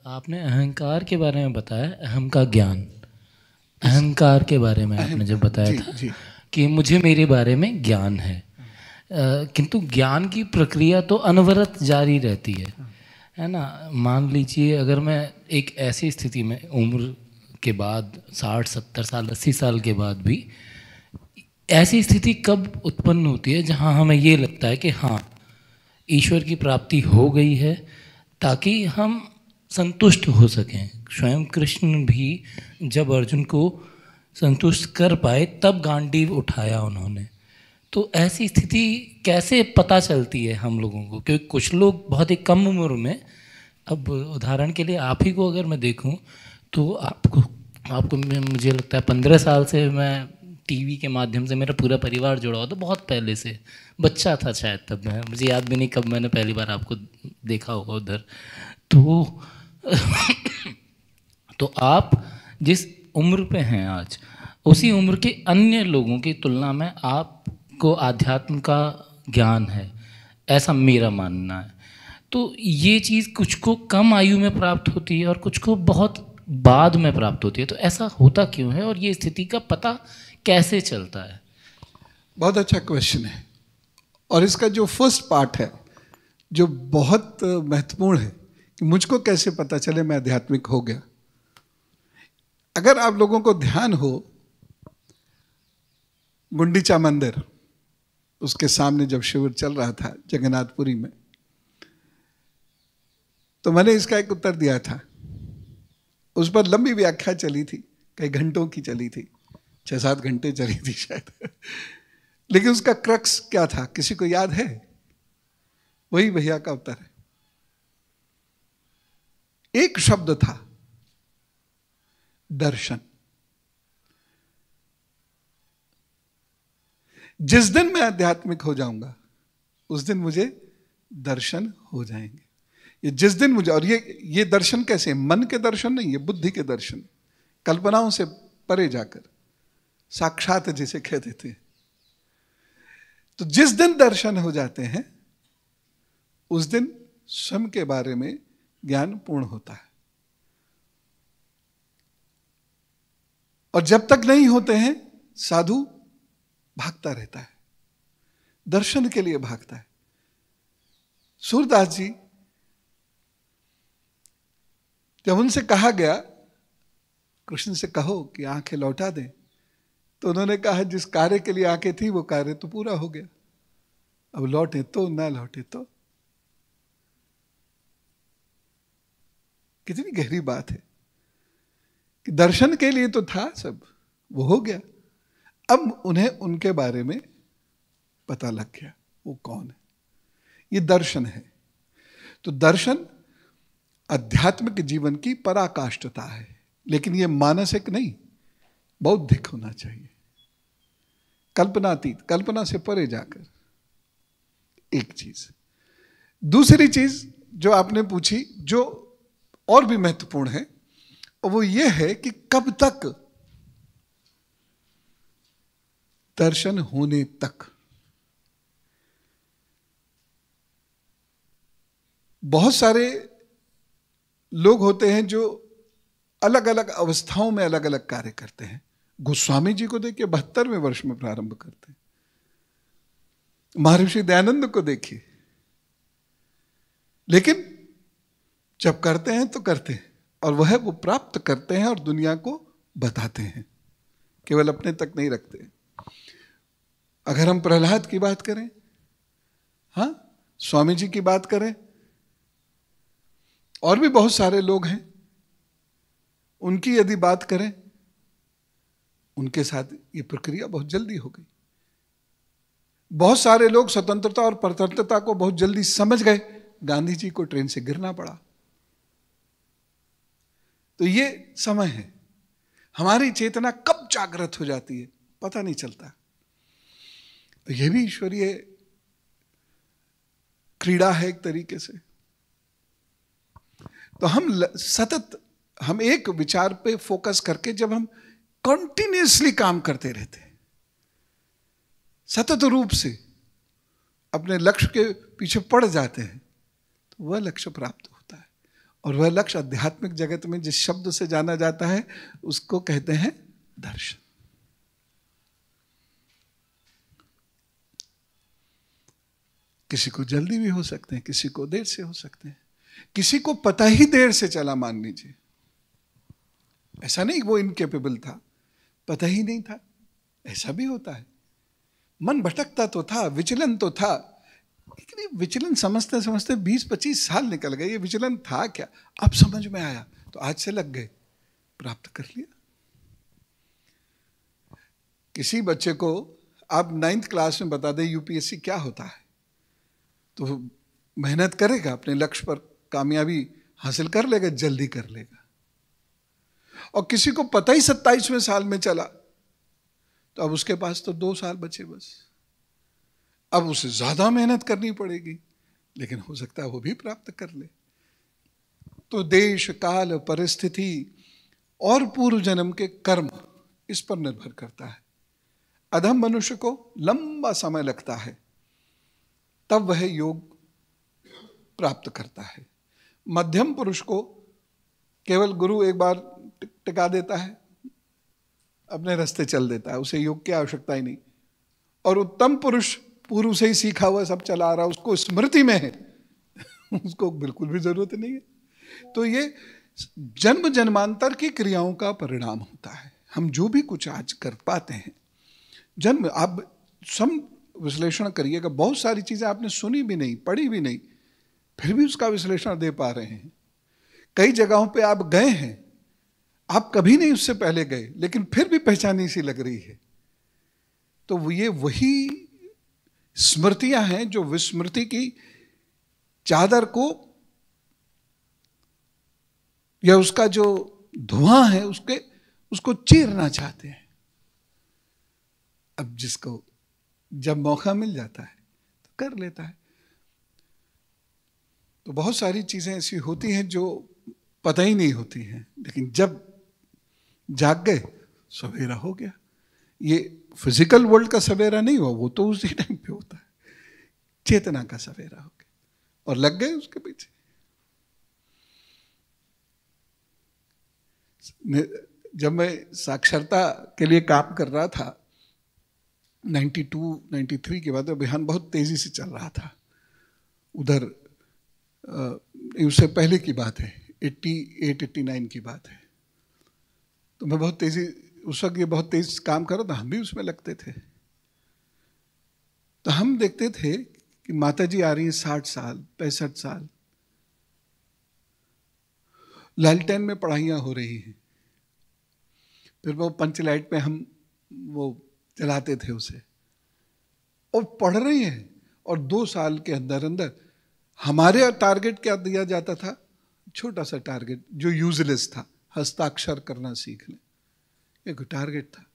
आपने अहंकार के बारे में बताया अहम का ज्ञान। अहंकार के बारे में आपने जब बताया जी, था जी। कि मुझे मेरे बारे में ज्ञान है। किंतु ज्ञान की प्रक्रिया तो अनवरत जारी रहती है। है ना? मान लीजिए अगर मैं एक ऐसी स्थिति में उम्र के बाद, साठ, सत्तर साल, अस्सी साल के बाद भी, ऐसी स्थिति कब उत्पन्न होती है जहाँ हमें ये लगता है कि हाँ ईश्वर की प्राप्ति हो गई है, ताकि हम संतुष्ट हो सकें। स्वयं कृष्ण भी जब अर्जुन को संतुष्ट कर पाए, तब गांडीव उठाया उन्होंने। तो ऐसी स्थिति कैसे पता चलती है हम लोगों को? क्योंकि कुछ लोग बहुत ही कम उम्र में, अब उदाहरण के लिए आप ही को अगर मैं देखूँ तो आपको आपको मुझे लगता है पंद्रह साल से मैं टीवी के माध्यम से मेरा पूरा परिवार जुड़ा हुआ था, बहुत पहले से। बच्चा था शायद तब मैं, मुझे याद भी नहीं कब मैंने पहली बार आपको देखा होगा उधर। तो तो आप जिस उम्र पे हैं आज, उसी उम्र के अन्य लोगों की तुलना में आपको आध्यात्म का ज्ञान है, ऐसा मेरा मानना है। तो ये चीज़ कुछ को कम आयु में प्राप्त होती है और कुछ को बहुत बाद में प्राप्त होती है तो ऐसा होता क्यों है और ये स्थिति का पता कैसे चलता है? बहुत अच्छा क्वेश्चन है। और इसका जो फ़र्स्ट पार्ट है, जो बहुत महत्वपूर्ण है कि मुझको कैसे पता चले मैं आध्यात्मिक हो गया। अगर आप लोगों को ध्यान हो गुंडीचा मंदिर, उसके सामने जब शिविर चल रहा था जगन्नाथपुरी में तो मैंने इसका एक उत्तर दिया था। उस पर लंबी व्याख्या चली थी, कई घंटों की चली थी, छह सात घंटे चली थी शायद। लेकिन उसका क्रक्स क्या था, किसी को याद है? वही भैया का उत्तर है। एक शब्द था, दर्शन। जिस दिन मैं आध्यात्मिक हो जाऊँगा, उस दिन मुझे दर्शन हो जाएँगे। ये जिस दिन मुझे, और ये ये दर्शन कैसे मन के दर्शन नहीं, ये बुद्धि के दर्शन। कल्पनाओं से परे जाकर, साक्षात जिसे कह देते हैं। तो जिस दिन दर्शन हो जाते हैं, उस दिन स्वयं के बारे में ज्ञान पूर्ण होता है। और जब तक नहीं होते हैं, साधु भागता रहता है। दर्शन के लिए भागता है। सूरदास जी जब उनसे कहा गया, कृष्ण से कहो कि आँखें लौटा दें तो उन्होंने कहा, जिस कार्य के लिए आँखें थी, वो कार्य तो पूरा हो गया। अब लौटे तो ना लौटे तो। कितनी गहरी बात है कि दर्शन के लिए तो था सब, वो हो गया। अब उन्हें उनके बारे में पता लग गया, वो कौन है? ये दर्शन है। तो दर्शन आध्यात्मिक जीवन की पराकाष्ठता है। लेकिन ये मानसिक नहीं, बौद्धिक होना चाहिए। कल्पनातीत, कल्पना से परे जाकर। एक चीज़। दूसरी चीज़ जो आपने पूछी, जो और भी महत्वपूर्ण है, वो ये है कि कब तक दर्शन होने तक। बहुत सारे लोग होते हैं जो अलग अलग अवस्थाओं में अलग अलग कार्य करते हैं। गोस्वामी जी को देखिए, बहत्तरवें वर्ष में प्रारंभ करते हैं। महर्षि दयानंद को देखिए। लेकिन जब करते हैं तो करते हैं। और वह वो प्राप्त करते हैं और दुनिया को बताते हैं। केवल अपने तक नहीं रखते। अगर हम प्रहलाद की बात करें हाँ स्वामी जी की बात करें और भी बहुत सारे लोग हैं। उनकी यदि बात करें, उनके साथ ये प्रक्रिया बहुत जल्दी हो गई। बहुत सारे लोग स्वतंत्रता और परतंत्रता को बहुत जल्दी समझ गए। गांधी जी को ट्रेन से गिरना पड़ा। तो ये समय है। हमारी चेतना कब जागृत हो जाती है, पता नहीं चलता। तो यह भी ईश्वरीय क्रीड़ा है एक तरीके से। तो हम सतत, हम एक विचार पे फोकस करके जब हम कंटिन्यूसली काम करते रहते हैं, सतत रूप से अपने लक्ष्य के पीछे पड़ जाते हैं तो वह लक्ष्य प्राप्त होता है। और वह लक्ष्य आध्यात्मिक जगत में जिस शब्द से जाना जाता है, उसको कहते हैं दर्शन। किसी को जल्दी भी हो सकते हैं, किसी को देर से हो सकते हैं। किसी को पता ही देर से चला, मान लीजिए। ऐसा नहीं वो इनकेपेबल था। पता ही नहीं था। ऐसा भी होता है। मन भटकता तो था, विचलन तो था। लेकिन विचलन समझते समझते बीस पच्चीस साल निकल गए। ये विचलन था क्या? अब समझ में आया। तो आज से लग गए। प्राप्त कर लिया। किसी बच्चे को आप नाइन्थ क्लास में बता दें यूपीएससी क्या होता है? तो मेहनत करेगा अपने लक्ष्य पर। कामयाबी हासिल कर लेगा, जल्दी कर लेगा। और किसी को पता ही सत्ताईसवें साल में चला तो अब उसके पास तो दो साल बचे बस। अब उसे ज़्यादा मेहनत करनी पड़ेगी, लेकिन हो सकता है वो भी प्राप्त कर ले। तो देश, काल, परिस्थिति और पूर्व जन्म के कर्म इस पर निर्भर करता है। अधम मनुष्य को लंबा समय लगता है, तब वह योग प्राप्त करता है। मध्यम पुरुष को केवल गुरु एक बार टिका देता है, अपने रास्ते चल देता है, उसे योग की आवश्यकता ही नहीं। और उत्तम पुरुष पूर्व से ही सीखा हुआ, सब चला रहा, उसको स्मृति में है, उसको बिल्कुल भी ज़रूरत नहीं है। तो ये जन्म जन्मांतर की क्रियाओं का परिणाम होता है। हम जो भी कुछ आज कर पाते हैं, जन्म, आप सम विश्लेषण करिएगा, बहुत सारी चीज़ें आपने सुनी भी नहीं, पढ़ी भी नहीं फिर भी उसका विश्लेषण दे पा रहे हैं। कई जगहों पे आप गए हैं। आप कभी नहीं उससे पहले गए, लेकिन फिर भी पहचानी सी लग रही है। तो ये वही स्मृतियाँ हैं जो विस्मृति की चादर को या उसका जो धुआँ है, उसके, उसको चीरना चाहते हैं। अब जिसको, जब मौका मिल जाता है तो कर लेता है। तो बहुत सारी चीज़ें ऐसी होती हैं जो पता ही नहीं होती हैं। लेकिन जब जाग गए सवेरा हो गया। ये फ़िज़िकल वर्ल्ड का सवेरा नहीं हुआ वो तो उसी टाइम पे होता है। चेतना का सवेरा हो गया। और लग गए उसके पीछे। जब मैं साक्षरता के लिए काम कर रहा था 92, 93 के बाद अभियान बहुत तेज़ी से चल रहा था। उधर उससे पहले की बात है 88, 89 की बात है। तो मैं बहुत तेज़ी उस वक्त ये बहुत तेज काम कर रहा था हम भी उसमें लगते थे। तो हम देखते थे कि माता जी आ रही हैं साठ साल पैंसठ साल। लालटेन में पढ़ाइयाँ हो रही हैं। फिर वो पंच लाइट पे हम वो चलाते थे उसे। और पढ़ रही हैं और दो साल के अंदर अंदर हमारे टारगेट क्या दिया जाता था? छोटा सा टारगेट जो यूजलेस था, हस्ताक्षर करना सीख लें एक टारगेट था।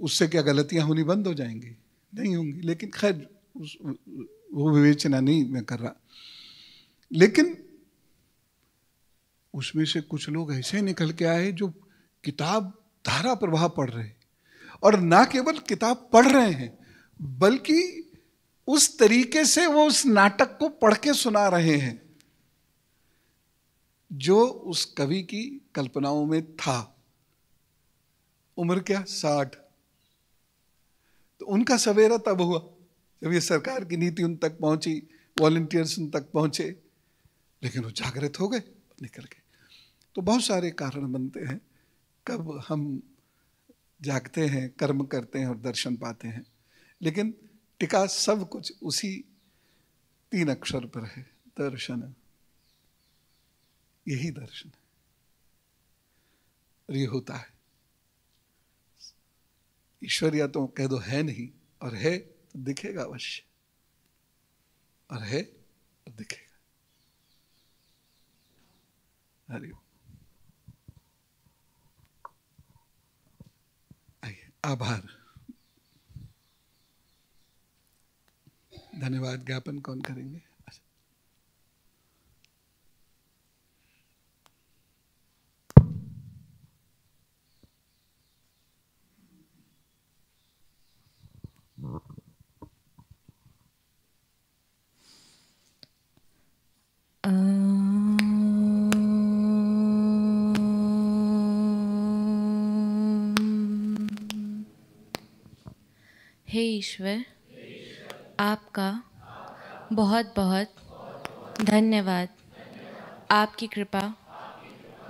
उससे क्या गलतियाँ होनी बंद हो जाएँगी? नहीं होंगी। लेकिन खैर वो विवेचना नहीं मैं कर रहा। लेकिन उसमें से कुछ लोग ऐसे निकल के आए जो किताब धारा प्रवाह पढ़ रहे और ना केवल किताब पढ़ रहे हैं, बल्कि उस तरीके से वो उस नाटक को पढ़ के सुना रहे हैं, जो उस कवि की कल्पनाओं में था। उम्र क्या? साठ। तो उनका सवेरा तब हुआ, जब ये सरकार की नीति उन तक पहुँची वॉलंटियर्स उन तक पहुँचे, लेकिन वो जागृत हो गए, निकल गए। तो बहुत सारे कारण बनते हैं, कब हम जागते हैं, कर्म करते हैं और दर्शन पाते हैं। लेकिन टिका सब कुछ उसी तीन अक्षर पर है, दर्शन। यही दर्शन और ये होता है। ईश्वर या तो कह दो है नहीं, और है तो दिखेगा अवश्य। और है और दिखेगा। हरिओम आभार। धन्यवाद ज्ञापन कौन करेंगे? हे ईश्वर। आपका बहुत बहुत धन्यवाद। आपकी कृपा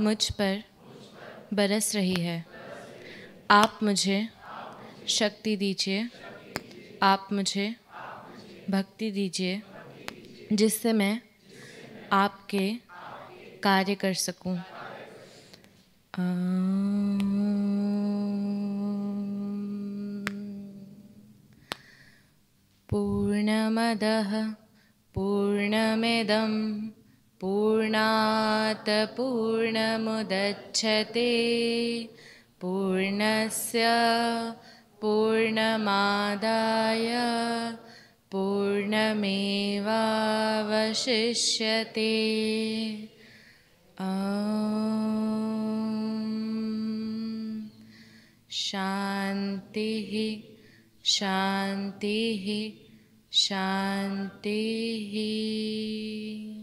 मुझ पर बरस रही है। आप मुझे शक्ति दीजिए। आप मुझे भक्ति दीजिए, जिससे मैं आपके कार्य कर सकूँ। पूर्णमदः पूर्णमिदं पूर्णात् पूर्णमुदच्छते। पूर्णस्य पूर्णमादाय पूर्णमेवावशिष्यते। ॐ। शान्तिः शान्तिः शान्तिः